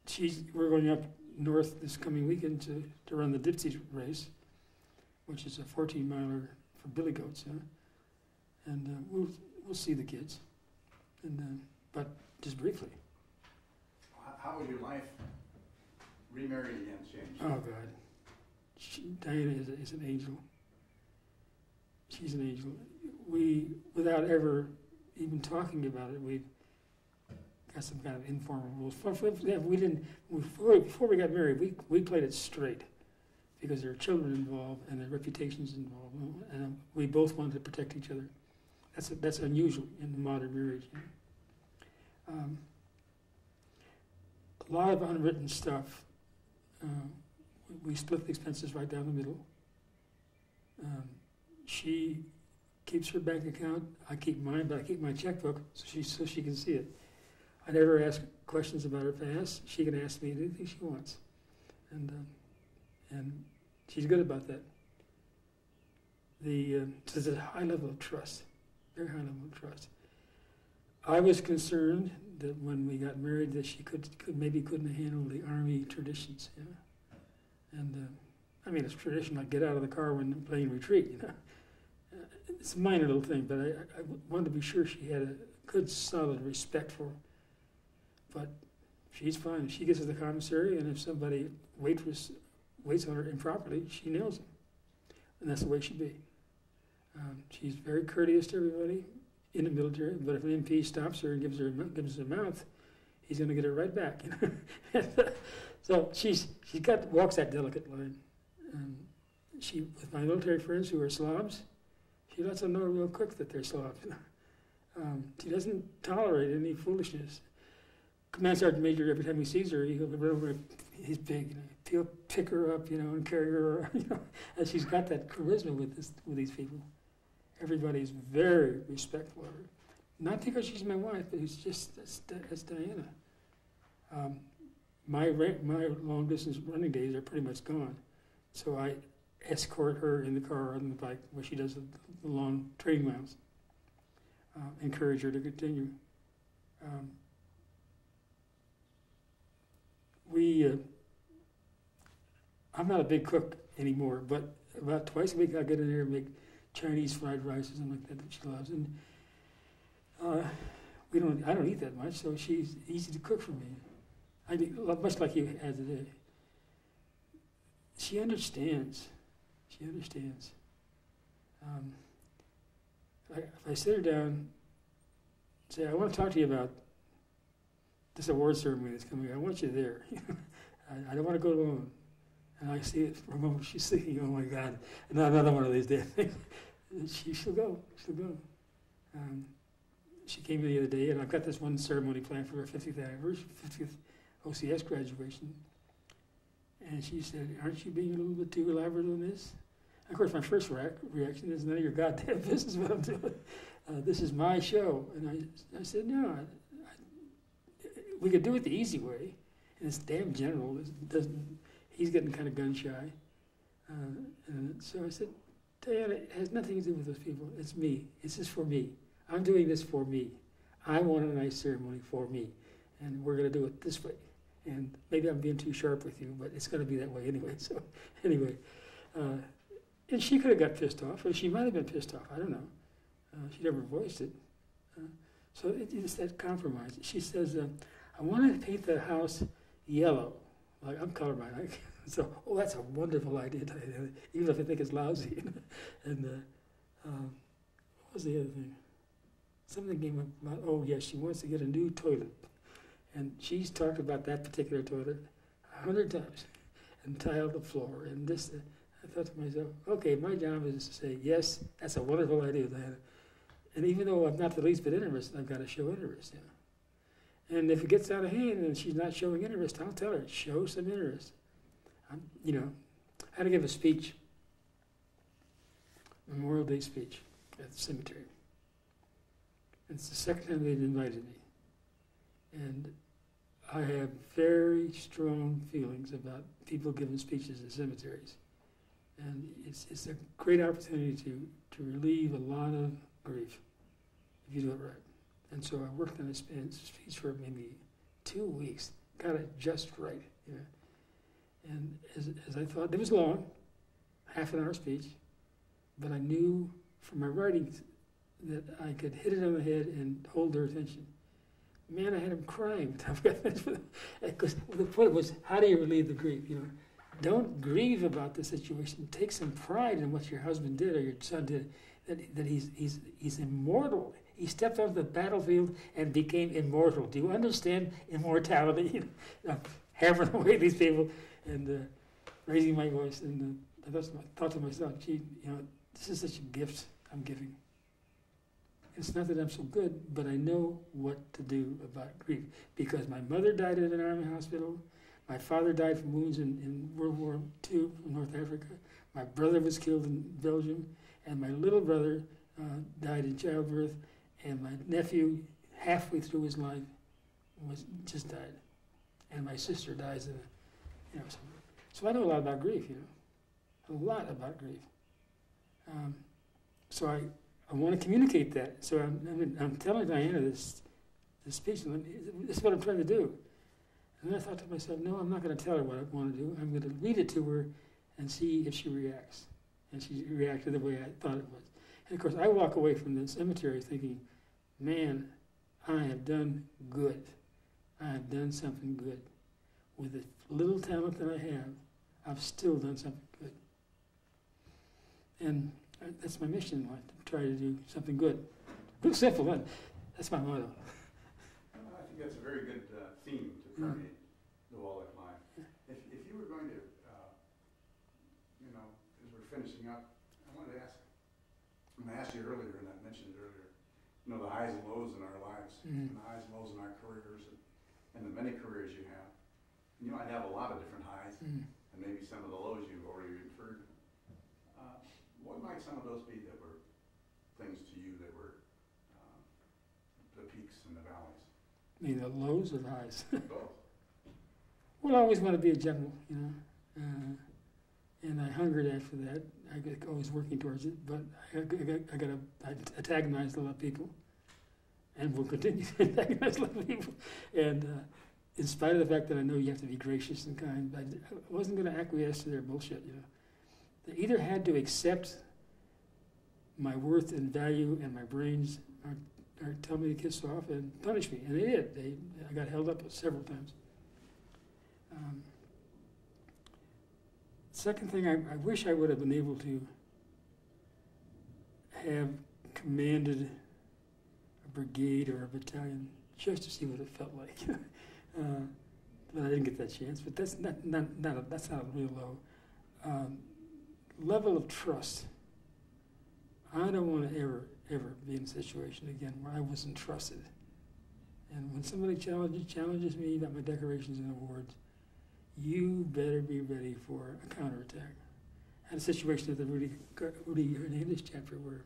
she's, we're going up north this coming weekend to, to run the Dipsea race, which is a 14 miler for billy goats. Huh? And uh, we'll we'll see the kids, and uh, but just briefly. How- would your life remarried again change? Oh God, she, Diana is, a, is an angel. She's an angel. We, without ever even talking about it, we got some kind of informal rules. We didn't before, we got married. We we played it straight because there are children involved and their reputations involved, and um, we both wanted to protect each other. That's that's unusual in the modern marriage. You know? um, a lot of unwritten stuff. Uh, we, we split the expenses right down the middle. Um, she keeps her bank account. I keep mine, but I keep my checkbook so she so she can see it. I never ask questions about her past. She can ask me anything she wants, and um, and she's good about that. The uh, there's a high level of trust, very high level of trust. I was concerned that when we got married that she could, could maybe couldn't handle the army traditions, you know. And uh, I mean, it's tradition like get out of the car when playing retreat, you know. Uh, it's a minor little thing, but I, I wanted to be sure she had a good, solid respect for. But she's fine. She gets to the commissary, and if somebody waitress waits on her improperly, she nails them, and that's the way she be. Um, she's very courteous to everybody, in the military, but if an MP stops her and gives her gives her a mouth, he's going to get her right back. So she's she's got walks that delicate line. Um, she with my military friends who are Slavs, she lets them know real quick that they're Slavs. um, she doesn't tolerate any foolishness. Command Sergeant Major, every time he sees her, he goes over. He's big, he'll pick her up, you know, and carry her. You know, and she's got that charisma with this with these people everybody's very respectful of her. Not because she's my wife, but it's just that's Diana. Um, my my long distance running days are pretty much gone, so I escort her in the car on the bike where she does the, the long training miles. Uh, encourage her to continue. Um, we, uh, I'm not a big cook anymore, but about twice a week I get in there and make Chinese fried rice or something like that that she loves. And uh, we don't, I don't eat that much, so she's easy to cook for me. I much like you had today. She understands. She understands. Um, I, if I sit her down, say, I want to talk to you about this award ceremony that's coming. I want you there. I, I don't want to go alone. And I see it for a moment. She's thinking, oh my God, another one of these days. she, she'll go. She'll go. Um, she came the other day, and I've got this one ceremony planned for her 50th anniversary, 50th OCS graduation. And she said, Aren't you being a little bit too elaborate on this? Of course, my first reaction is none of your goddamn business what I'm doing. Uh, this is my show. And I, I said, No, we could do it the easy way. And this damn general. It doesn't, he's getting kind of gun shy. Uh, and so I said, Diana, it has nothing to do with those people. It's me. This is for me. I'm doing this for me. I want a nice ceremony for me. And we're going to do it this way. And maybe I'm being too sharp with you, but it's going to be that way anyway. So, anyway. Uh, and she could have got pissed off, or she might have been pissed off. I don't know. Uh, she never voiced it. Uh, so it, it's that compromise. She says, uh, I want to paint the house yellow. Like, I'm colorblind. so, oh, that's a wonderful idea, even if I think it's lousy. and uh, um, what was the other thing? Something came up about, oh, yes, she wants to get a new toilet. And she's talked about that particular toilet a hundred times and tiled the floor and this. Uh, I thought to myself, okay, my job is to say, yes, that's a wonderful idea, Diana. And even though I'm not the least bit interested, I've got to show interest. You know? And if it gets out of hand and she's not showing interest, I'll tell her, show some interest. I'm, you know, I had to give a speech, Memorial Day speech at the cemetery. It's the second time they've invited me. And I have very strong feelings about people giving speeches in cemeteries. And it's, it's a great opportunity to, to relieve a lot of grief if you do it right. And so I worked on a speech for maybe two weeks, got it just right. You know. And as, as I thought, it was long, half an hour speech, but I knew from my writing that I could hit it on the head and hold their attention. Man, I had them crying. Because the point was, how do you relieve the grief? You know, don't grieve about the situation. Take some pride in what your husband did or your son did. That, that he's, he's, he's immortal. He stepped onto the battlefield and became immortal. Do you understand immortality? hammering away these people and uh, raising my voice. And uh, I thought, to myself, gee, you know, this is such a gift I'm giving. It's not that I'm so good, but I know what to do about grief because my mother died at an army hospital. My father died from wounds in, in World War II in North Africa. My brother was killed in Belgium, and my little brother uh, died in childbirth, and my nephew, halfway through his life, was just died, and my sister dies you know, so, so I know a lot about grief, you know, a lot about grief. Um, so I, I want to communicate that. So I'm, I'm, telling Diana this, this speech, this is what I'm trying to do. And then I thought to myself, no, I'm not going to tell her what I want to do. I'm going to read it to her and see if she reacts. And she reacted the way I thought it was. And of course, I walk away from the cemetery thinking, man, I have done good. I have done something good. With the little talent that I have, I've still done something good. And uh, that's my mission in life, to try to do something good. Real simple, that, that's my motto. I think that's a very good uh, theme to permeate the Wallach life. If, if you were going to, uh, you know, as we're finishing up, I wanted to ask, I asked you earlier, and I mentioned it earlier, you know, the highs and lows in our lives, Mhm. and the highs and lows in our careers, and, and the many careers you have. You might have a lot of different highs, Mm. and maybe some of the lows you've already inferred. Uh, What might some of those be that were things to you that were um, the peaks and the valleys? I mean, the lows or the highs. Both. Well, I always want to be a general, you know, uh, and I hungered after that. I got always working towards it, but I, I I got, I antagonized a lot of people, and will continue to antagonize a lot of people. And uh, in spite of the fact that I know you have to be gracious and kind, I wasn't going to acquiesce to their bullshit. You know, they either had to accept my worth and value and my brains, or, or tell me to kiss off and punish me, and they did. They, I got held up several times. Um, second thing, I, I wish I would have been able to have commanded a brigade or a battalion just to see what it felt like. uh, but I didn't get that chance. But that's not, not, not a, that's not a real low um, level of trust. I don't want to ever ever be in a situation again where I wasn't trusted. And when somebody challenges challenges me about my decorations and awards, you better be ready for a counterattack. I had a situation at the Rudy, Rudy Hernandez chapter where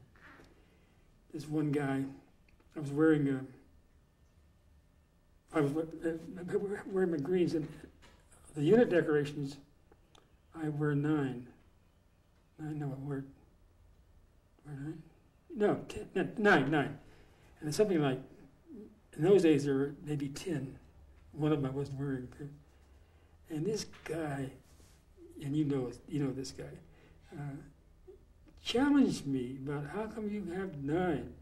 this one guy, I was wearing a, I was uh, wearing my greens, and the unit decorations, I wear nine. Nine, no, I wear, nine? No, ten, nine, nine. And it's something like, in those days there were maybe ten. One of them I wasn't wearing. And this guy, and you know you know this guy, uh, challenged me about how come you have nine?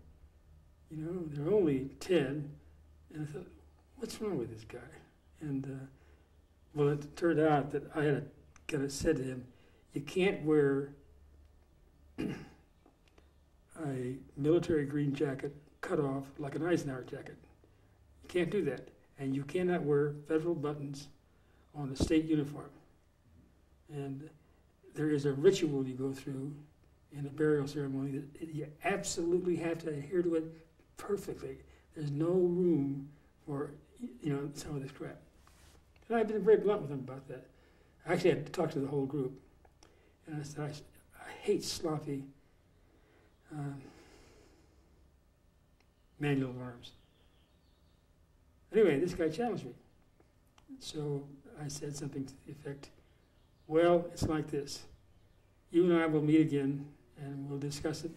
You know, there are only ten. And I thought, what's wrong with this guy? And uh, well, it turned out that I had kind of said to him, you can't wear a military green jacket cut off like an Eisenhower jacket. You can't do that. And you cannot wear federal buttons on the state uniform. And there is a ritual you go through in a burial ceremony that you absolutely have to adhere to it perfectly. There's no room for you know some of this crap. And I've been very blunt with them about that. I actually had to talk to the whole group, and I said I, I hate sloppy um, manual arms. Anyway, this guy challenged me. So I said something to the effect, well, it's like this. You and I will meet again and we'll discuss it.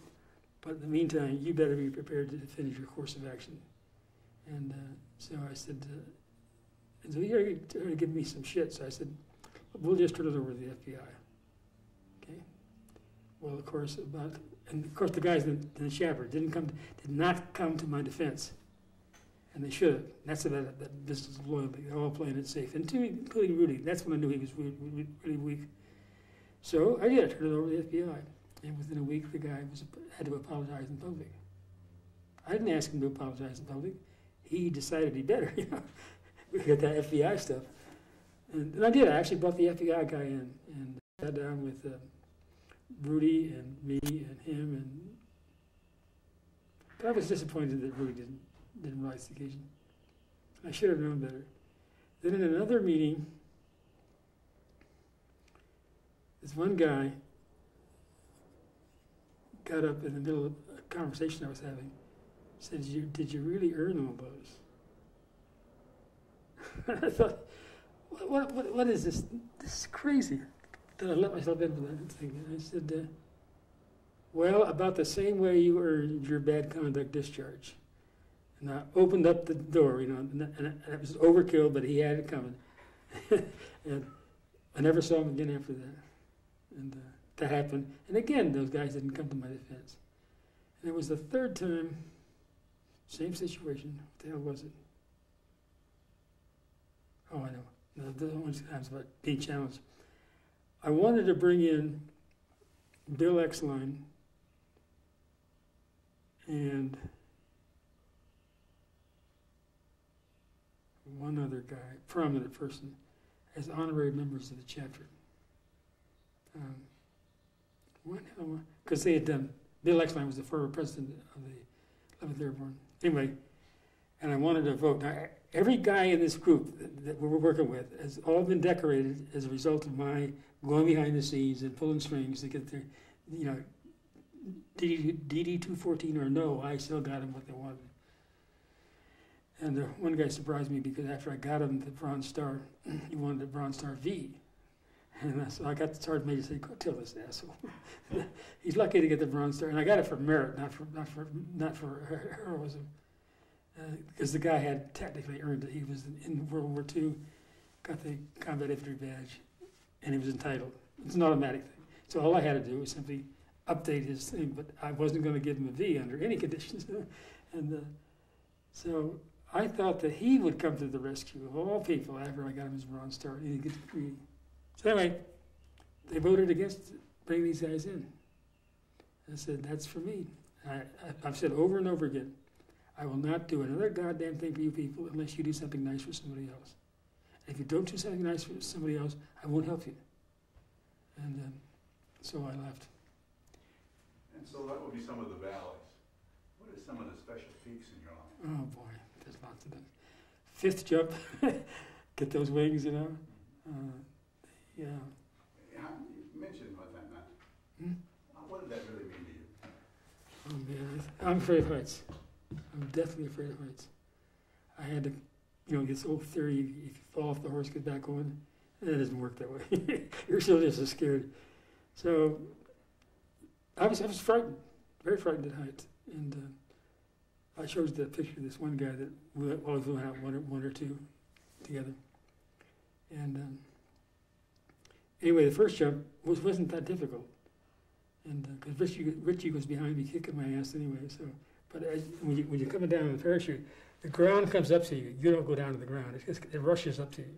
But in the meantime, you better be prepared to finish your course of action. And uh, so I said, uh, and so going to give me some shit. So I said, we'll just turn it over to the FBI. Okay. Well, of course, about and of course the guys in the, in the chapter didn't come, did not come to my defense, and they should have. That's about that business of loyalty. They're all playing it safe, and to, including Rudy. That's when I knew he was really, really, really weak. So I did. I turned it over to the FBI, and within a week, the guy was had to apologize in public. I didn't ask him to apologize in public. He decided he better. You know, we got that FBI stuff, and, and I did. I actually brought the FBI guy in and sat down with. Uh, Rudy and me and him and but I was disappointed that Rudy didn't didn't rise to the occasion. I should have known better. Then in another meeting, this one guy got up in the middle of a conversation I was having, said, did you, did you really earn all those? I thought, what, what, what is this? This is crazy. that I let myself into that thing. And I said, uh, well, about the same way you earned your bad conduct discharge. And I opened up the door, you know, and, it was overkill, but he had it coming. and I never saw him again after that. And uh, that happened. And again, those guys didn't come to my defense. And it was the third time, same situation. What the hell was it? Oh, I know. No, the one times about being challenged. I wanted to bring in Bill Exline and one other guy, prominent person, as honorary members of the chapter. Um, Because they had done, Bill Exline was the former president of the 11th Airborne. Anyway, and I wanted to vote. Now, every guy in this group that, that we're working with has all been decorated as a result of my going behind the scenes and pulling strings to get their, you know, DD 214 or no, I still got them what they wanted. And the one guy surprised me because after I got him the Bronze Star, he wanted the Bronze Star V. And I, so I got the sergeant major to say, "Go tell this asshole." He's lucky to get the Bronze Star, and I got it for merit, not for not for not for heroism, because uh, the guy had technically earned it. He was in World War II, got the Combat Infantry Badge, and he was entitled. It's an automatic thing. So all I had to do was simply update his thing, but I wasn't going to give him a V under any conditions. and uh, so I thought that he would come to the rescue of all people after I got him his Bronze Star and he'd get the degree. So anyway, they voted against bringing these guys in. I said, that's for me. I, I, I've said over and over again, I will not do another goddamn thing for you people unless you do something nice for somebody else. And if you don't do something nice for somebody else, I won't help you. And um, so I left. And so that would be some of the valleys. What are some of the special peaks in your life? Oh boy, Fifth jump, get those wings, you know. Uh, yeah. yeah. You mentioned about that meant. Hmm? What did that really mean to you? Oh man, I'm afraid of heights. I'm definitely afraid of heights. I had to, you know, this old theory: if you fall off the horse, get back on. It doesn't work that way. You're still just as scared. So I was, I was frightened, very frightened at heights. And uh, I showed the picture of this one guy that we always went out one or, one or two together. And um, anyway, the first jump was, wasn't that difficult. And because uh, Richie, Richie was behind me kicking my ass anyway. So, But as, when, you, when you're coming down in the parachute, the ground comes up to you. You don't go down to the ground. It rushes up to you.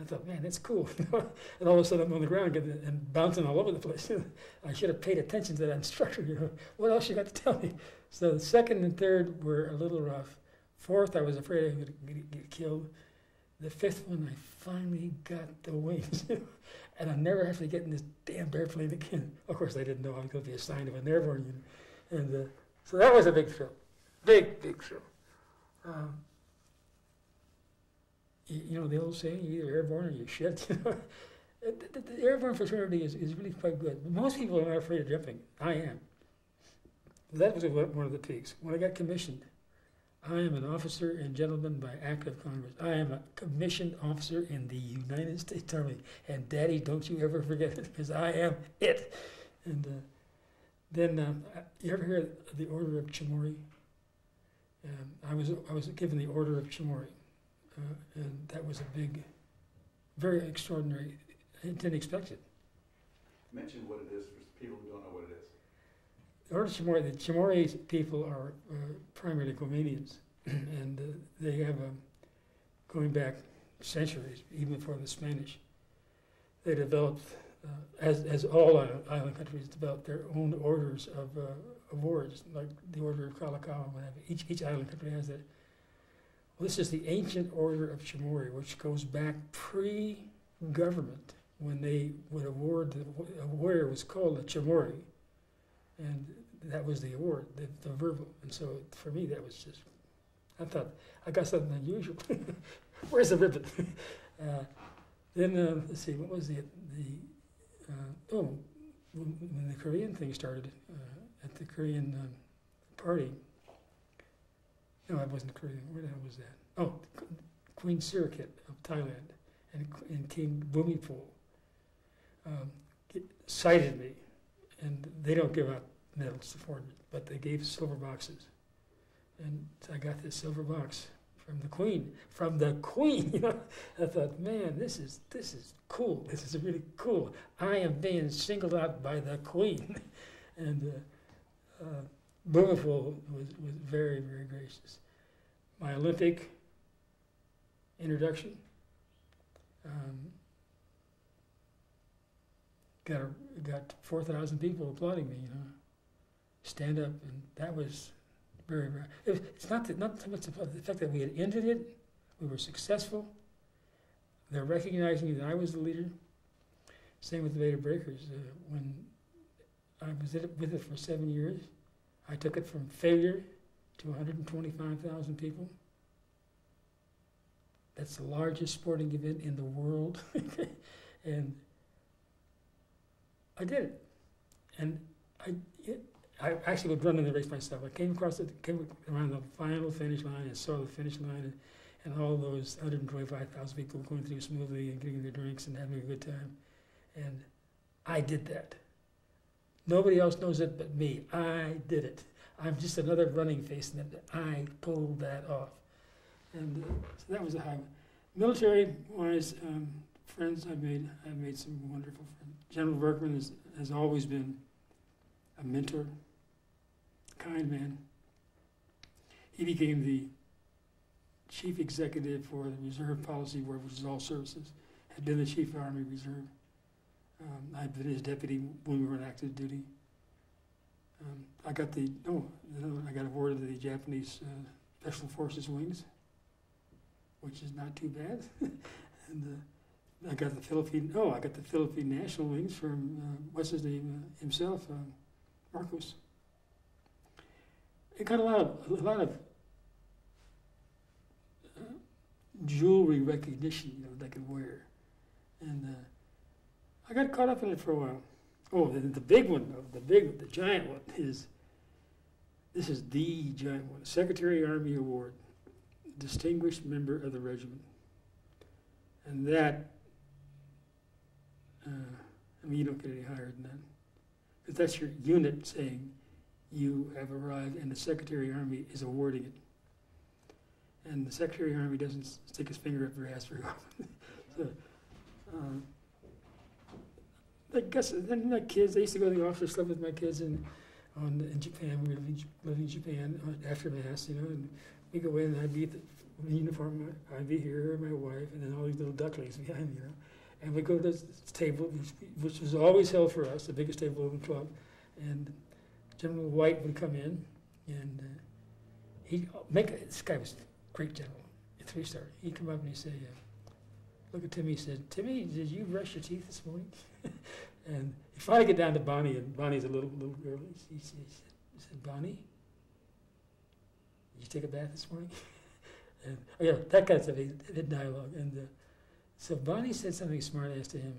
I thought, man, that's cool. and all of a sudden I'm on the ground and bouncing all over the place. I should have paid attention to that instructor. You know, what else you got to tell me? So the second and third were a little rough. Fourth, I was afraid I would get killed. The fifth one, I finally got the wings. and I never have to get in this damn airplane again. Of course, I didn't know I was going to be assigned to an airborne unit. And uh, so that was a big thrill. Big, big thrill. Um, you know, the old saying, you're either airborne or you shit. the, the, airborne fraternity is, is really quite good. Most people are not afraid of jumping. I am. That was one of the peaks. When I got commissioned, I am an officer and gentleman by act of Congress. I am a commissioned officer in the United States Army. And Daddy, don't you ever forget it, because I am it. And uh, then, uh, you ever hear the Order of Chamorro? Um, I was I was given the Order of Chamorro. Uh, and that was a big, very extraordinary. I didn't expect it. Mention what it is for people who don't know what it is. The Order Chamorro, the Chamorro people are uh, primarily Guamanians, and uh, they have, um, going back centuries, even before the Spanish, they developed, uh, as, as all island countries developed their own orders of, uh, awards, like the Order of Kalakaua, whatever. Each, each island country has that. This is the ancient order of Chamorro, which goes back pre-government when they would award the, a warrior was called a Chamorro, and that was the award, the, the verbal. And so for me, that was just I thought I got something unusual. Where's the ribbon? uh, then uh, let's see, what was the the uh, oh when, when, the Korean thing started uh, at the Korean um, party no, I wasn't Korean. Where the hell was that? Oh, Queen Sirikit of Thailand, and, and King Bhumibol um, cited me, and they don't give out medals to foreigners, but they gave silver boxes, and I got this silver box from the Queen, from the Queen. You know, I thought, man, this is this is cool. This is really cool. I am being singled out by the Queen, and uh, uh, Bhumibol was was very very gracious. My Olympic introduction. Um, got a, got four thousand people applauding me. You know, stand up, and that was very very. It was, it's not that not so much the the fact that we had ended it, we were successful. They're recognizing that I was the leader. Same with the Bay to Breakers. Uh, when I was it, with it for seven years, I took it from failure to 125,000 people. That's the largest sporting event in the world. and I did it. And I, it, I actually was running the race myself. I came across it, came around the final finish line and saw the finish line and, and all those 125,000 people going through smoothly and getting their drinks and having a good time. And I did that. Nobody else knows it but me. I did it. I'm just another running face, and I pulled that off. And uh, so that was a high. one. Military-wise, um, friends I made, I made some wonderful friends. General Berkman has, has always been a mentor, kind man. He became the chief executive for the Reserve Policy Board, which is all services. Had been the chief Army Reserve. Um, I'd been his deputy when we were on active duty. Um, I got the oh, I got awarded the Japanese uh, Special Forces wings, which is not too bad. and uh, I got the Philippine oh, I got the Philippine National wings from uh, what's his name uh, himself, uh, Marcos. It got a lot of a lot of uh, jewelry recognition, you know, could wear, and I got caught up in it for a while. Oh, the, the big one, the big, the giant one is this is the giant one Secretary Army Award, Distinguished Member of the Regiment. And that, uh, I mean, you don't get any higher than that. Because that's your unit saying you have arrived, and the Secretary Army is awarding it. And the Secretary Army doesn't stick his finger up your ass very often. so, uh, I guess then my kids. I used to go to the office, slept with my kids in on in Japan. We were living, in Japan uh, after mass, you know, and we go in and I'd be the uniform. I'd be here, my wife, and then all these little ducklings behind, you know. And we go to this table, which, which was always held for us, the biggest table in the club. And General White would come in, and uh, he'd make this guy was a great general, a three star. He'd come up and he'd say, uh, "Look at Timmy." He said, "Timmy, did you brush your teeth this morning?" and he finally get down to Bonnie, and Bonnie's a little little girl. He, said, he said, "Bonnie, did you take a bath this morning?" and oh yeah, that kind of stuff. Dialogue, and uh, so Bonnie said something smart ass to him,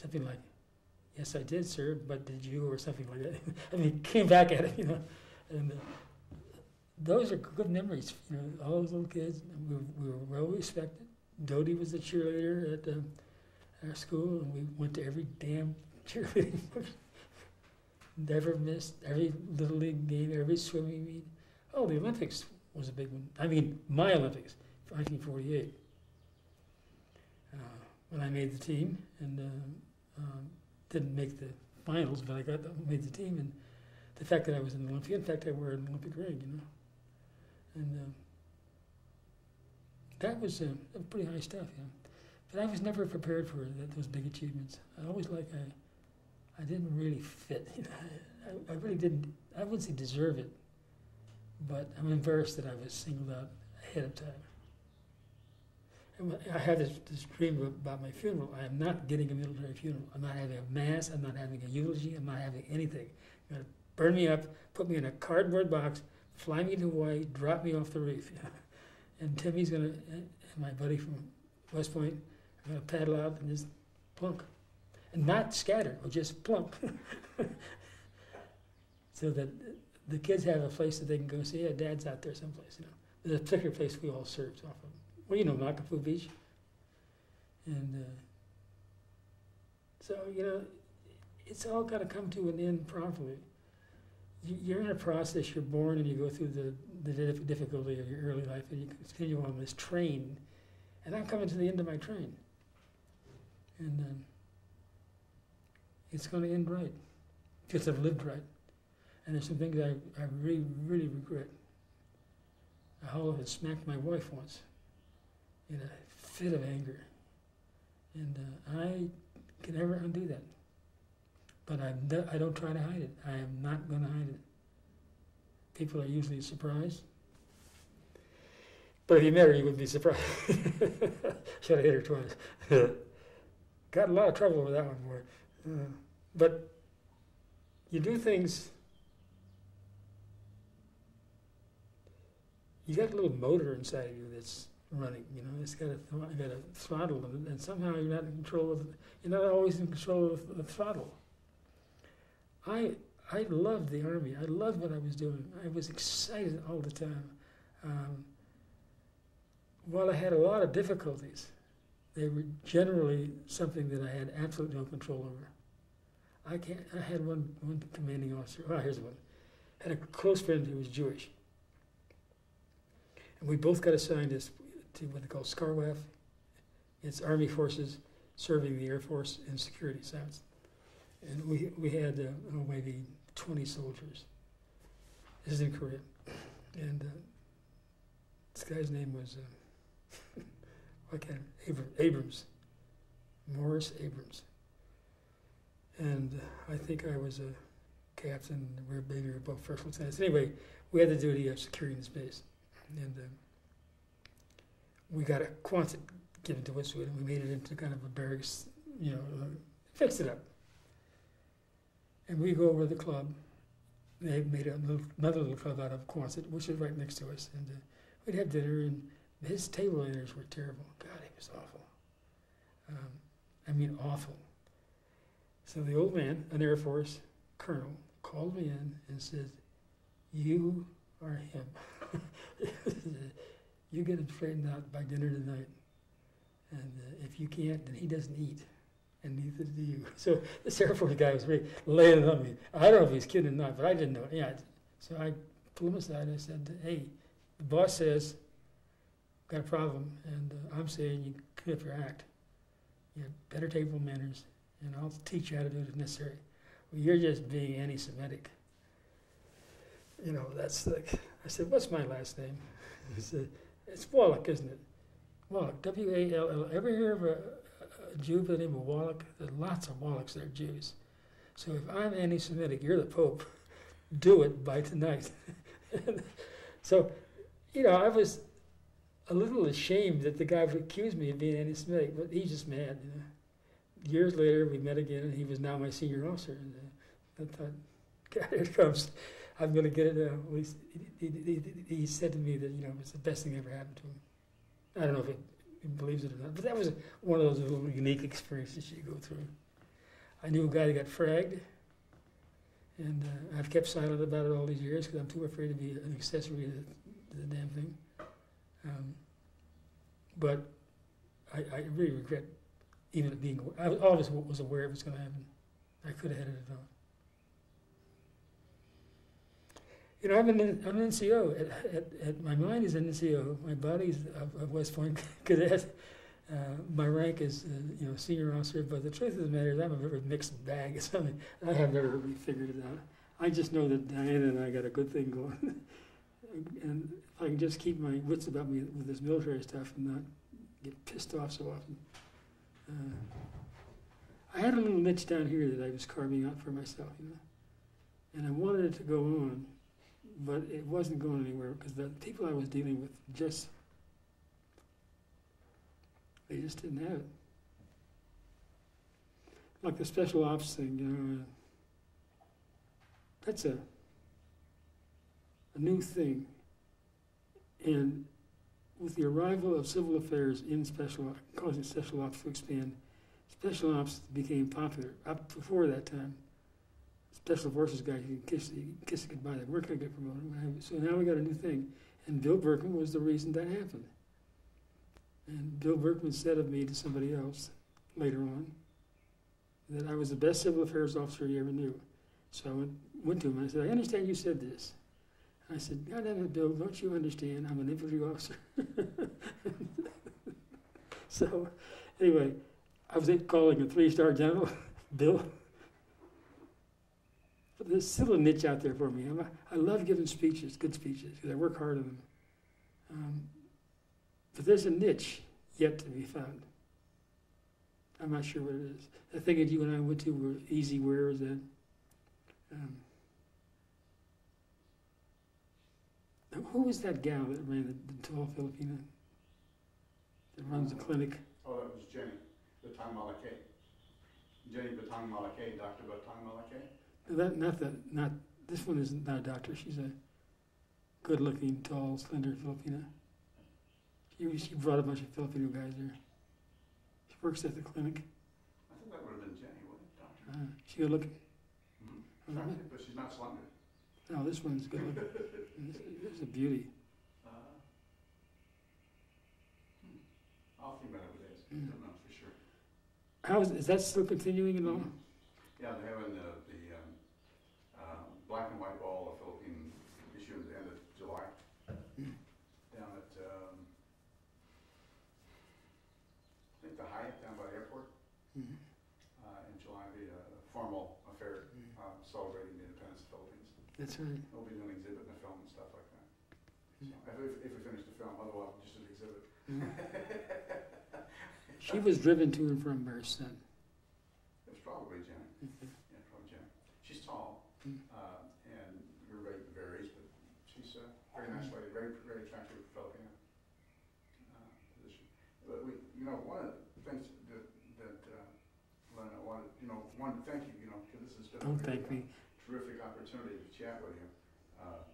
something like, "Yes, I did, sir, but did you?" or something like that. I mean, he came back at him, you know, and. Uh, those are good memories, you know. All those little kids, we, we were well respected. Dodie was the cheerleader at the our school, and we went to every damn cheerleading. Never missed every little league game, every swimming meet. Oh, the Olympics was a big one. I mean, my Olympics, 1948. Uh, when I made the team and uh, um, didn't make the finals, but I got the, made the team, and the fact that I was an Olympian, in fact, I wore an Olympic ring, you know, and um, that was uh, pretty high stuff, know. But I was never prepared for that, those big achievements. I always like I, I didn't really fit. You know, I, I really didn't. I wouldn't say deserve it, but I'm embarrassed that I was singled out ahead of time. And I had this, this dream about my funeral. I am not getting a military funeral. I'm not having a mass. I'm not having a eulogy. I'm not having anything. You're gonna burn me up, put me in a cardboard box, fly me to Hawaii, drop me off the reef. and Timmy's gonna, and my buddy from West Point, are gonna paddle out and just plunk. And not scatter, or just plunk. so that the kids have a place that they can go see, yeah, dad's out there someplace, you know. There's a particular place we all served off of well, you know, Makapuu Beach. And uh, so, you know, it's all got to come to an end properly. You're in a process, you're born and you go through the, the difficulty of your early life and you continue on this train. And I'm coming to the end of my train. And um, it's going to end right because I've lived right. And there's some things I, I really, really regret. I hollow had smacked my wife once in a fit of anger. And uh, I can never undo that. But I'm I don't try to hide it. I am not going to hide it. People are usually surprised. But if you met her, you wouldn't be surprised. Should have hit her twice. Got a lot of trouble with that one. Uh, but you do things. You got a little motor inside of you that's running. You know, it's got a got a throttle, and, and somehow you're not in control of. You're not always in control of the throttle. I I loved the army. I loved what I was doing. I was excited all the time. Um, while I had a lot of difficulties, they were generally something that I had absolutely no control over. I can't. I had one one commanding officer. Oh, here's one. I had a close friend who was Jewish, and we both got assigned as to what they call SCARWAF. It's Army forces serving the Air Force in security science, and we we had uh, maybe 20 soldiers. This is in Korea, and uh, this guy's name was uh, kind of Abram, Abrams, Morris Abrams. And uh, I think I was a captain, we're maybe we were both first lieutenants. Anyway, we had the duty of securing the base. And uh, we got a Quonset given to us, and we made it into kind of a barracks, you know, uh, fixed it up. And we go over to the club. They made a little, another little club out of Quonset, which is right next to us. And uh, we'd have dinner, and his table manners were terrible. God, he was awful. Um, I mean, awful. So the old man, an Air Force colonel, called me in and said, You are him. you get him straightened out by dinner tonight. And uh, if you can't, then he doesn't eat. And neither do you. So this Air Force guy was really laying it on me. I don't know if he's kidding or not, but I didn't know. Yeah. So I pulled him aside and I said, Hey, the boss says, got a problem, and uh, I'm saying you clean up your act. You have better table manners, and I'll teach you how to do it if necessary. Well, you're just being anti-Semitic. You know, that's like, I said, what's my last name? He said, it's Wallach, isn't it? Wallach, W-A-L-L. Ever hear of a, name of Wallach? There are lots of Wallachs that are Jews. So if I'm anti-Semitic, you're the Pope. Do it by tonight. so, you know, I was a little ashamed that the guy would accuse me of being anti-Semitic, but he's just mad. You know. Years later, we met again, and he was now my senior officer. And uh, I thought, God, here it comes. I'm going to get it he, he, he, he said to me that you know it was the best thing that ever happened to him. I don't know if he believes it or not, but that was one of those little unique experiences you go through. I knew a guy that got fragged, and uh, I've kept silent about it all these years because I'm too afraid to be an accessory to, to the damn thing. Um, but I, I really regret even being. I always was aware it was going to happen. I could have had it all. You know, I'm an, I'm an NCO. At, at, at, my mind is an NCO. My body's of, of West Point cadet. Uh, my rank is, uh, you know, senior officer. But the truth of the matter is, I'm a very mixed bag. It's something I have never really figured it out. I just know that Diana and I got a good thing going, and if I can just keep my wits about me with this military stuff and not get pissed off so often. Uh, I had a little niche down here that I was carving out for myself, you know, and I wanted it to go on, but it wasn't going anywhere because the people I was dealing with just they just didn't have it. Like the special ops thing, you know, uh, that's a a new thing, and with the arrival of civil affairs in special, causing special ops to expand, special ops became popular. Up before that time, special forces guys, you kiss, you kiss goodbye. They weren't going to get promoted. So now we got a new thing, and Bill Berkman was the reason that happened. And Bill Berkman said of me to somebody else later on that I was the best civil affairs officer he ever knew. So I went, went to him and I said, I understand you said this. I said, God damn it, Bill, don't you understand? I'm an infantry officer. so, anyway, I was calling a three star general, Bill. There's still a niche out there for me. I'm, I love giving speeches, good speeches, because I work hard on them. Um, but there's a niche yet to be found. I'm not sure what it is. The thing that you and I went to were easy wear is that. Um, who was that gal that ran the, the tall Filipina that runs the clinic? Oh, that was Jenny, Batang Malakay. Jenny Batang Malakay, Dr. Batang Malakay. That not that, not this one is not a doctor. She's a good-looking, tall, slender Filipina. She she brought a bunch of Filipino guys there. She works at the clinic. I think that would have been Jenny, wouldn't it, Doctor? Uh, she good looking. Mhm. Attractive, But she's not slender. No, this one's good looking. This, this is a beauty. Uh, hmm. I'll think about it with this, I don't know for sure. How is, is that still continuing at all? Yeah, they're having the, black and white ball of Philippine issue at the end of July. Mm. Down at, um, I think the Hyatt down by the airport, Mhm. uh, in July, the, uh, formal affair, Mm. um, celebrating the independence of the Philippines. That's right. They'll be doing an exhibit and a film and stuff like that. Mm. So, if, if we finish the film, otherwise just an exhibit. Mm. She was driven to and from by her son. It's probably Jenny. Mhm. Yeah, probably Jenny. She's tall, Mm. uh, and her weight varies, but she's a very nice lady, very, very attractive Filipino uh, position. But we, you know, one of the things that, that, uh, Len, I wanted, you know, one, thank you, you know, because this has been a Don't thank me. terrific opportunity to chat with you. Uh,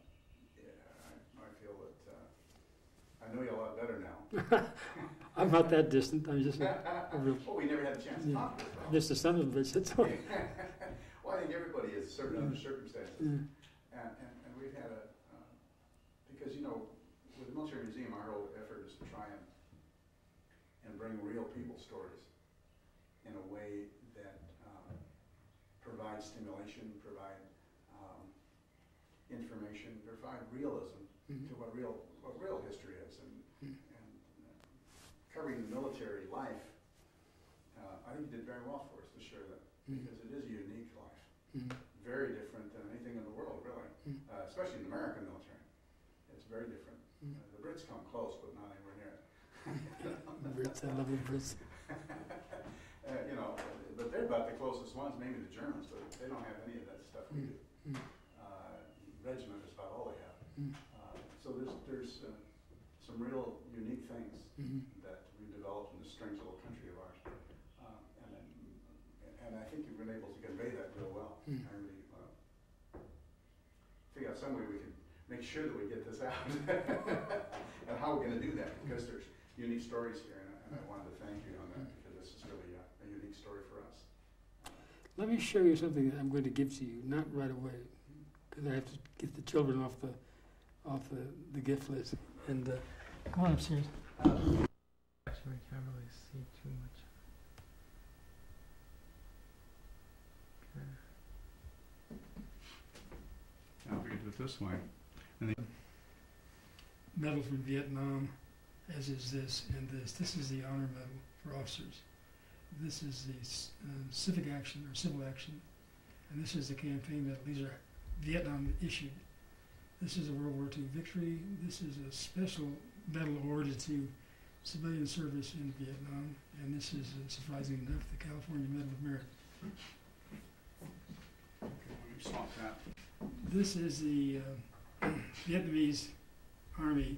yeah, I, I feel that, uh, I know you a lot better now. I'm not that distant. I'm just a, a real, Well, we never had a chance to Yeah. talk just a son of bitch. That's all. Well, I think everybody is certain under circumstances. Mm. And, and, and we've had a, uh, because, you know, with the military museum, our whole effort is to try and, and bring real people stories in a way that, um, provides stimulation, provide, um, information, provide realism Mhm. to what real, what real history is and, Mm. and uh, covering military life. Uh, I think you did very well for us to share that Mm. because it is a unique life Mm. very different than anything in the world, really, Mm. uh, especially in the American military. It's very different. Mm. Uh, the Brits come close, but not anywhere near it. Brits, I love the Brits. uh, you know, but they're about the closest ones, maybe the Germans, but they don't have any of that stuff we do. Mm. Uh, regiment is about all they have. Mm. Uh, so there's there's uh, some real unique things Mhm. that we've developed in this strange little country of ours. Um, and, then, and I think you've been able to convey that real well. Mm. I really uh, figure out some way we can make sure that we get this out. and how we're going to do that because there's unique stories here. And, I- and I wanted to thank you on that because this is really a, a unique story for us. Let me show you something that I'm going to give to you, not right away, because I have to get the children off the off the, the gift list. And uh, come on upstairs. Actually, I can't really see too much. Okay. Now, if we do it this way. Medal from Vietnam, as is this and this. This is the honor medal for officers. This is the uh, civic action or civil action, and this is the campaign. These are Vietnam issued. This is a World War II victory. This is a special medal awarded to civilian service in Vietnam, and this is, uh, surprisingly enough, the California Medal of Merit. Okay, let me that. This is the uh, Vietnamese Army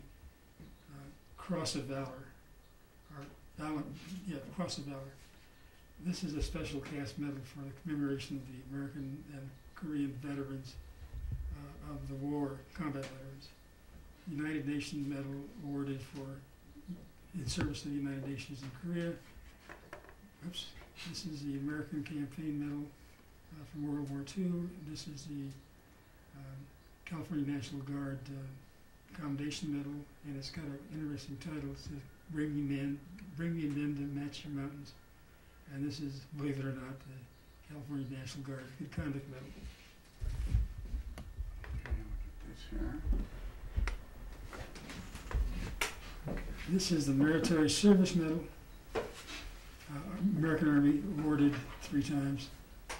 uh, Cross of Valor, or Valor, yeah, Cross of Valor. This is a special cast medal for the commemoration of the American and Korean veterans uh, of the war, combat veterans. United Nations Medal awarded for in service to the United Nations in Korea. Oops, this is the American Campaign Medal uh, from World War II. This is the um, California National Guard uh, Commendation Medal, and it's got an interesting title. It says, "Bring me men, bring me men to match your mountains." And this is, believe it or not, the California National Guard Good Conduct Medal. Okay, look at this here. This is the Military Service Medal, uh, American Army awarded three times.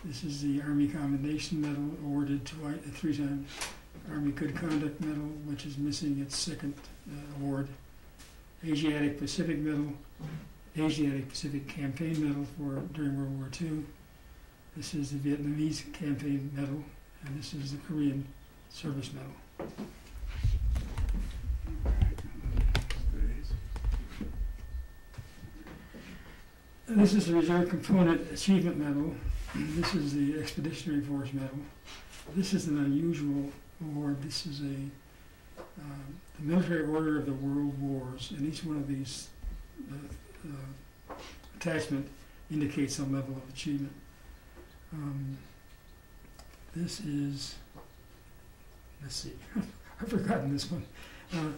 This is the Army Commendation Medal awarded twice, three times. Army Good Conduct Medal, which is missing its second uh, award. Asiatic Pacific Medal, Asiatic Pacific Campaign Medal for during World War II. This is the Vietnamese Campaign Medal, and this is the Korean Service Medal. And This is the Reserve Component Achievement Medal. This is the Expeditionary Force Medal. This is an unusual award. This is a the Military Order of the World Wars, and each one of these uh, uh, attachment indicates some level of achievement. Um, this is, let's see, I've forgotten this one. Uh,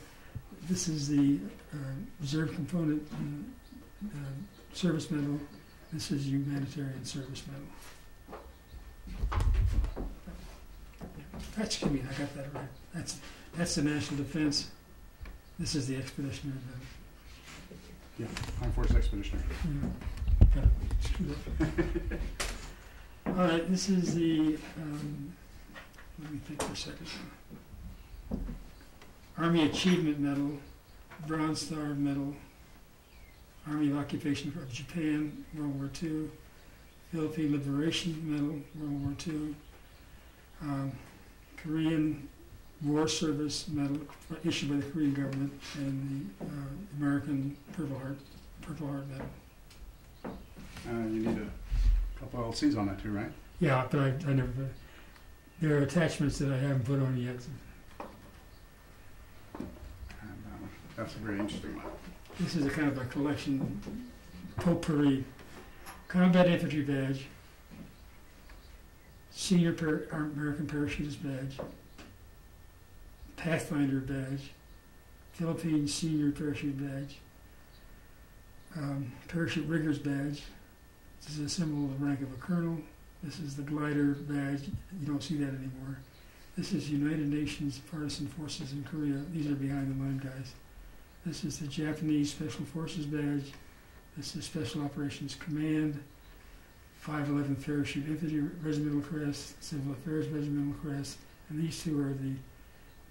this is the uh, Reserve Component uh, uh, Service Medal. This is Humanitarian Service Medal. Excuse me, I got that right. That's that's the National Defense. This is the Expeditionary Medal. Yeah, Armed Forces Expeditionary. All right, this is the, um, let me think for a second. Army Achievement Medal, Bronze Star Medal, Army of Occupation of Japan, World War II, Philippine Liberation Medal, World War II, um, Korean War Service Medal issued by the Korean government, and the uh, American Purple Heart, Purple Heart Medal. Uh, you need a couple LCs on that too, right? Yeah, but I, I never, there are attachments that I haven't put on yet. And, um, That's a very interesting one. This is a kind of a collection, potpourri, combat infantry badge, senior par- American parachutist badge, Pathfinder badge, Philippine senior parachute badge, um, parachute riggers badge. This is a symbol of the rank of a colonel. This is the glider badge. You don't see that anymore. This is United Nations Partisan Forces in Korea. These are behind the line guys. This is the Japanese Special Forces badge. This is Special Operations Command, 511 Parachute Infantry Regimental Crest, Civil Affairs Regimental Crest, and these two are the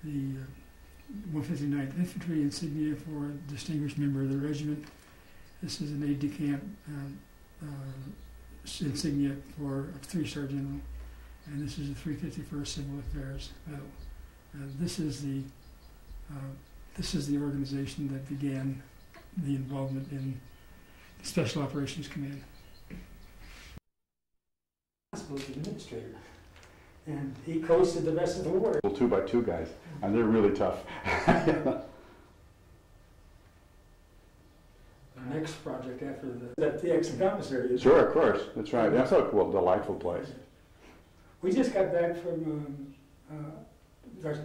the uh, 159th Infantry insignia for a distinguished member of the regiment. This is an aide de camp uh, uh, insignia for a three-star general, and this is the 351st Civil Affairs Medal. Uh, this is the uh, this is the organization that began the involvement in Special Operations Command. Hospital administrator, and he coasted the rest of the war. Two by two guys, and they're really tough. Our next project after the that the ex commissary is. Sure, of course, that's right. That's a cool, delightful place. We just got back from um, uh, our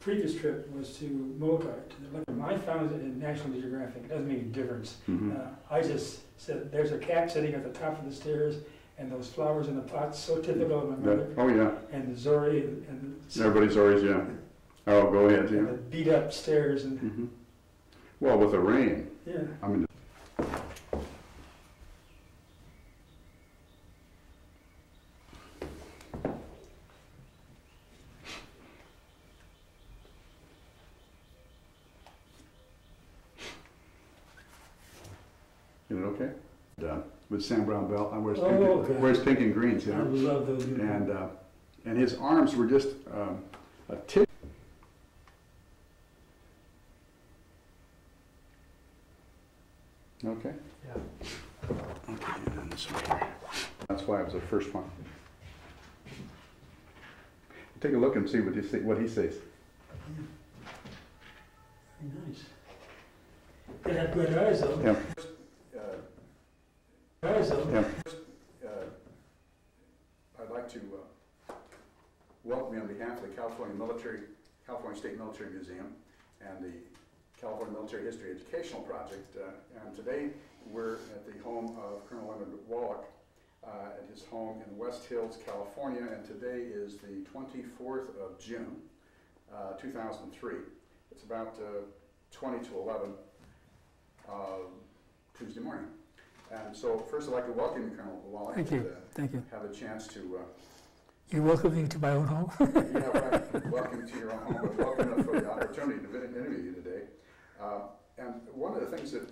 previous trip was to the, I found it in National Geographic. It doesn't make any difference. Mhm. Uh, I just said, "There's a cat sitting at the top of the stairs, and those flowers in the pots, so typical of my mother." That- Oh, yeah, And the Zori and, and, the, everybody's always, yeah. Oh, go ahead, and yeah. the beat up stairs, and Mhm. Well, with the rain, yeah. I mean, Is it okay? Done. With Sam Browne Belt, I wears pink, Oh, okay. wears pink and greens, you I love those. And, uh, and his arms were just, um, a tick. Okay? Yeah. Okay, and then this one here. That's why it was the first one. Take a look and see what he say, what he says. Very nice. They have good eyes though. Yeah. Eyes. Yeah. Uh, I'd like to uh, welcome you on behalf of the California Military, California State Military Museum and the California Military History Educational Project. Uh, And today, we're at the home of Colonel Leonard Wallach, uh, at his home in West Hills, California, and today is the 24th of June, uh, 2003. It's about uh, 20 to 11 uh, Tuesday morning. And so first I'd like to welcome you, Colonel Wallach. Thank you. and, uh, Thank you. Have a chance to, uh, You welcome me to my own home? yeah, right, welcome to your own home, but welcome for the opportunity to interview you today. Uh, And one of the things that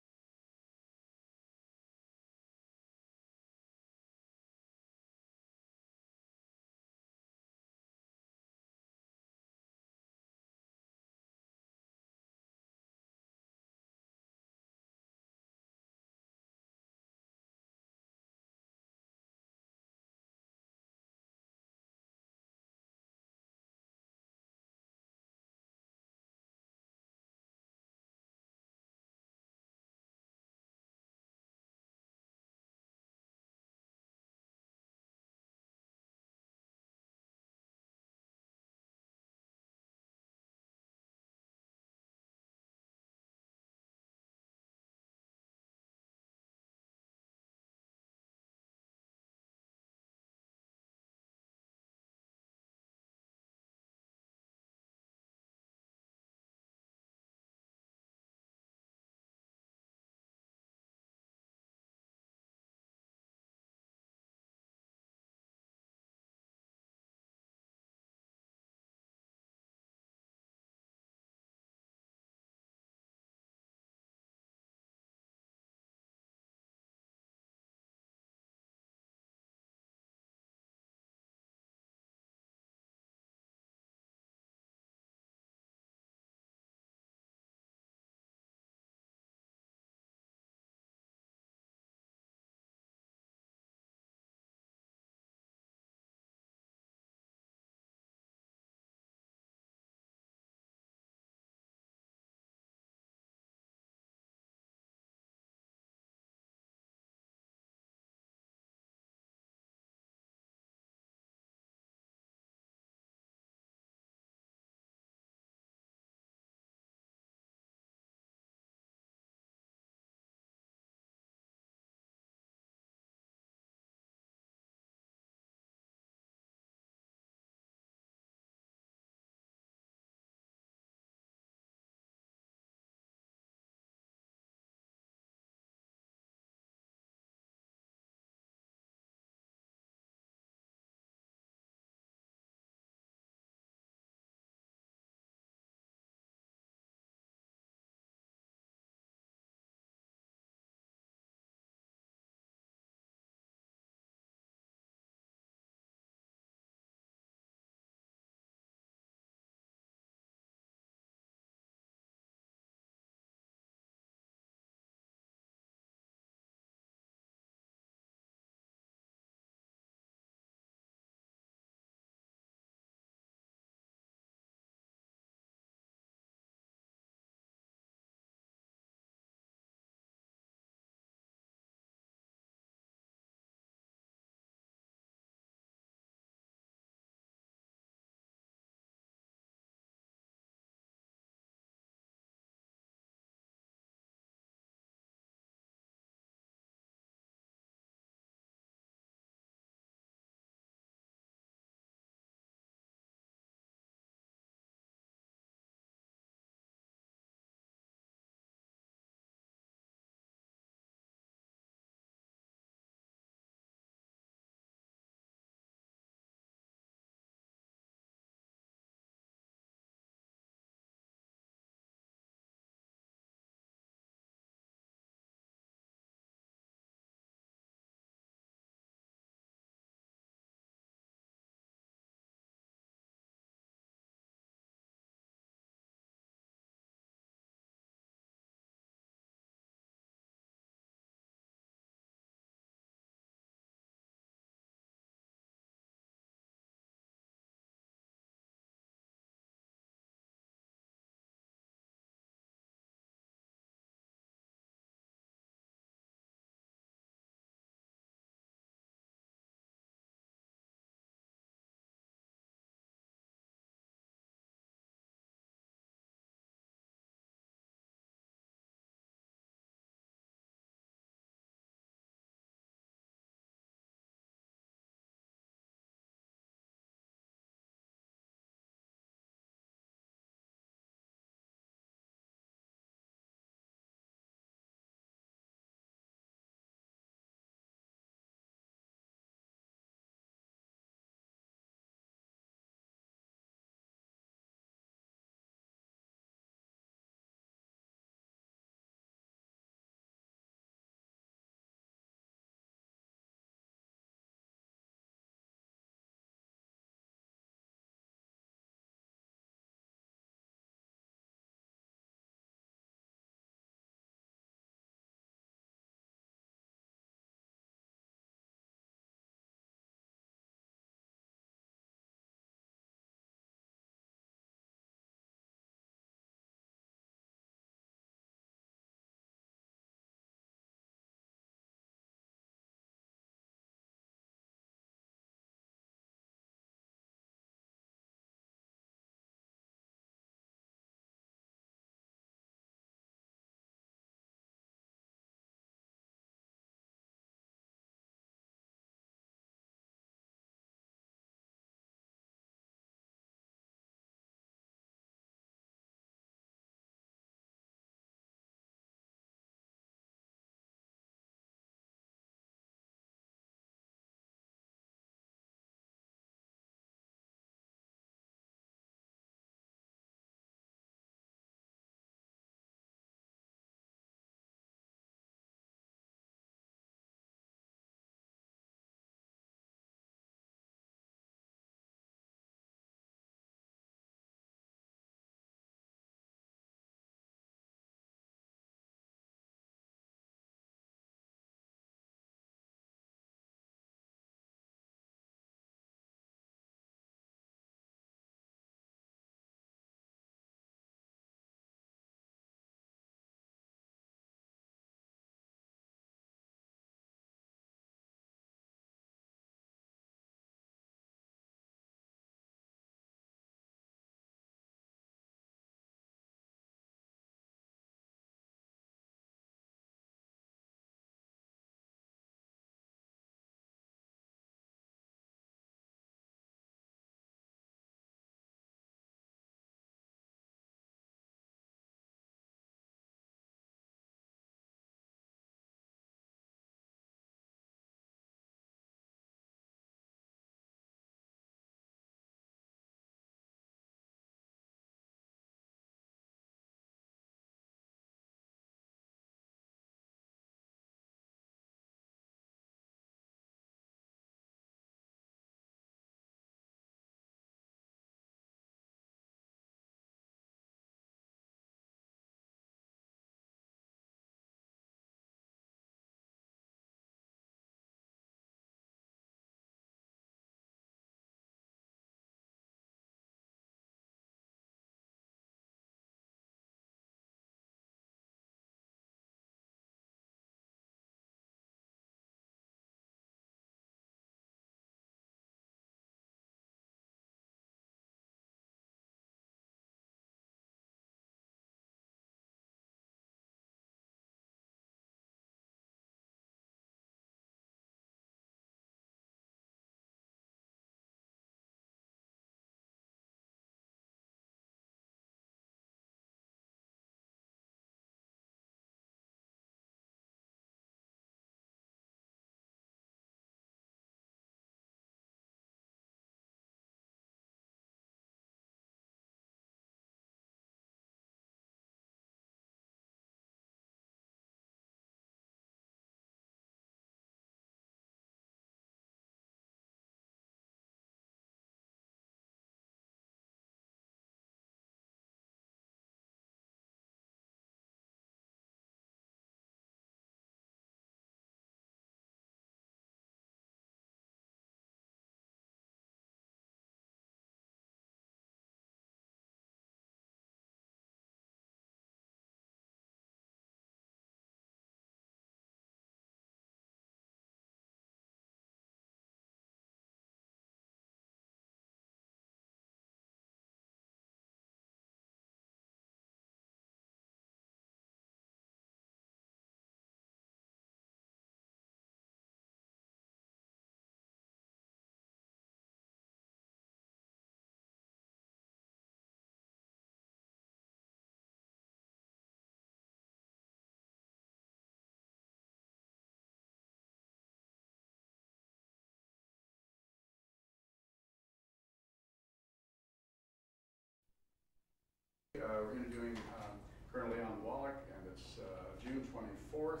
we're interviewing um, Colonel Len Wallach, and it's uh, June twenty-fourth,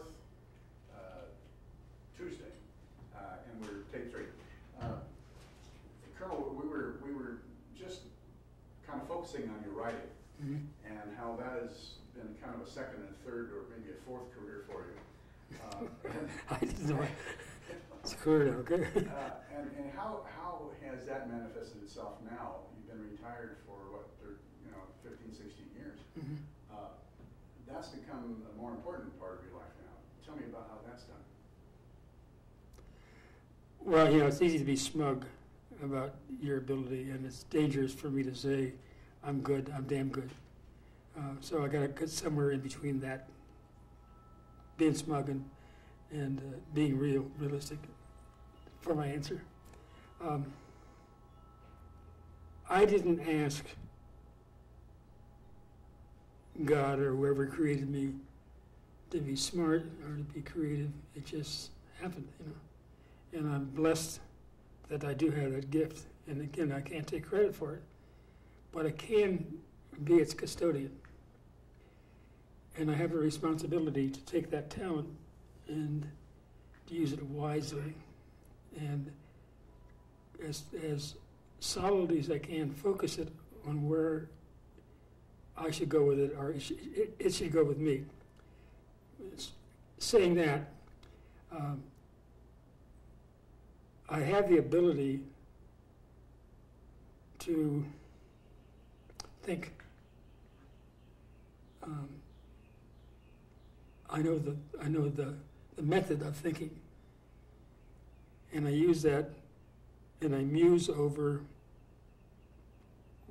uh, Tuesday, uh, and we're tape three. Uh, Colonel, we were, we were just kind of focusing on your writing Mhm. and how that has been kind of a second and third or maybe a fourth career for you. Uh, and- I didn't know. It's good, okay? uh, And, and how, how has that manifested itself now? You've been retired for what, thir- you know, 15, 16 years. Mhm. Uh, That's become a more important part of your life now. Tell me about how that's done. Well, you know, it's easy to be smug about your ability, and it's dangerous for me to say, I'm good, I'm damn good. Uh, so I got to get somewhere in between that, being smug and, and uh, being real, realistic for my answer. Um, I didn't ask God or whoever created me to be smart or to be creative. It just happened, you know and I'm blessed that I do have that gift. And again, I can't take credit for it, but I can be its custodian. And I have a responsibility to take that talent and to use it wisely and as, as solidly as I can, focus it on where I should go with it or it should, it, it should go with me. S- Saying that, um, I have the ability to think. Um, I know the I know the, the method of thinking, and I use that, and I muse over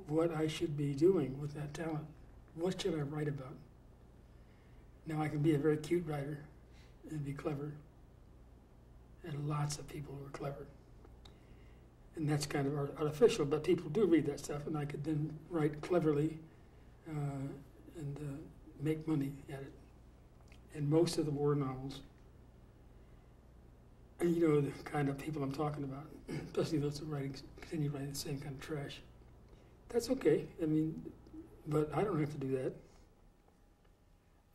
what I should be doing with that talent. What should I write about? Now I can be a very cute writer, and be clever and lots of people who are clever. And that's kind of artificial, but people do read that stuff, and I could then write cleverly uh, and uh, make money at it. And most of the war novels, and you know the kind of people I'm talking about, especially those who writing continue writing the same kind of trash. That's okay. I mean, but I don't have to do that.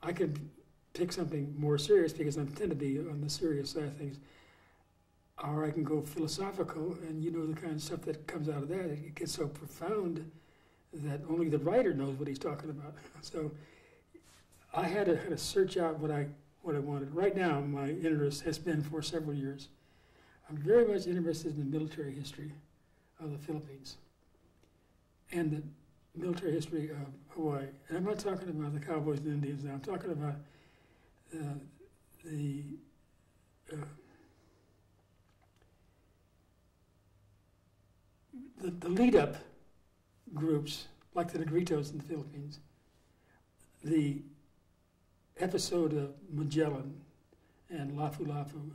I could pick something more serious because I tend to be on the serious side of things or I can go philosophical, and you know the kind of stuff that comes out of that. It gets so profound that only the writer knows what he's talking about. So I had to kind of search out what I what I wanted. Right now, my interest has been for several years. I'm very much interested in the military history of the Philippines and the military history of Hawaii. And I'm not talking about the cowboys and Indians now. I'm talking about uh, the uh, the, the lead up groups, like the Negritos in the Philippines, the episode of Magellan and Lapu Lapu,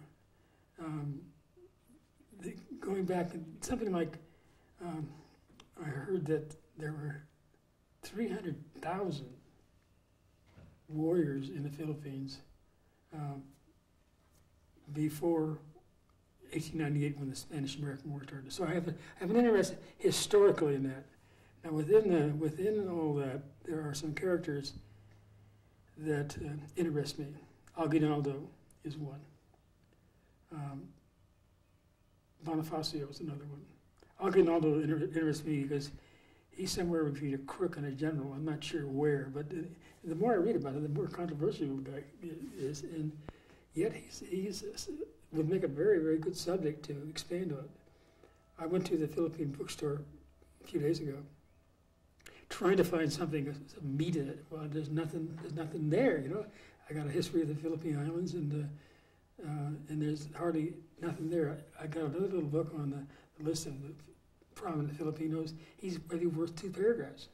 um, the, going back, something like um, I heard that there were 300,000 warriors in the Philippines um, before 1898 when the Spanish-American War started. So I have, a, I have an interest historically in that. Now within the, within all that, there are some characters that uh, interest me. Aguinaldo is one. Um, Bonifacio is another one. Aguinaldo inter- interests me because he's somewhere between a crook and a general. I'm not sure where, but uh, the more I read about it, the more controversial the guy is, and yet he's he's would make a very, very good subject to expand on. I went to the Philippine bookstore a few days ago, trying to find something, some meat in it. Well, there's nothing, there's nothing there. You know, I got a history of the Philippine Islands, and uh, uh, and there's hardly nothing there. I, I got another little book on the, the list of the prominent Filipinos. He's maybe worth two paragraphs.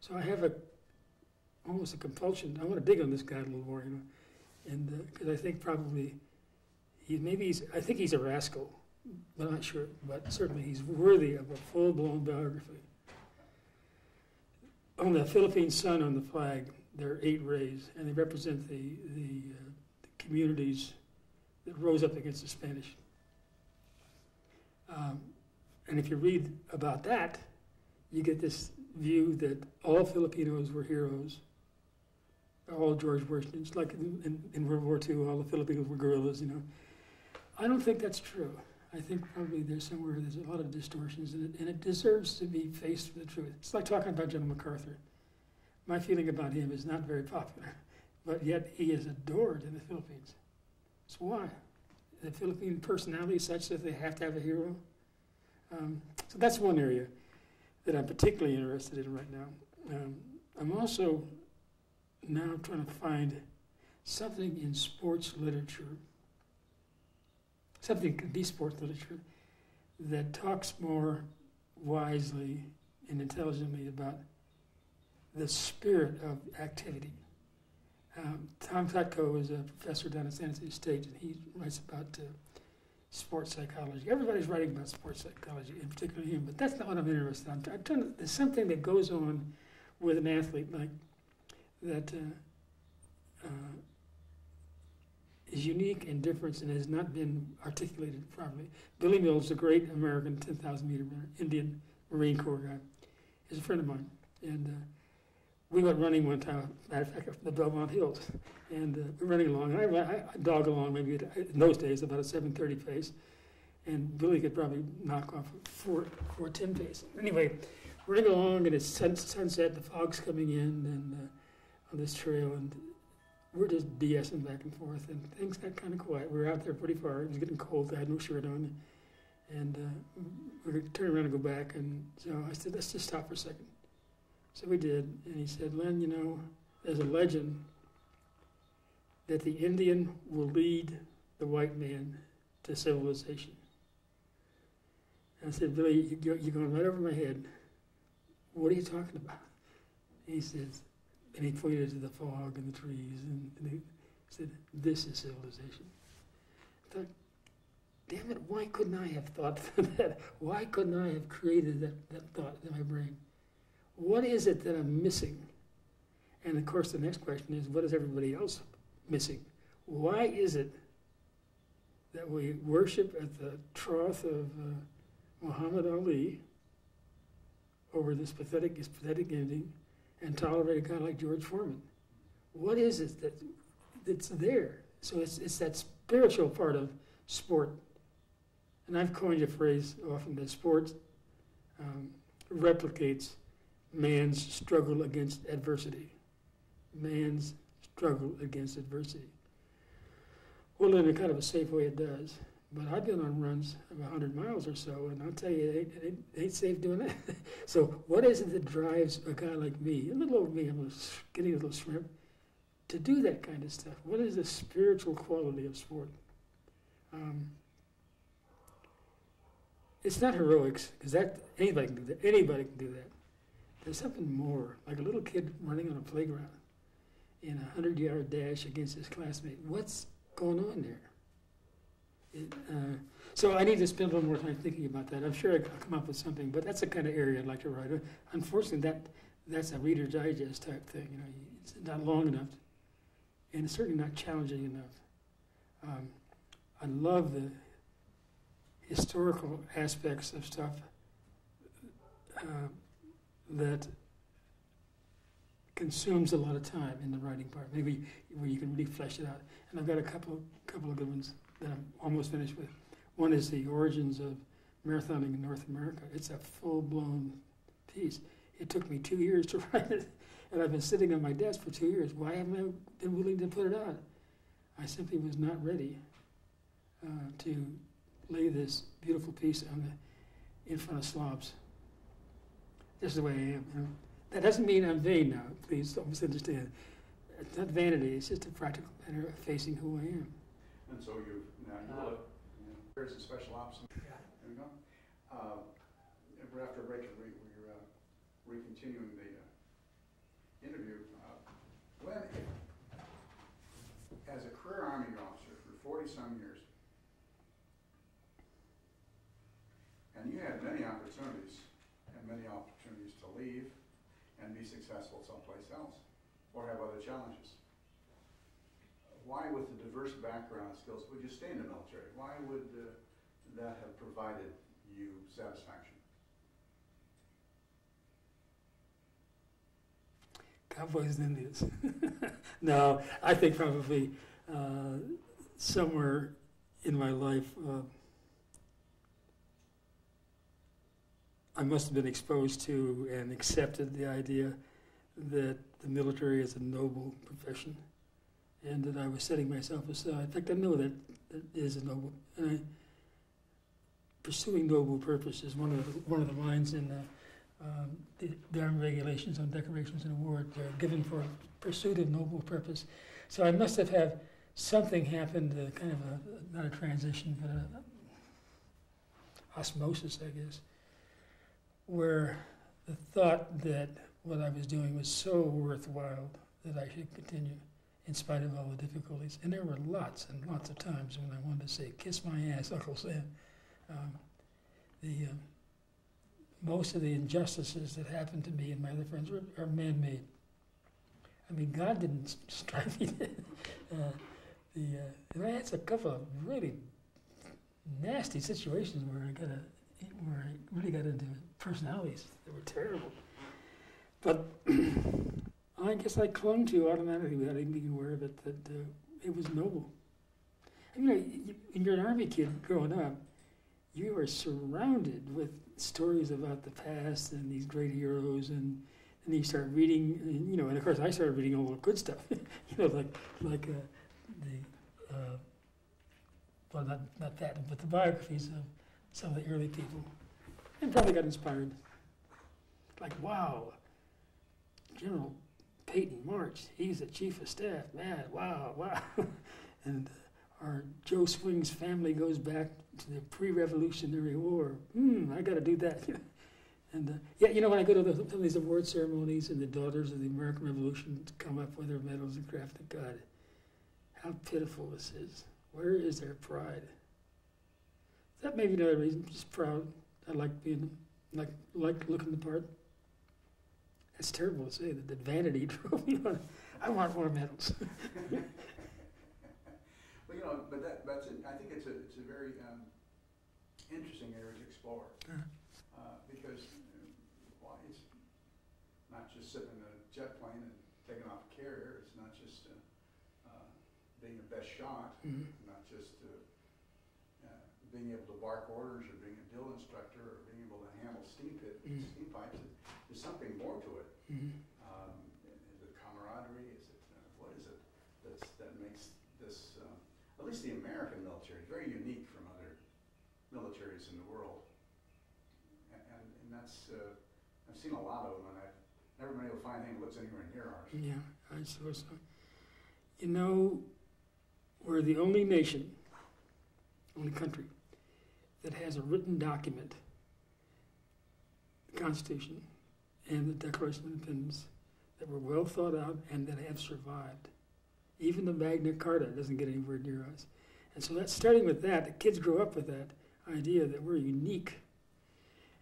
So I have a almost a compulsion. I want to dig on this guy a little more, you know, and because I think probably he maybe he's I think he's a rascal, but I'm not sure. But certainly he's worthy of a full-blown biography. On the Philippine sun on the flag, there are eight rays, and they represent the the, uh, the communities that rose up against the Spanish. Um, and if you read about that, you get this view that all Filipinos were heroes, all George Washingtons, like in, in, World War II, all the Filipinos were guerrillas, you know. I don't think that's true. I think probably there's somewhere there's a lot of distortions in it, and it deserves to be faced with the truth. It's like talking about General MacArthur. My feeling about him is not very popular, but yet he is adored in the Philippines. So why? The Philippine personality is such that they have to have a hero. Um, so that's one area that I'm particularly interested in right now. Um, I'm also now trying to find something in sports literature, something could be sports literature, that talks more wisely and intelligently about the spirit of activity. Um, Tom Tutko is a professor down at San Jose State, and he writes about uh, sports psychology. Everybody's writing about sports psychology, in particular him, but that's not what I'm interested in. I'm, I'm there's something that goes on with an athlete like that uh, uh, is unique and different and has not been articulated properly. Billy Mills, a great American 10,000 meter Indian Marine Corps guy, is a friend of mine, and uh, we went running one time, matter of fact, up the Belmont Hills, and uh, we're running along. And I, I, I dog along maybe in those days about a 7:30 pace, and Billy could probably knock off a 4 4:10 pace. Anyway, running along, and it's sun, sunset, the fog's coming in, and uh, on this trail, and we're just BSing back and forth, and things got kind of quiet. We were out there pretty far. It was getting cold. I had no shirt on, and uh, we were turning around and go back. And so I said, "Let's just stop for a second. So we did, and he said, Len, you know, there's a legend that the Indian will lead the white man to civilization. And I said, Billy, you're going right over my head. What are you talking about? And he says, and he pointed to the fog and the trees, and, and he said, This is civilization. I thought, damn it, why couldn't I have thought that? Why couldn't I have created that, that thought in my brain? What is it that I'm missing? And of course, the next question is, what is everybody else missing? Why is it that we worship at the trough of uh, Muhammad Ali over this pathetic, this pathetic ending and tolerate a guy like George Foreman? What is it that that's there? So it's, it's that spiritual part of sport. And I've coined a phrase often that sport um, replicates man's struggle against adversity. Man's struggle against adversity. Well, in a kind of a safe way, it does. But I've been on runs of 100 miles or so, and I'll tell you, it ain't, it ain't, safe doing that. so, what is it that drives a guy like me, a little old me, I'm getting a little shrimp, to do that kind of stuff? What is the spiritual quality of sport? Um, it's not heroics, because that anybody can do that. Anybody can do that. There's something more, like a little kid running on a playground in a hundred yard dash against his classmate. What's going on there? It, uh, so I need to spend a little more time thinking about that. I'm sure I'll come up with something, but that's the kind of area I'd like to write. Unfortunately, that that's a Reader's Digest type thing. You know, it's not long enough, and it's certainly not challenging enough. Um, I love the historical aspects of stuff. Uh, that consumes a lot of time in the writing part. Maybe where you can really flesh it out. And I've got a couple couple of good ones that I'm almost finished with. One is the origins of marathoning in North America. It's a full blown piece. It took me two years to write it, and I've been sitting on my desk for two years. Why haven't I been willing to put it out? I simply was not ready uh, to lay this beautiful piece on the in front of slobs. This is the way I am. You know? That doesn't mean I'm vain now. Please don't misunderstand. It's not vanity. It's just a practical matter of facing who I am. And so you, now you look, here's a special ops. Yeah. There we go. Uh, we're after a break, we, we're uh, recontinuing the uh, interview. Uh, Len, as a career Army officer for 40 some years, and you had many opportunities and many opportunities to leave and be successful someplace else or have other challenges. Why, with the diverse background skills, would you stay in the military? Why would uh, that have provided you satisfaction? Cowboys and Indians. no, I think probably uh, somewhere in my life uh, I must have been exposed to and accepted the idea that the military is a noble profession and that I was setting myself aside. In fact, I know that it is a noble, I, pursuing noble purpose is one of the, one of the lines in the, um, the, the Army regulations on decorations and awards. They're given for pursuit of noble purpose. So I must have had something happen to kind of a not a transition, but a osmosis, I guess, where the thought that what I was doing was so worthwhile that I should continue in spite of all the difficulties. And there were lots and lots of times when I wanted to say, "Kiss my ass, Uncle Sam." Um, the um, most of the injustices that happened to me and my other friends were, are man-made. I mean, God didn't strike me. uh, the uh, and I had a couple of really nasty situations where I got a, where I really got into personalities that were terrible. But I guess I clung to automatically without even being aware of it that uh, it was noble. And, you know, you, when you're an army kid growing up, you are surrounded with stories about the past and these great heroes, and then you start reading, and, you know, and of course I started reading all the good stuff, you know, like like uh, the uh, well, not not that, but the biographies of some of the early people, and probably got inspired. Like, wow, General Peyton March, he's the chief of staff, man, wow, wow, and. Our Joe Swing's family goes back to the pre-Revolutionary War. Hmm, I got to do that. and uh, yeah, you know, when I go to the, some of these award ceremonies and the daughters of the American Revolution come up with their medals and craft of God, how pitiful this is. Where is their pride? That may be another reason. Just proud. I like being like like looking the part. That's terrible to say that the vanity drove me on. I want more medals. Well, you know, but that, that's, it. I think it's a, it's a very, um, interesting area to explore. Yeah. Uh, because, uh, why, it's not just sitting in a jet plane and taking off a carrier, it's not just, uh, uh, being the best shot, Mhm. not just, uh, uh, being able to bark orders or being a drill instructor or being able to handle steam pit, Mm. steam pipes, there's something more Mhm. Um, is it camaraderie? Is it, uh, what is it that's, that makes this, uh, at least the American military, very unique from other militaries in the world? And, and, and that's, uh, I've seen a lot of them and I've never been able to find anything that looks anywhere near ours. Yeah, I suppose so. You know, we're the only nation, only country, that has a written document, the Constitution and the Declaration of Independence, that were well thought out and that have survived. Even the Magna Carta doesn't get anywhere near us. And so that's starting with that, the kids grow up with that idea that we're unique.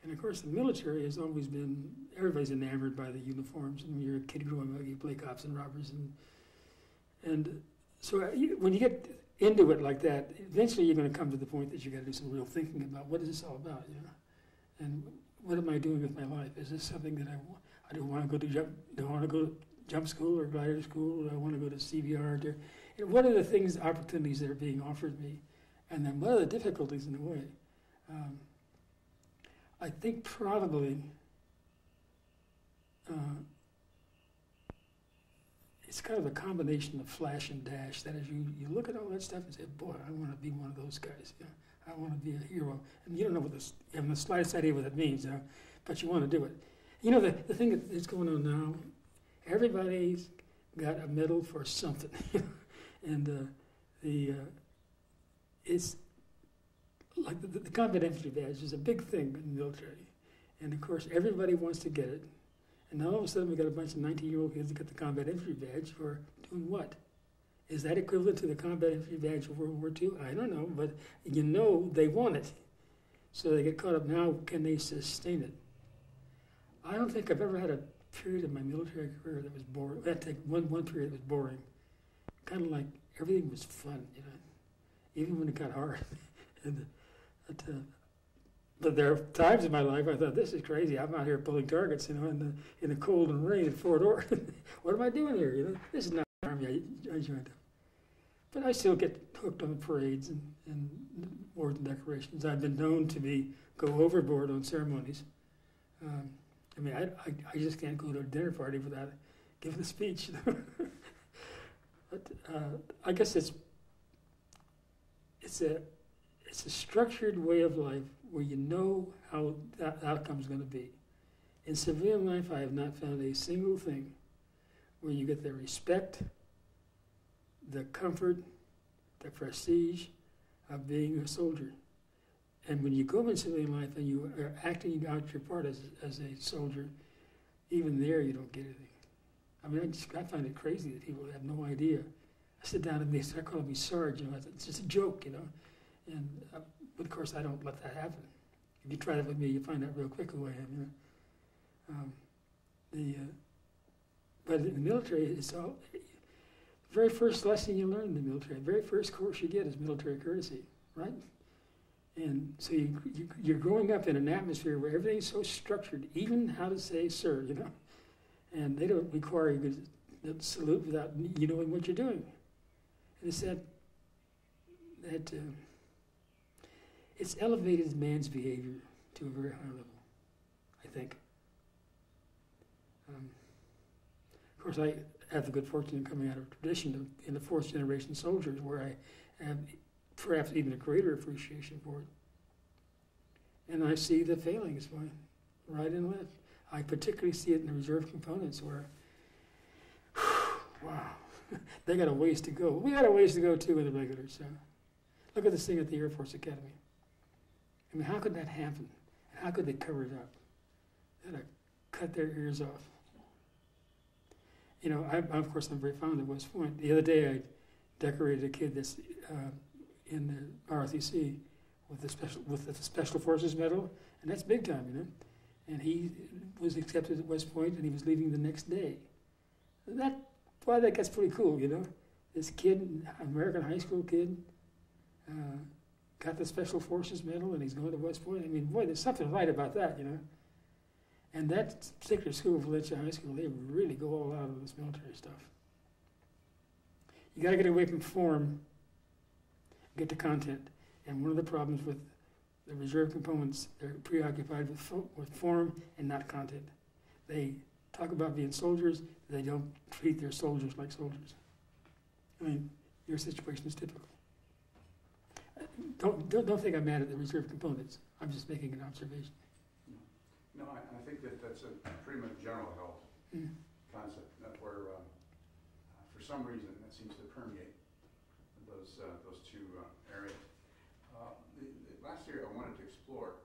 And of course, the military has always been, everybody's enamored by the uniforms. And when you're a kid growing up, you play cops and robbers. And, and so uh, when you get into it like that, eventually you're going to come to the point that you've got to do some real thinking about what is this all about, you know? And what am I doing with my life? Is this something that I, wa- I don't want to go to jump, do I want to go to jump school or glider school? Do I want to go to CBR? And what are the things, opportunities that are being offered me? And then what are the difficulties in the way? Um, I think probably uh, it's kind of a combination of flash and dash. That is, you, you look at all that stuff and say, boy, I want to be one of those guys. I want to be a hero. And you don't know what this, you have the slightest idea what that means, know? but you want to do it. You know, the, the thing that's going on now, everybody's got a medal for something. and uh, the uh, it's like the, the combat infantry badge is a big thing in the military. And of course, everybody wants to get it. And now all of a sudden, we got a bunch of 19 year old kids that got the combat infantry badge for doing what? Is that equivalent to the combat infantry badge of World War II? I don't know, but you know they want it. So they get caught up now, can they sustain it? I don't think I've ever had a period of my military career that was boring. I take one, one period that was boring. Kind of like everything was fun, you know, even when it got hard. and, but, uh, but there are times in my life I thought, this is crazy. I'm out here pulling targets, you know, in the in the cold and rain at Fort Ord. what am I doing here? You know, this is not the army I, I joined. But I still get hooked on parades and, and awards and decorations. I've been known to be go overboard on ceremonies. Um, I mean, I, I, I just can't go to a dinner party without giving a speech. but uh, I guess it's it's a it's a structured way of life where you know how that outcome is going to be. In civilian life, I have not found a single thing where you get the respect, the comfort, the prestige of being a soldier. And when you go in civilian life and you are acting out your part as, as a soldier, even there you don't get anything. I mean, I just I find it crazy that people have no idea. I sit down and they start calling me Sarge, you know, it's just a joke, you know. And uh, but of course, I don't let that happen. If you try that with me, you find out real quick who I am. You know? um, the uh, but in the military, it's all very first lesson you learn in the military, the very first course you get is military courtesy, right? And so you, you you're growing up in an atmosphere where everything's so structured, even how to say "sir," you know, and they don't require you to salute without you knowing what you're doing. And it's that that. Uh, it's elevated man's behavior to a very high level, I think. Um, of course, I have the good fortune of coming out of a tradition of, in the fourth generation soldiers where I have perhaps even a greater appreciation for it. And I see the failings right and left. I particularly see it in the reserve components where, wow, they got a ways to go. We got a ways to go too in the regulars. So look at this thing at the Air Force Academy. I mean, how could that happen? How could they cover it up? They had to cut their ears off. You know, I, of course, I'm very fond of West Point. The other day, I decorated a kid that's uh, in the ROTC with the special with the Special Forces Medal, and that's big time, you know. And he was accepted at West Point, and he was leaving the next day. That, boy, that gets pretty cool, you know. This kid, American high school kid. Uh, got the Special Forces Medal and he's going to West Point. I mean, boy, there's something right about that, you know. And that particular school, Valencia High School, they really go all out of this military stuff. You got to get away from form, get to content. And one of the problems with the reserve components, they're preoccupied with, fo- with form and not content. They talk about being soldiers, they don't treat their soldiers like soldiers. I mean, your situation is typical. Uh, don't, don't, don't think I'm mad at the reserve components. I'm just making an observation. No, I, I think that that's a pretty much general health Mm. concept, that where, um, uh, for some reason, that seems to permeate those, uh, those two uh, areas. Uh, The, the last area I wanted to explore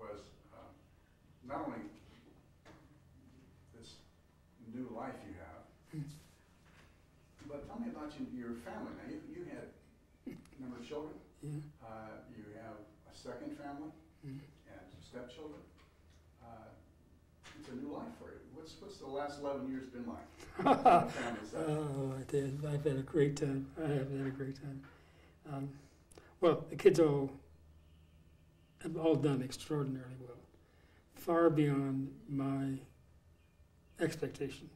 was um, not only this new life you have, Mm. but tell me about your, your family. Now, you, you had a number of children. Yeah. Uh, You have a second family Mm. and stepchildren. A new life for you. What's, what's the last eleven years been like? on the family side? Oh, I did. I've had a great time. I have had a great time. Um, well, the kids all have all done extraordinarily well, far beyond my expectation.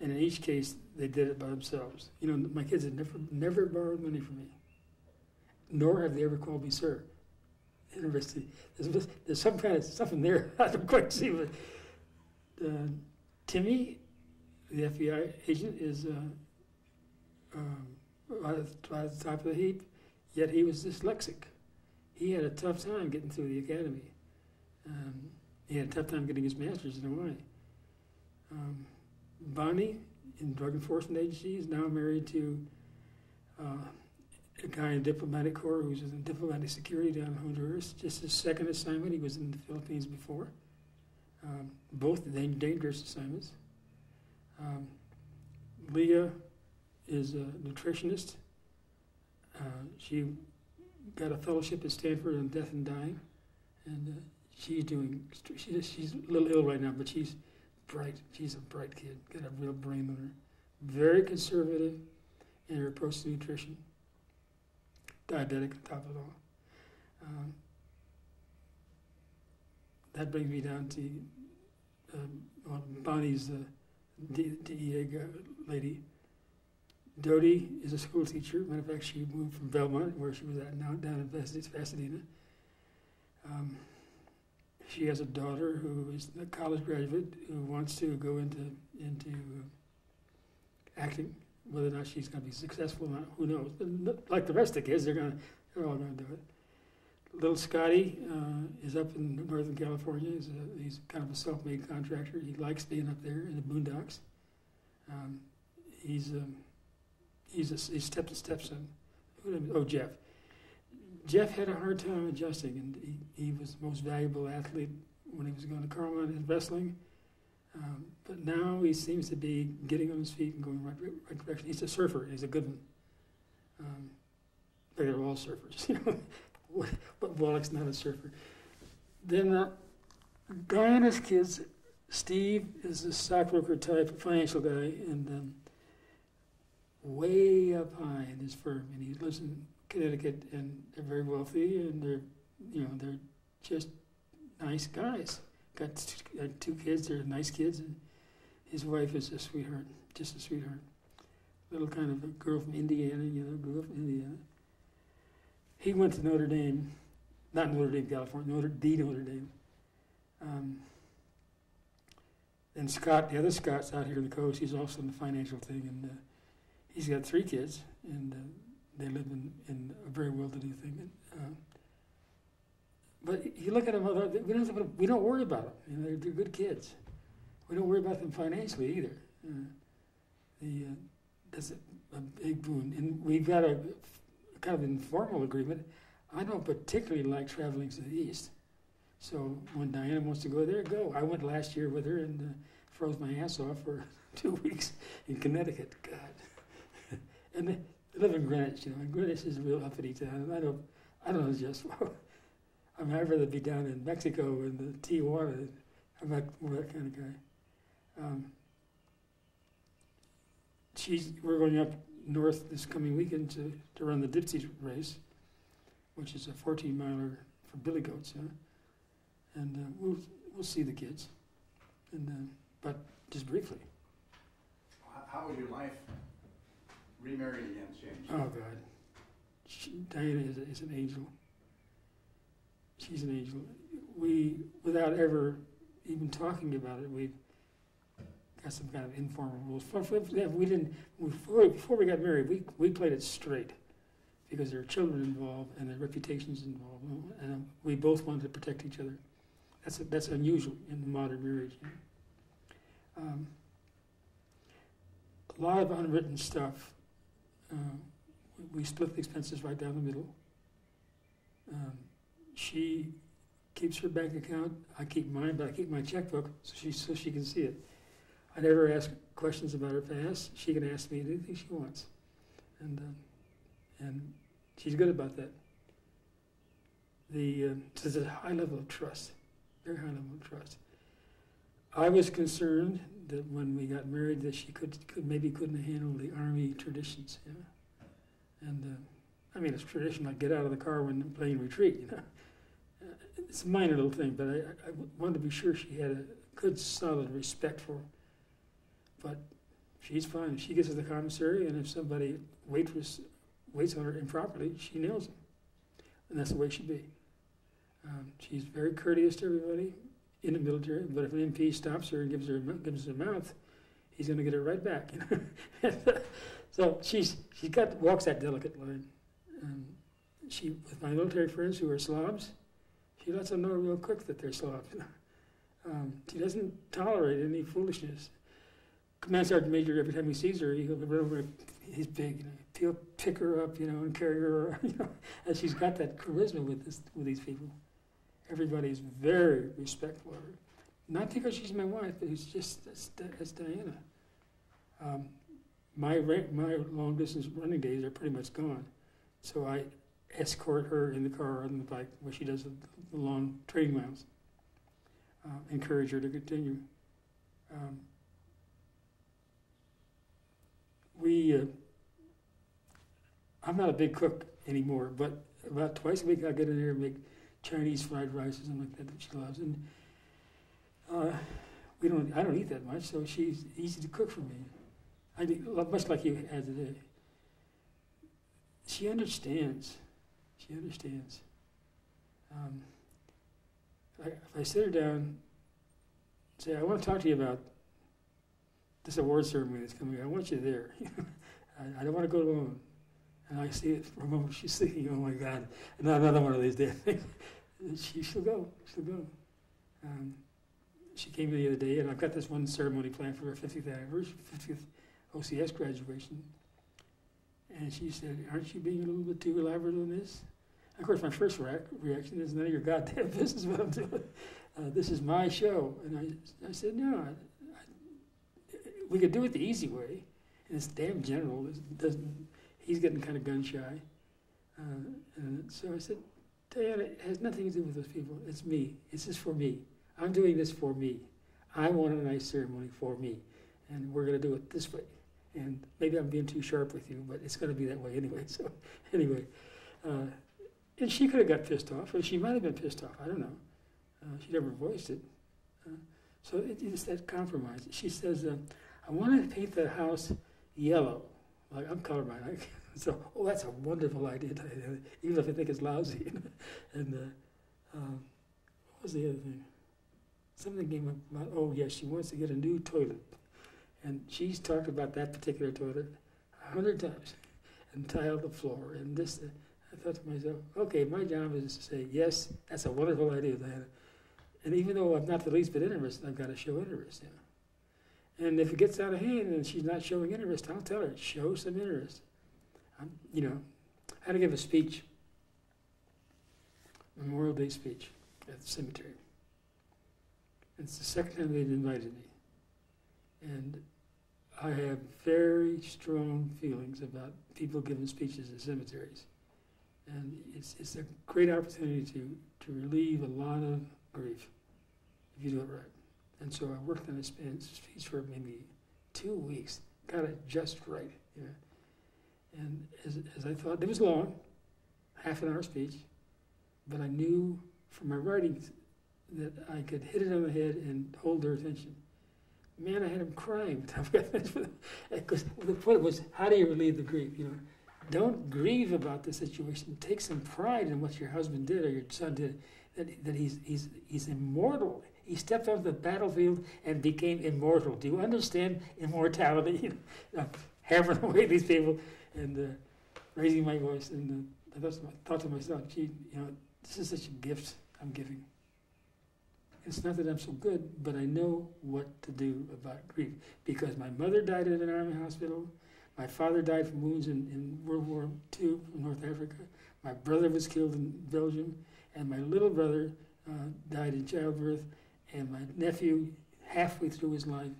And in each case, they did it by themselves. You know, my kids have never never borrowed money from me, nor have they ever called me sir. Interesting. There's, there's some kind of something there I don't quite see, but uh, Timmy the FBI agent is uh, um, at the top of the heap, yet he was dyslexic. He had a tough time getting through the academy. Um, he had a tough time getting his master's in Hawaii. Um, Bonnie, in Drug Enforcement Agency, is now married to uh, a guy in diplomatic corps who's in diplomatic security down in Honduras. Just his second assignment, he was in the Philippines before. Um, both dangerous assignments. Um, Leah is a nutritionist. Uh, she got a fellowship at Stanford on death and dying, and uh, she's doing. She's she's a little ill right now, but she's bright. She's a bright kid. Got a real brain on her. Very conservative in her approach to nutrition. Diabetic on top of all. Um, that brings me down to um, well, Bonnie's the DEA lady. Doty is a school teacher. Matter of fact, she moved from Belmont, where she was at now, down in Pasadena. Pasadena. Um, she has a daughter who is a college graduate who wants to go into into uh, acting. Whether or not she's going to be successful, or not, who knows? But like the rest of the kids, they're going to they're all going to do it. Little Scotty uh, is up in Northern California. He's, a, he's kind of a self-made contractor. He likes being up there in the boondocks. Um, he's um, he's a he's step stepson. Oh, Jeff. Jeff had a hard time adjusting, and he, he was the most valuable athlete when he was going to Carmine in wrestling. Um, but now he seems to be getting on his feet and going right, right direction. He's a surfer. He's a good one. Um, they're all surfers, you know. but Wallach's not a surfer. Then uh, Diana's kids, Steve is a stockbroker type, financial guy, and um, way up high in his firm, and he lives in Connecticut, and they're very wealthy, and they're, you know, they're just nice guys. Got t- uh, two kids, they're nice kids, and his wife is a sweetheart, just a sweetheart. Little kind of a girl from Indiana, you know, grew up in Indiana. He went to Notre Dame, not Notre Dame, California, Notre, the Notre Dame. Um, and Scott, the other Scott's out here on the coast. He's also in the financial thing, and uh, he's got three kids, and uh, they live in, in a very well-to-do thing. And, uh, but you look at them, other- we don't, we don't worry about them. You know, they're, they're good kids. We don't worry about them financially either. Uh, the uh, that's a, a big boon, and we've got a kind of informal agreement. I don't particularly like traveling to the east, so when Diana wants to go there, go. I went last year with her and uh, froze my ass off for two weeks in Connecticut. God, and they live in Greenwich. You know, and Greenwich is a real uppity town. And I don't, I don't know just. I mean, I'd rather be down in Mexico in the Tijuana. I'm not more that kind of guy. Um, she's we're going up north this coming weekend to, to run the Dipsea race, which is a 14 miler for billy goats, huh? and uh, we'll we'll see the kids, and uh, but just briefly. How- was your life remarried again, James? Oh God, she, Diana is, is an angel. She's an angel. We, without ever even talking about it, we got some kind of informal rules. We didn't before, we got married. We we played it straight because there are children involved and their reputations involved, and we both wanted to protect each other. That's that's unusual in modern marriage. You know? um, a lot of unwritten stuff. Uh, we- we split the expenses right down the middle. Um, she keeps her bank account. I keep mine, but I keep my checkbook so she so she can see it. I never ask questions about her past. She can ask me anything she wants, and um, and she's good about that. The uh, there's a high level of trust, very high level of trust. I was concerned that when we got married that she could, could maybe couldn't handle the army traditions, you know. And uh, I mean, it's tradition like get out of the car when playing retreat, you know. Uh, it's a minor little thing, but I, I wanted to be sure she had a good, solid respect for. But she's fine. She gets to the commissary, and if somebody waitress waits on her improperly, she nails them, and that's the way should be. Um, she's very courteous to everybody in the military, but if an MP stops her and gives her gives her a mouth, he's going to get it right back. You know? so she's she's got walks that delicate line. Um, she with my military friends who are slobs, she lets them know real quick that they're slobs. um, she doesn't tolerate any foolishness. Command Sergeant Major, every time he sees her, he'll run over. He's big, he'll pick her up, you know, and carry her. You know, and she's got that charisma with this with these people. Everybody's very respectful of her. Not because she's my wife, but it's just that's Diana. Um, my my long distance running days are pretty much gone, so I escort her in the car on the bike where she does the, the long training miles. Uh, encourage her to continue. Um, we, uh, I'm not a big cook anymore, but about twice a week I get in there and make Chinese fried rice or something like that that she loves. And Uh, we don't. I don't eat that much, so she's easy to cook for me. I do, much like you had today. She understands. She understands. Um, I, if I sit her down, say, I want to talk to you about this award ceremony that's coming. I want you there. I, I don't want to go alone. And I see it for a moment. She's thinking, "Oh my God, not another one of these things." she, she'll go. She'll go. Um, she came the other day, and I've got this one ceremony planned for her 50th anniversary, 50th OCS graduation. And she said, "Aren't you being a little bit too elaborate on this?" Of course, my first reac- reaction is, "None of your goddamn business what I'm doing. Uh, this is my show." And I, I said, "No, we could do it the easy way, and this damn general. Doesn't. He's getting kind of gun shy." Uh, and so I said, "Diana, it has nothing to do with those people. It's me. It's just for me. I'm doing this for me. I want a nice ceremony for me, and we're going to do it this way." And maybe I'm being too sharp with you, but it's going to be that way anyway. So, anyway, uh, and she could have got pissed off, or she might have been pissed off. I don't know. Uh, she never voiced it. Uh, so it, it's that compromise. She says, uh, "I want to paint the house yellow." Like I'm colorblind. I, so, oh, that's a wonderful idea, even if I think it's lousy. and uh, um, what was the other thing? Something came up about. Oh, yes, she wants to get a new toilet. And she's talked about that particular toilet a hundred times and tiled the floor and this. Uh, I thought to myself, okay, my job is to say, yes, that's a wonderful idea, Diana. And even though I'm not the least bit interested, I've got to show interest. You know? And if it gets out of hand and she's not showing interest, I'll tell her, show some interest. I'm, you know, I had to give a speech, Memorial Day speech at the cemetery. It's the second time they've invited me. And I have very strong feelings about people giving speeches in cemeteries. And it's, it's a great opportunity to, to relieve a lot of grief if you do it right. And so I worked on a speech for maybe two weeks, got it just right. You know. And as, as I thought, it was long, half an hour speech, but I knew from my writing that I could hit it on the head and hold their attention man, I had him crying. Because the point was, how do you relieve the grief? You know, don't grieve about the situation. Take some pride in what your husband did or your son did. That, that he's, he's, he's immortal. He stepped onto the battlefield and became immortal. Do you understand immortality? hammering away these people and uh, raising my voice. And uh, I thought, thought to myself, gee, you know, this is such a gift I'm giving. It's not that I'm so good, but I know what to do about grief because my mother died at an army hospital. My father died from wounds in, in World War II in North Africa. My brother was killed in Belgium, and my little brother uh, died in childbirth, and my nephew, halfway through his life,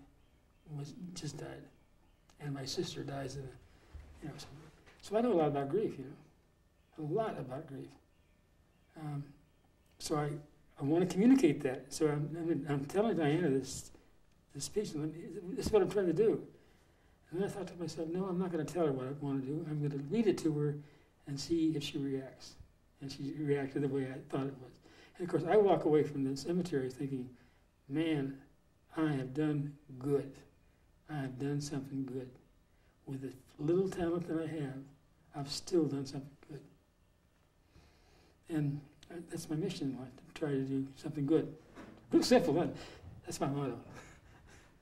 was just died, and my sister dies in, a, you know. So, so I know a lot about grief, you know, a lot about grief. Um, so I I want to communicate that. So I'm, I'm, I'm telling Diana this, this speech, this is what I'm trying to do. And then I thought to myself, no, I'm not going to tell her what I want to do. I'm going to read it to her and see if she reacts. And she reacted the way I thought it was. And of course, I walk away from the cemetery thinking, man, I have done good. I have done something good. With the little talent that I have, I've still done something good. And that's my mission in life, to try to do something good. Real simple, huh? that's my motto.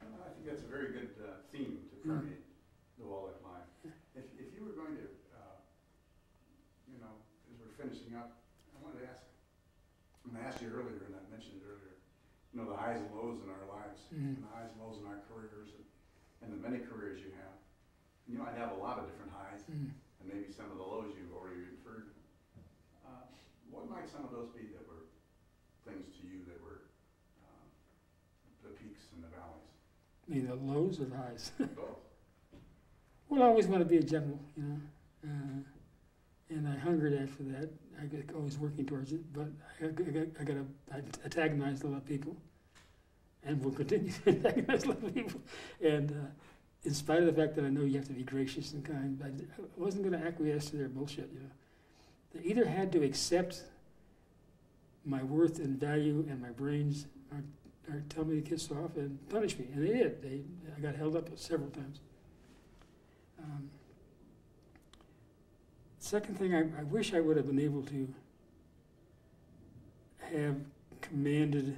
I think that's a very good uh, theme to permeate the Wallach life. If, if you were going to, uh, you know, as we're finishing up, I wanted to ask, I asked you earlier, and I mentioned it earlier, you know, the highs and lows in our lives, Mhm. and the highs and lows in our careers, and, and the many careers you have. You know, I have a lot of different highs, Mm. and maybe some of the lows you've already inferred. Uh, What might some of those be that were things to you that were um, the peaks and the valleys? The lows or the highs. Both. well, I always want to be a general, you know. Uh, and I hungered after that. I got always working towards it, but I, I, got, I got to antagonize a lot of people, and will continue to antagonize a lot of people. And uh, in spite of the fact that I know you have to be gracious and kind, I, I wasn't going to acquiesce to their bullshit. You know, they either had to accept my worth and value and my brains, or or tell me to kiss off and punish me, and they did. They, I got held up several times. Um, second thing, I, I wish I would have been able to have commanded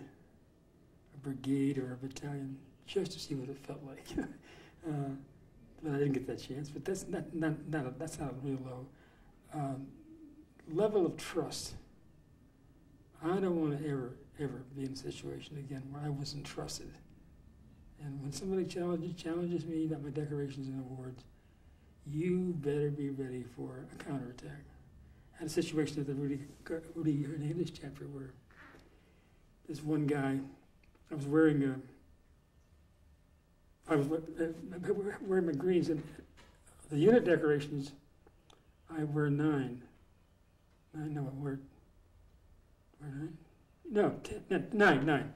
a brigade or a battalion just to see what it felt like. uh, but I didn't get that chance. But that's not, not, not a, that's not a real low um, level of trust. I don't want to ever, ever be in a situation again where I wasn't trusted. And when somebody challenges, challenges me about my decorations and awards, you better be ready for a counterattack. I had a situation at the Rudy, Rudy Hernandez chapter where this one guy, I was wearing a, I was uh, wearing my greens, and the unit decorations, I wear nine. I know I wear, wear nine? No, ten, nine, nine.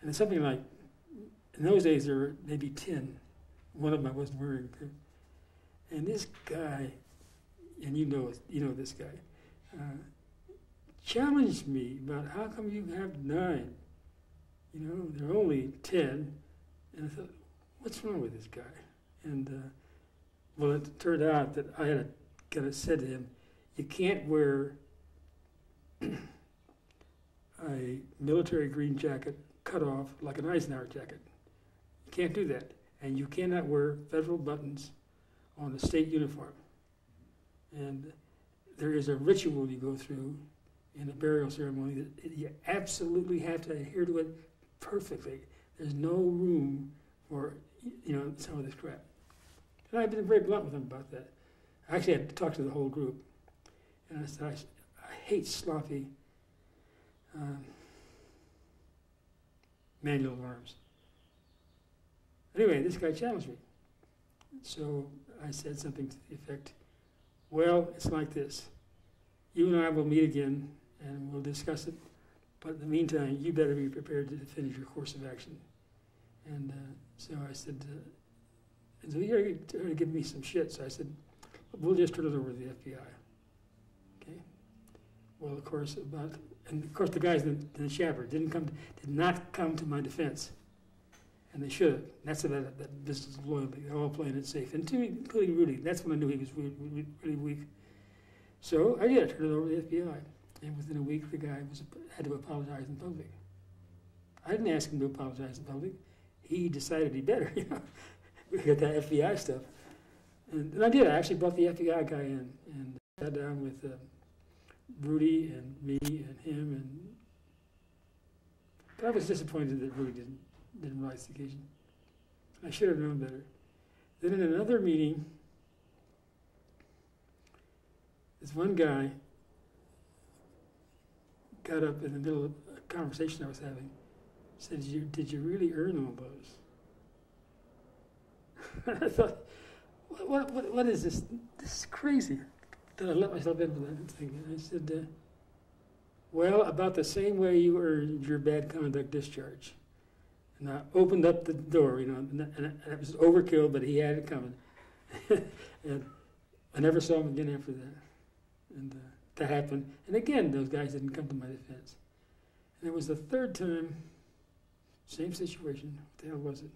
And it's something like, in those days there were maybe ten. One of them I wasn't wearing. And this guy, and you know, you know this guy, uh, challenged me about how come you have nine? You know, there are only ten. And I thought, what's wrong with this guy? And uh, well, it turned out that I had kind of said to him, you can't wear a military green jacket cut off like an Eisenhower jacket. You can't do that. And you cannot wear federal buttons on the state uniform. And there is a ritual you go through in a burial ceremony that you absolutely have to adhere to it perfectly. There's no room for you know some of this crap. And I've been very blunt with them about that. I actually had to talk to the whole group, and I said I, I hate sloppy um, manual arms. Anyway, this guy challenged me. So I said something to the effect, well, it's like this. You and I will meet again and we'll discuss it. But in the meantime, you better be prepared to finish your course of action. And uh, so I said, uh, and so you're going to give me some shit. So I said, we'll just turn it over to the FBI. Okay. Well, of course, about and of course the guys in the, in the Shapard didn't come, to, did not come to my defense, and they should have. That's about that business of loyalty. They're all playing it safe, and to, including Rudy. That's when I knew he was really, really, really weak. So I did. I turned it over to the FBI. And within a week, the guy was, had to apologize in public. I didn't ask him to apologize in public. He decided he better, you know. we got that FBI stuff. And, and, I did. I actually brought the FBI guy in and sat down with uh, Rudy and me and him. And but I was disappointed that Rudy didn't, rise to occasion. I should have known better. Then in another meeting, this one guy got up in the middle of a conversation I was having, said, Did you, did you really earn all those? I thought, what, what, what is this? This is crazy that I let myself into that thing. And I said, uh, Well, about the same way you earned your bad conduct discharge. And I opened up the door, you know, and, it was overkill, but he had it coming. and I never saw him again after that. And uh, to happen. And again, those guys didn't come to my defense. And it was the third time, same situation. What the hell was it?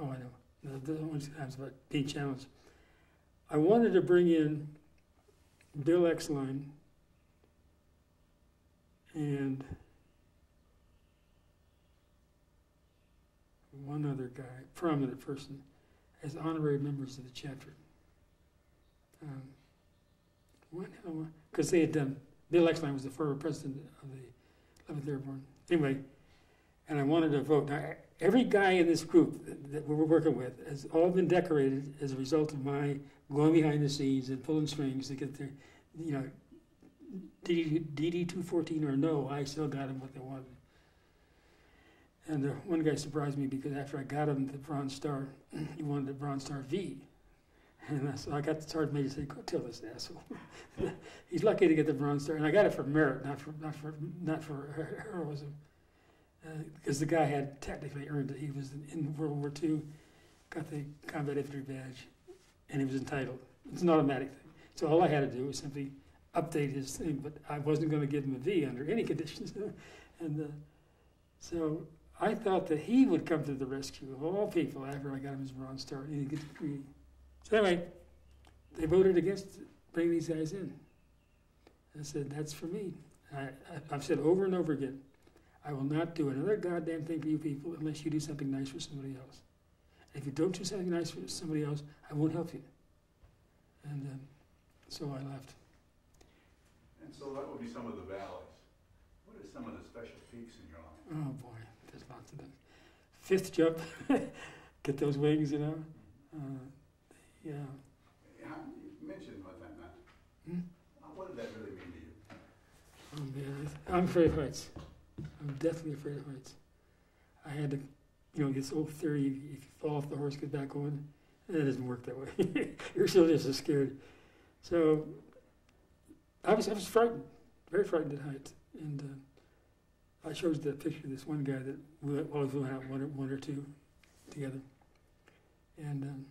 Oh, I know. No, the one times about being challenged. I wanted to bring in Bill Exline and one other guy, prominent person, as honorary members of the chapter. Um? Because they had done, Bill Exline was the former president of the 11th Airborne. Anyway, and I wanted to vote. Now, every guy in this group that, that we're working with has all been decorated as a result of my going behind the scenes and pulling strings to get their, you know, DD 214 or no, I still got them what they wanted. And the one guy surprised me because after I got him the Bronze Star, he wanted the Bronze Star V. And I, so I got the sergeant major to say, "Go tell this asshole." He's lucky to get the Bronze Star, and I got it for merit, not for not for not for heroism, because uh, the guy had technically earned it. He was in World War II, got the combat infantry badge, and he was entitled. It's an automatic thing. So all I had to do was simply update his thing, but I wasn't going to give him a V under any conditions. And uh, so I thought that he would come to the rescue of all people after I got him his Bronze Star and he'd get the degree. So anyway, they voted against bringing these guys in. I said, that's for me. I, I, I've said over and over again, I will not do another goddamn thing for you people unless you do something nice for somebody else. And If you don't do something nice for somebody else, I won't help you. And um, so I left. And so that would be some of the valleys. What are some of the special peaks in your life? Oh boy, Fifth jump, get those wings, you know. Uh, yeah. Yeah, You mentioned what that meant. Hmm? Uh, What did that really mean to you? Oh man, I'm afraid of heights. I'm definitely afraid of heights. I had to, you know, this old theory: if you fall off the horse, get back on. It doesn't work that way. You're still just as scared. So I was, I was frightened, very frightened at heights. And uh, I showed the picture of this one guy that always went out one or, one or two together. And um,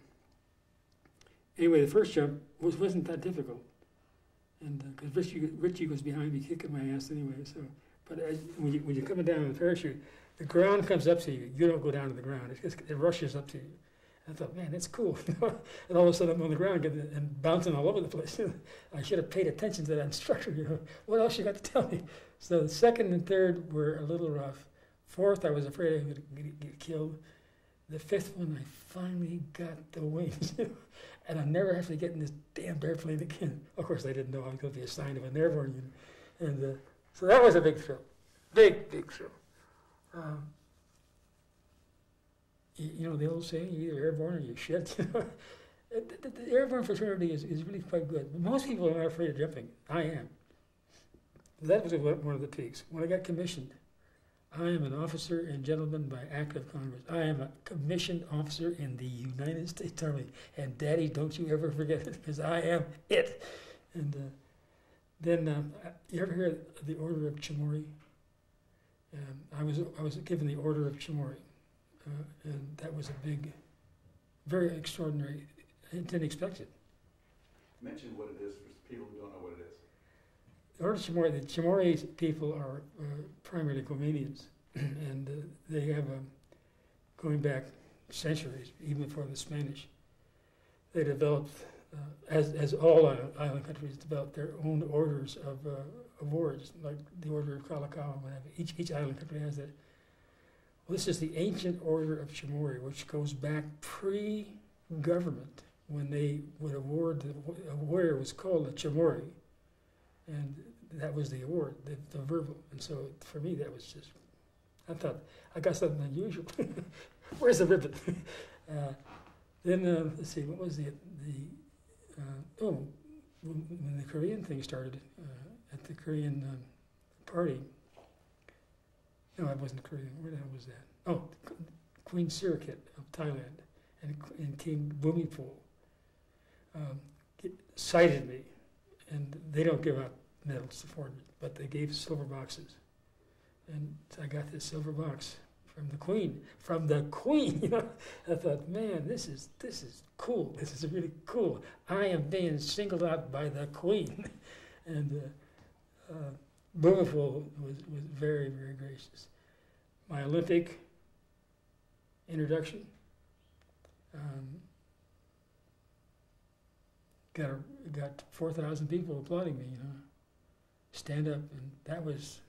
anyway, the first jump was, wasn't that difficult. And because Richie, Richie was behind me kicking my ass anyway, so but as, when you when you're coming down in the parachute, the ground comes up to you. You don't go down to the ground. It rushes up to you. I thought, man, that's cool. and all of a sudden, I'm on the ground and bouncing all over the place. I should have paid attention to that instructor. What else you got to tell me? So the second and third were a little rough. Fourth, I was afraid I would get, get killed. The fifth one, I finally got the wings, and I never have to get in this damn airplane again. Of course, I didn't know I was going to be assigned to an airborne unit, and uh, so that was a big thrill, big big thrill. Um, you, know the old saying, you're either airborne or you shit. the, the, airborne fraternity is, is really quite good. Most people are afraid of jumping. I am. That was one of the peaks. When I got commissioned, I am an officer and gentleman by act of Congress. I am a commissioned officer in the United States Army. And Daddy, don't you ever forget it, because I am it. And uh, then, um, you ever hear the Order of Chamorri? Um, I was I was given the Order of Chamorri, uh, and that was a big, very extraordinary. I didn't expect it. Mention what it is for people who don't know what it is. The Order of the Chamorri people are uh, primarily Guamanians, and uh, they have, um, going back centuries, even before the Spanish, they developed, uh, as, as all island, island countries developed their own orders of uh, awards, like the Order of Kalakaua, whatever. Each, each island country has that. This is the ancient Order of Chamorri, which goes back pre-government, when they would award, the, a warrior was called a Chamorri, and that was the award, the, the verbal. And so for me, that was just, I thought, I got something unusual. Where's the ribbon? uh, then, uh, let's see, what was the, the uh, oh, when, when the Korean thing started, uh, at the Korean um, party, no, I wasn't Korean, where the hell was that? Oh, Queen Sirikit of Thailand and, and King Bhumibol um, cited me, and they don't give out medals to foreigners, but they gave silver boxes. And I got this silver box from the Queen, from the Queen. You know, I thought, man, this is this is cool. This is really cool. I am being singled out by the Queen, and uh, uh, Bhumibol was was very very gracious. My Olympic introduction. Um, got a, got four thousand people applauding me. You know, stand up, and that was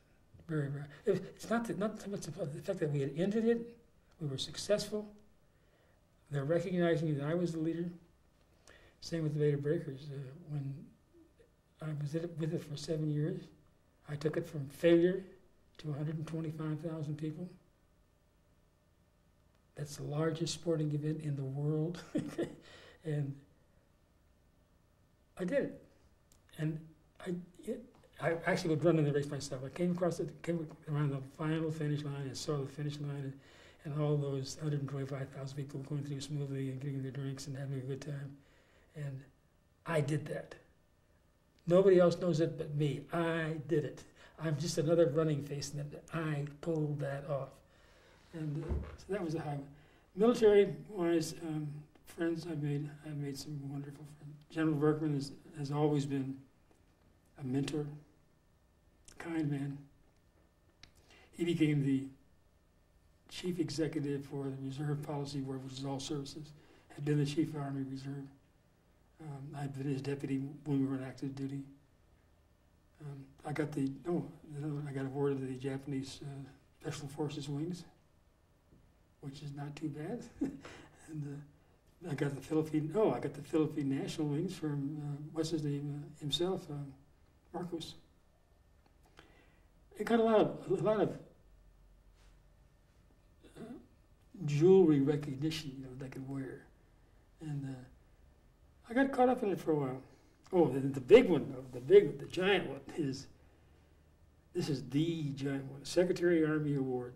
very, very. It, it's not that, not so much about the fact that we had ended it, we were successful. They're recognizing that I was the leader. Same with the Bay to Breakers. Uh, when I was it, with it for seven years, I took it from failure to 125,000 people. That's the largest sporting event in the world, and I did it. And I, it, I actually was running the race myself. I came across it, came around the final finish line and saw the finish line and, and all those 125,000 people going through smoothly and getting their drinks and having a good time. And I did that. Nobody else knows it but me. I did it. I'm just another running face, and I pulled that off. And uh, so that was a high. one. Military-wise, um, friends I made, I made some wonderful friends. General Berkman has, has always been a mentor, kind man. he became the chief executive for the Reserve Policy Board, which is all services. Had been the chief Army Reserve. Um, I'd been his deputy when we were on active duty. Um, I got the oh, no, I got awarded the Japanese uh, Special Forces wings, which is not too bad. and uh, I got the Philippine oh, I got the Philippine National wings from uh, what's his name uh, himself, uh, Marcos. It got a lot of a lot of uh, jewelry recognition, you know, that I could wear, and I got caught up in it for a while. Oh, the, the big one, the big, the giant one is. This is the giant one, Secretary Army Award,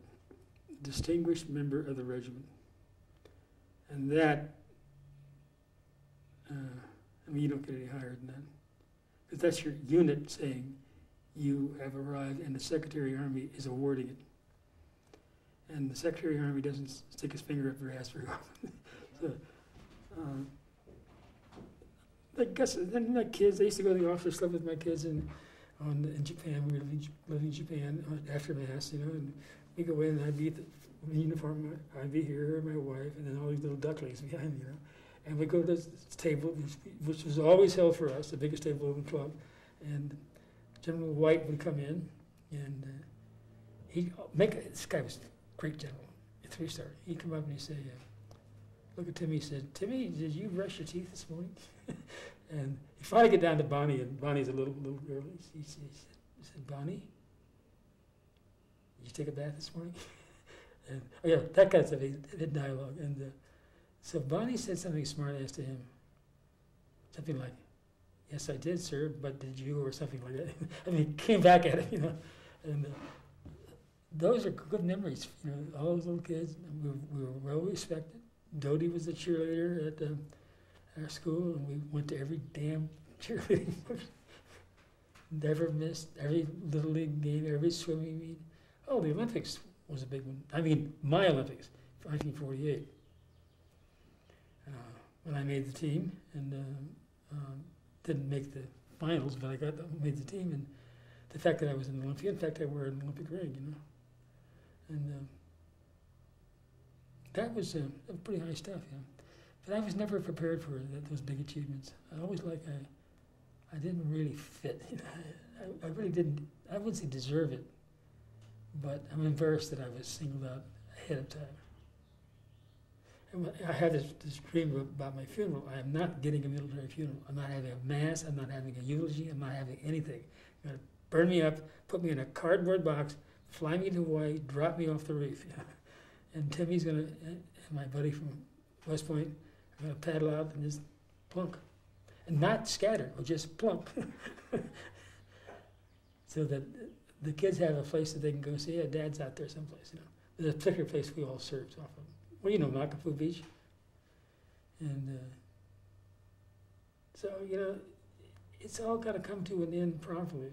Distinguished Member of the Regiment, and that. Uh, I mean, you don't get any higher than that, because that's your unit saying you have arrived, and the Secretary Army is awarding it. And the Secretary Army doesn't stick his finger up your ass very often. so, um, I guess then my kids, I used to go to the office, live with my kids in, on, in Japan. We were living, living in Japan uh, after Mass, you know, and we go in and I'd be at the uniform, I'd be here, my wife, and then all these little ducklings behind me, you know. And we go to this table, which, which was always held for us, the biggest table in the club. And General White would come in, and uh, he'd make a, this guy was a great general, a three star. He'd come up and he'd say, uh, "Look at Timmy." He said, "Timmy, did you brush your teeth this morning?" and he finally get down to Bonnie, and Bonnie's a little little girl. He, he, said, said, "Bonnie, did you take a bath this morning?" and oh yeah, that kind of stuff. Dialogue, and uh, so Bonnie said something smart ass to him, something like. Yes, I did, sir, but did you, or something like that. I mean, he came back at him, you know. And uh, those are good memories, you know, all those little kids. We, were- we were well respected. Dodie was the cheerleader at uh, our school, and we went to every damn cheerleading. Never missed every little league game, every swimming meet. Oh, the Olympics was a big one. I mean, my Olympics, 1948. Uh, when I made the team, and uh, um, didn't make the finals, but I got the, made the team, and the fact that I was an Olympian, in fact, I wore an Olympic ring, you know, and um, that was uh, pretty high stuff, know. But I was never prepared for that, those big achievements. I always like I, I didn't really fit. I, I really didn't. I wouldn't say deserve it, but I'm embarrassed that I was singled out ahead of time. I had this, this dream about my funeral. I am not getting a military funeral. I'm not having a mass. I'm not having a eulogy. I'm not having anything. You're gonna burn me up, put me in a cardboard box, fly me to Hawaii, drop me off the reef. and Timmy's gonna, and my buddy from West Point, paddle out and just plunk, and not scatter, or just plump, so that the kids have a place that they can go see. Yeah, Dad's out there someplace. You know, there's a particular place we all served off of. Well, you know, Makapuu Beach. And uh, so, you know, it's all got to come to an end properly.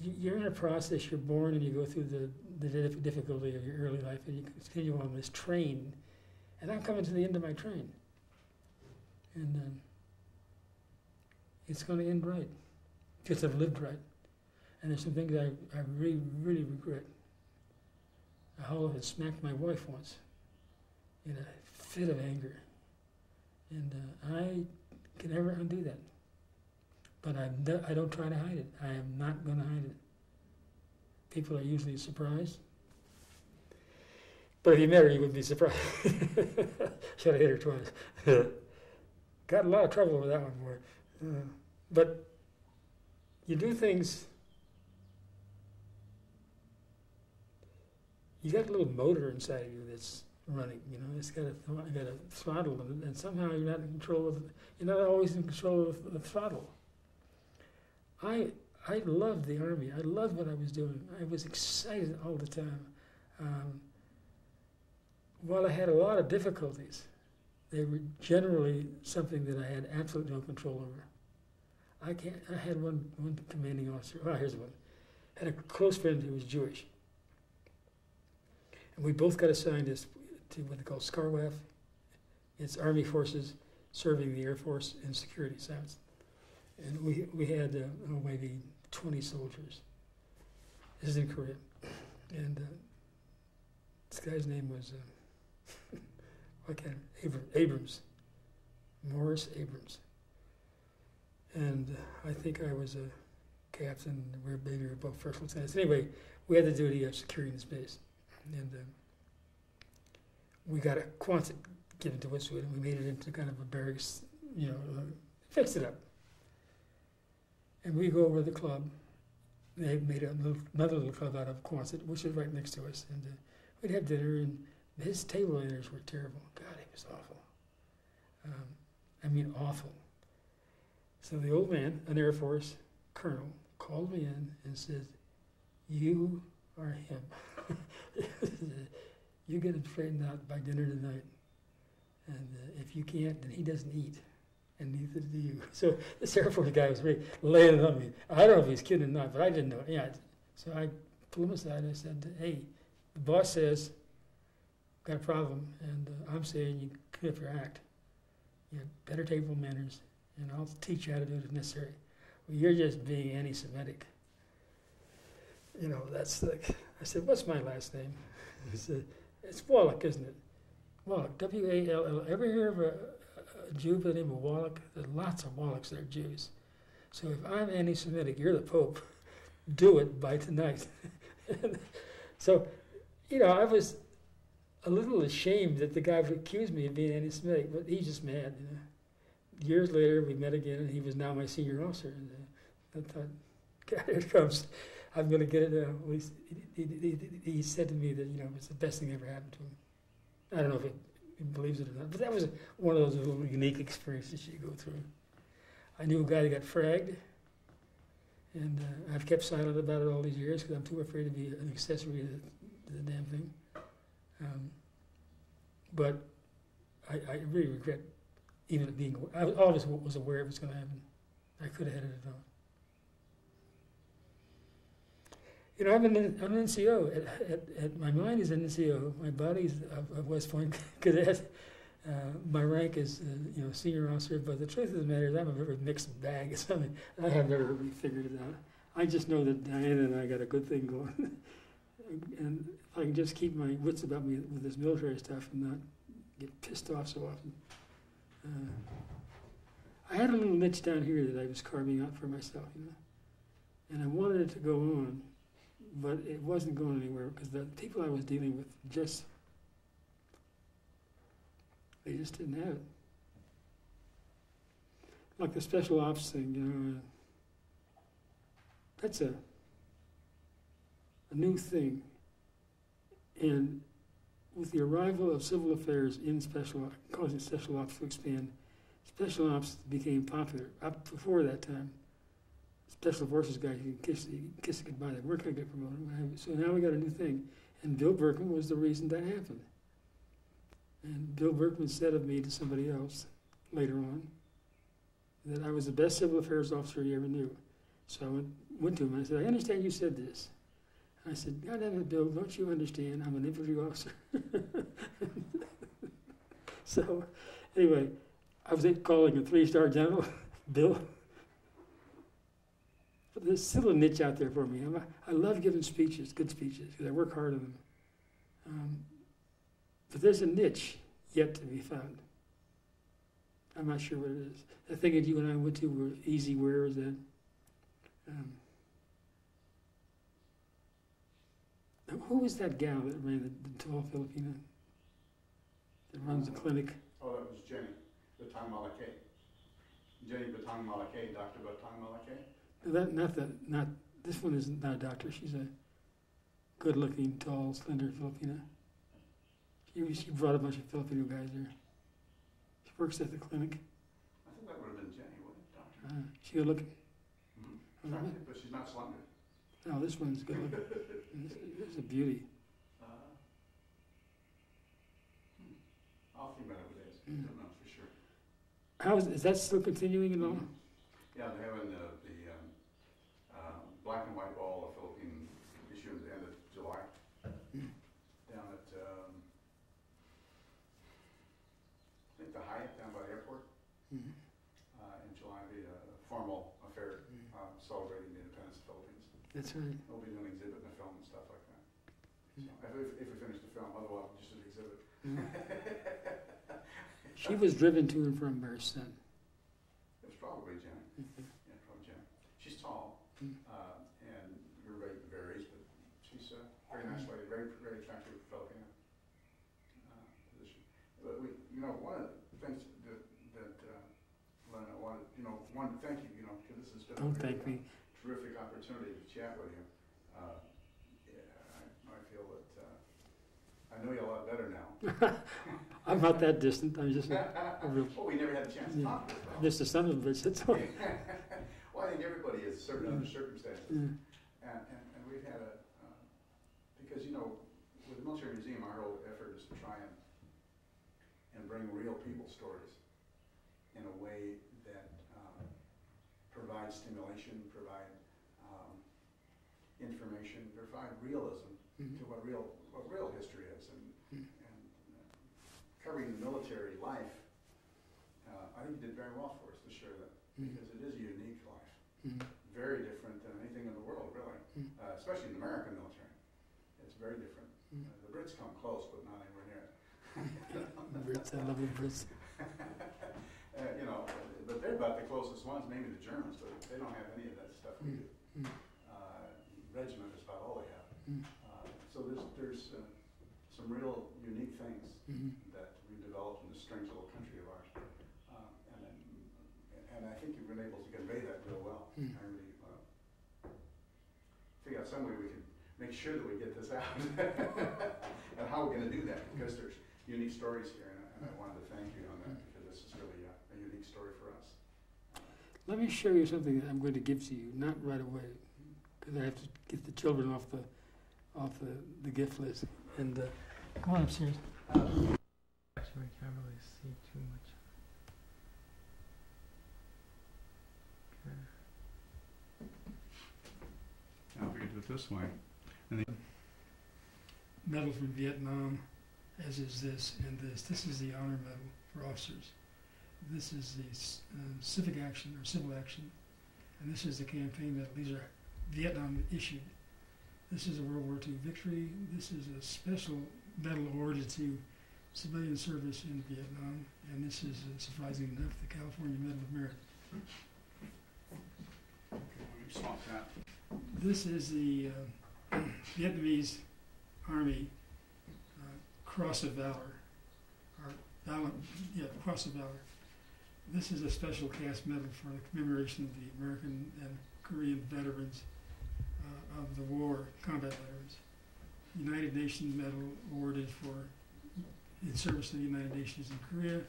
You- You're in a process, you're born and you go through the, the difficulty of your early life and you continue on this train. And I'm coming to the end of my train. And um, it's going to end right because I've lived right. And there's some things I, I really, really regret. I hollow had smacked my wife once in a fit of anger. And uh, I can never undo that. But I'm no, I don't try to hide it. I am not going to hide it. People are usually surprised. But if you met her, you wouldn't be surprised. Should have hit her twice. Got a lot of trouble with that one, boy. Uh, but you do things. You got a little motor inside of you that's running. You know, it's got a got a throttle, and, and somehow you're not in control of. You're not always in control of the throttle. I I loved the army. I loved what I was doing. I was excited all the time. Um, while I had a lot of difficulties, they were generally something that I had absolutely no control over. I can't. I had one one commanding officer. Oh, here's one. Had a close friend who was Jewish, and we both got assigned as to what they call SCARWAF. It's Army forces serving the Air Force in security science. And we, we had uh, oh, maybe 20 soldiers. This is in Korea. And uh, this guy's name was, uh, Can't, Abram, Abrams, Morris Abrams. And uh, I think I was a captain, we're maybe we were both first lieutenants. Anyway, we had the duty of securing the space. And uh, we got a Quonset given to us, and we made it into kind of a barracks, you know, uh, fixed it up. And we go over to the club. They made a little, another little club out of Quonset, which is right next to us. And uh, we'd have dinner, and his table manners were terrible. God, he was awful. Um, I mean, awful. So the old man, an Air Force colonel, called me in and said, You are him. you get him straightened out by dinner tonight. And uh, if you can't, then he doesn't eat. And neither do you. So this Air Force guy was really laying it on me. I don't know if he's kidding or not, but I didn't know. Yeah. So I pulled him aside and I said, Hey, the boss says, got a problem, and uh, I'm saying you clean up your act. You have better table manners, and I'll teach you how to do it if necessary. Well, you're just being anti-Semitic. You know, that's like, I said, what's my last name? He said, it's Wallach, isn't it? Wallach, W-A-L-L. Ever hear of a, a Jew by the name of Wallach? There's lots of Wallachs that are Jews. So if I'm anti-Semitic, you're the Pope. Do it by tonight. so, you know, I was a little ashamed that the guy would accuse me of being anti-Semitic, but he's just mad. You know. Years later, we met again, and he was now my senior officer. And uh, I thought, God, here it comes. I'm going to get it now. He, he, he, he said to me that you know it's the best thing that ever happened to him. I don't know if he, believes it or not, but that was one of those little unique experiences you go through. I knew a guy that got fragged, and uh, I've kept silent about it all these years because I'm too afraid to be an accessory to the damn thing. Um, but I, I really regret even being. I was- always was aware it was going to happen. I could have headed it off. You know, I'm an, I'm an NCO. At, at, at, my mind is an NCO. My body's of, of West Point cadet. Uh, my rank is, uh, you know, senior officer. But the truth of the matter is, I'm a very mixed bag. It's something I have never really figured it out. I just know that Diana and I got a good thing going, and I can just keep my wits about me with this military stuff and not get pissed off so often. Uh, I had a little niche down here that I was carving out for myself, you know, and I wanted it to go on but it wasn't going anywhere because the people I was dealing with just they just didn't have it. Like the special ops thing, you know, uh, that's a a new thing, and with the arrival of civil affairs in special, causing special ops to expand, special ops became popular. Up before that time, special forces guys you kiss, you kiss goodbye. They weren't going to get promoted. So now we got a new thing. And Bill Berkman was the reason that happened. And Bill Berkman said of me to somebody else later on that I was the best civil affairs officer he ever knew. So I went, went to him and I said, I understand you said this. I said, God damn it, Bill, don't you understand? I'm an infantry officer. so, anyway, I was calling a three star general, Bill. But there's still a niche out there for me. I'm, I love giving speeches, good speeches, because I work hard on them. Um, but there's a niche yet to be found. I'm not sure what it is. The thing that you and I went to were easy wear is that. Um, who was that gal that ran the, the tall Filipina that runs the clinic? Oh, that was Jenny, Batang Malakay. Jenny Batang Malakay, Dr. Batang Malakay. That, not that, not this one is not a doctor. She's a good-looking, tall, slender Filipina. She, she brought a bunch of Filipino guys there. She works at the clinic. I think that would have been Jenny, wouldn't it, Doctor? Uh, she good looking. Mm-hmm. Attractive, but she's not slender. No, this one's good looking. This, this is a beauty. Uh, hmm. I'll think about it with this, Mm. don't for sure. How is, is that still continuing at all? Yeah, they're having the, the, um, uh, black and white ball of Philippine issue at the end of July. Mm. Down at, um, I think the Hyatt down by the airport, Mhm. uh, in July, be a formal affair, Mm. um, celebrating the independence of the Philippines. That's right. They'll be doing exhibit and a film and stuff like that. So, if, if we finish the film, otherwise just an exhibit. She was driven to and from son. It was probably Jenny, yeah, probably Jenny. She's tall, Mm. uh, and her weight varies, but she's a very nice lady, very, very attractive Filipino uh, position. But we, you know, one of the things that, that, uh, Len, I wanted, you know, one, thank you, you know, because this has been Don't thank me. Terrific opportunity to chat with you. Uh, yeah, I, I feel that, uh, I know you a lot better now. I'm not that distant. I'm just a, a real, Well, we never had a chance to Yeah. talk this well. just a son of bitch. That's all. Well, I think everybody is certain under circumstances. Mm. And, and, and we've had a, uh, because, you know, with the military museum, our whole effort is to try and, and bring real people stories in a way that, um, provides stimulation, provide, information, provide realism Mhm. to what real, what real history is. And, Mm. and uh, covering military life, uh, I think you did very well for us to share that, Mm. because it is a unique life Mm. very different than anything in the world, really, Mm. uh, especially in the American military. It's very different. Mm. Uh, the Brits come close, but not anywhere near it. The Brits, I love the Brits. uh, you know, but they're about the closest ones, maybe the Germans, but they don't have any of that stuff we do. Mm. Is about all they have. Mm. Uh, so there's there's uh, some real unique things Mhm. that we developed in this strange little country of ours. Um, and, then, and I think you've been able to convey that real well. Mm. I really uh, figure out some way we can make sure that we get this out. and how we're going to do that because there's unique stories here. And I, and I wanted to thank you on that because this is really a, a unique story for us. Let me show you something that I'm going to give to you, not right away, because I have to get the children off the off the, the gift list. And uh, come on upstairs. Actually, I can't really see too much. Okay. Now, if we could do it this way. And Medal from Vietnam, as is this and this. This is the honor medal for officers. This is the uh, civic action or civil action, and this is the campaign medal. These are Vietnam issued. This is a World War II victory. This is a special medal awarded to civilian service in Vietnam, and this is, uh, surprisingly enough, the California Medal of Merit. Okay, let me that. This is the uh, Vietnamese Army uh, Cross of Valor, or Valiant, yeah, Cross of Valor. This is a special cast medal for the commemoration of the American and Korean veterans uh, of the war, combat veterans. United Nations Medal awarded for in service to the United Nations in Korea.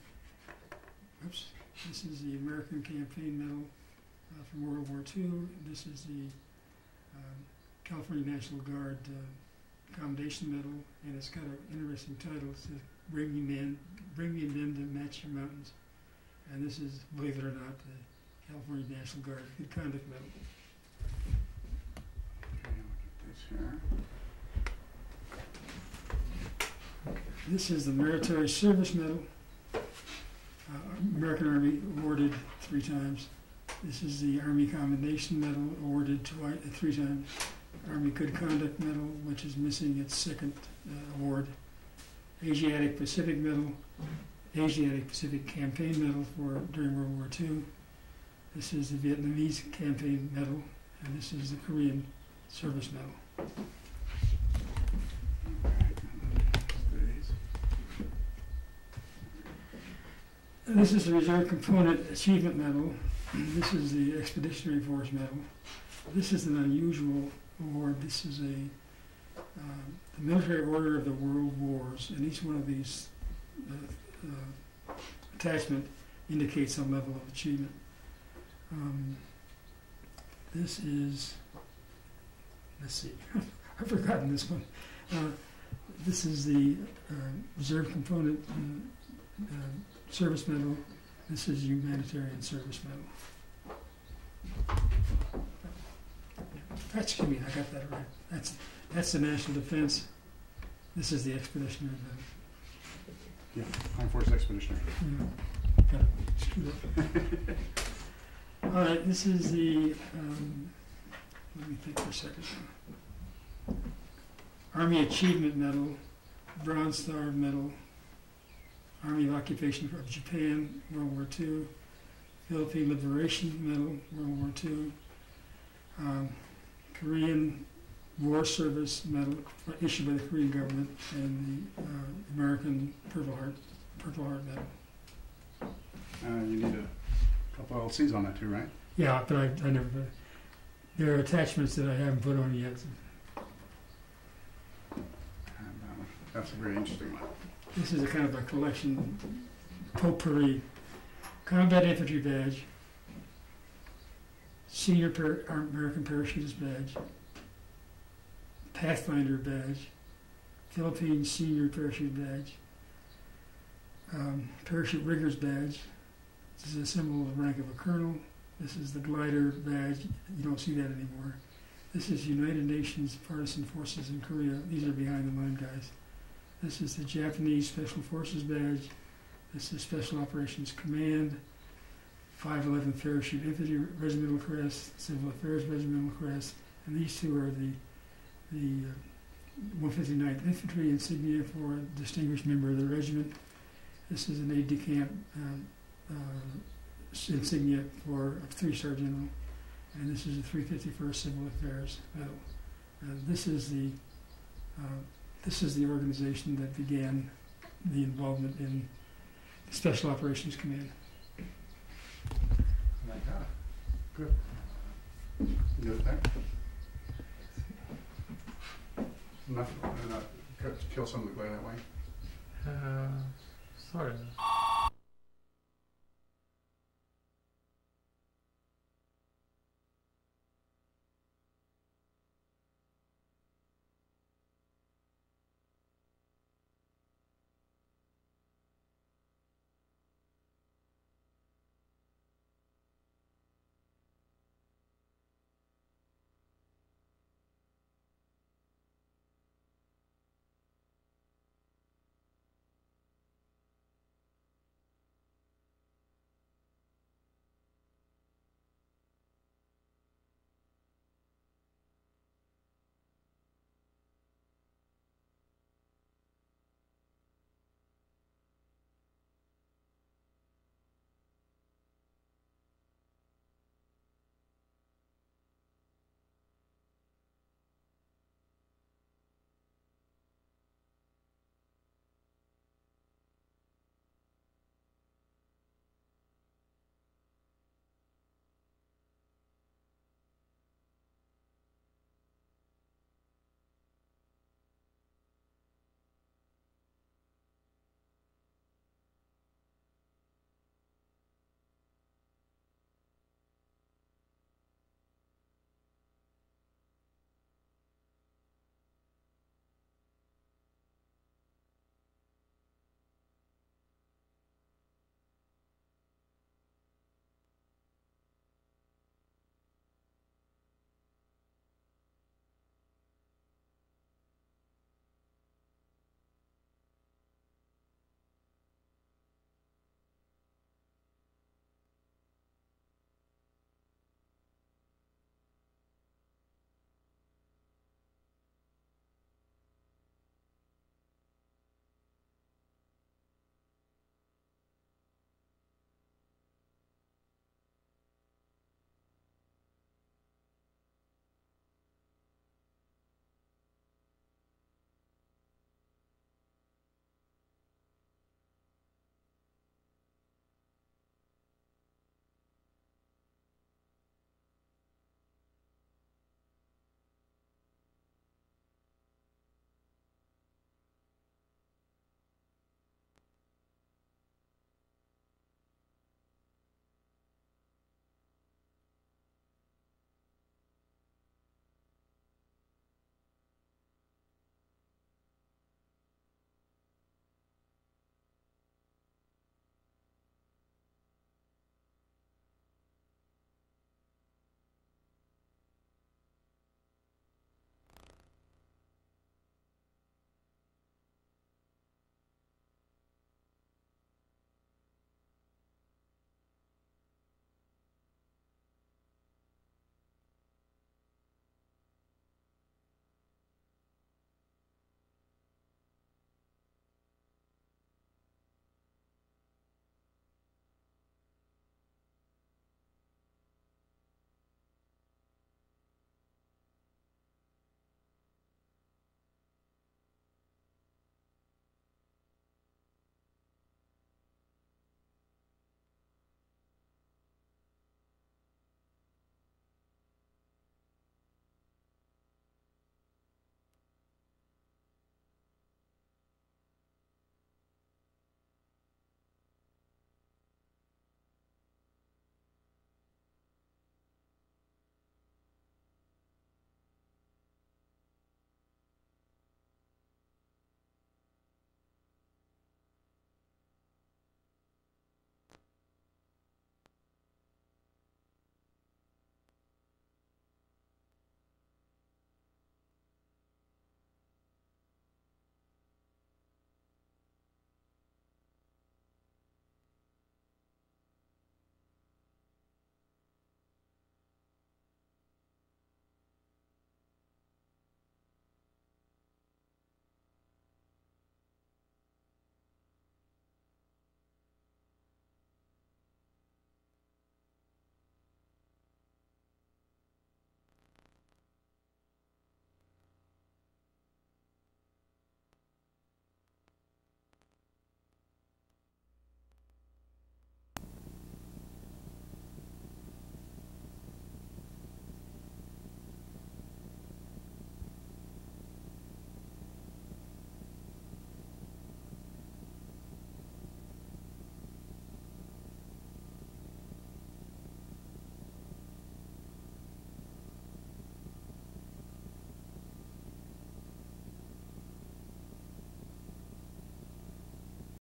Oops, this is the American Campaign Medal uh, from World War II. This is the um, California National Guard uh, Commendation Medal, and it's got an interesting title. It says "Bring Me Men, Bring Me Men to Match Your Mountains," and this is, believe it or not, the California National Guard Good Conduct Medal. Okay, look at this here. This is the Military Service Medal, uh, American Army awarded three times. This is the Army Commendation Medal awarded twice, three times. Army Good Conduct Medal, which is missing its second uh, award. Asiatic Pacific Medal, Asiatic Pacific Campaign Medal for during World War II. This is the Vietnamese Campaign Medal, and this is the Korean Service Medal. This is the Reserve Component Achievement Medal. This is the Expeditionary Force Medal. This is an unusual award. This is a um, the Military Order of the World Wars, and each one of these uh, uh, attachment indicates some level of achievement. Um, this is, let's see, I've forgotten this one. Uh, this is the uh, Reserve Component uh, uh, Service Medal. This is Humanitarian Service Medal. Excuse me, I got that right. That's that's the National Defense. This is the Expeditionary Medal. Yeah, Armed Forces Expeditionary. Yeah, got it. All right, this is the. Um, let me think for a second. Army Achievement Medal, Bronze Star Medal, Army of Occupation of Japan, World War II, Philippine Liberation Medal, World War II, um, Korean War Service Medal issued by the Korean government, and the uh, American Purple Heart Purple Heart Medal. Uh, you need a couple of LCs on that too, right? Yeah, but I, I never. There are attachments that I haven't put on yet. And, um, That's a very interesting one. This is a kind of a collection, potpourri. Combat Infantry Badge, Senior Par- American Parachutist Badge, Pathfinder Badge, Philippine Senior Parachute Badge, um, Parachute Riggers Badge. This is a symbol of the rank of a colonel. This is the glider badge. You don't see that anymore. This is United Nations Partisan Forces in Korea. These are behind the line guys. This is the Japanese Special Forces badge. This is Special Operations Command, 511 Parachute Infantry Regimental Crest, Civil Affairs Regimental Crest, and these two are the the uh, 159th Infantry insignia for a distinguished member of the regiment. This is an aide de camp uh, uh, insignia for a three-star general, and this is the 351st Civil Affairs Medal. Uh, this is the uh, this is the organization that began the involvement in Special Operations Command. Like that. Good. You good there? Enough, enough, to kill some of the glare that way? Uh, sort of.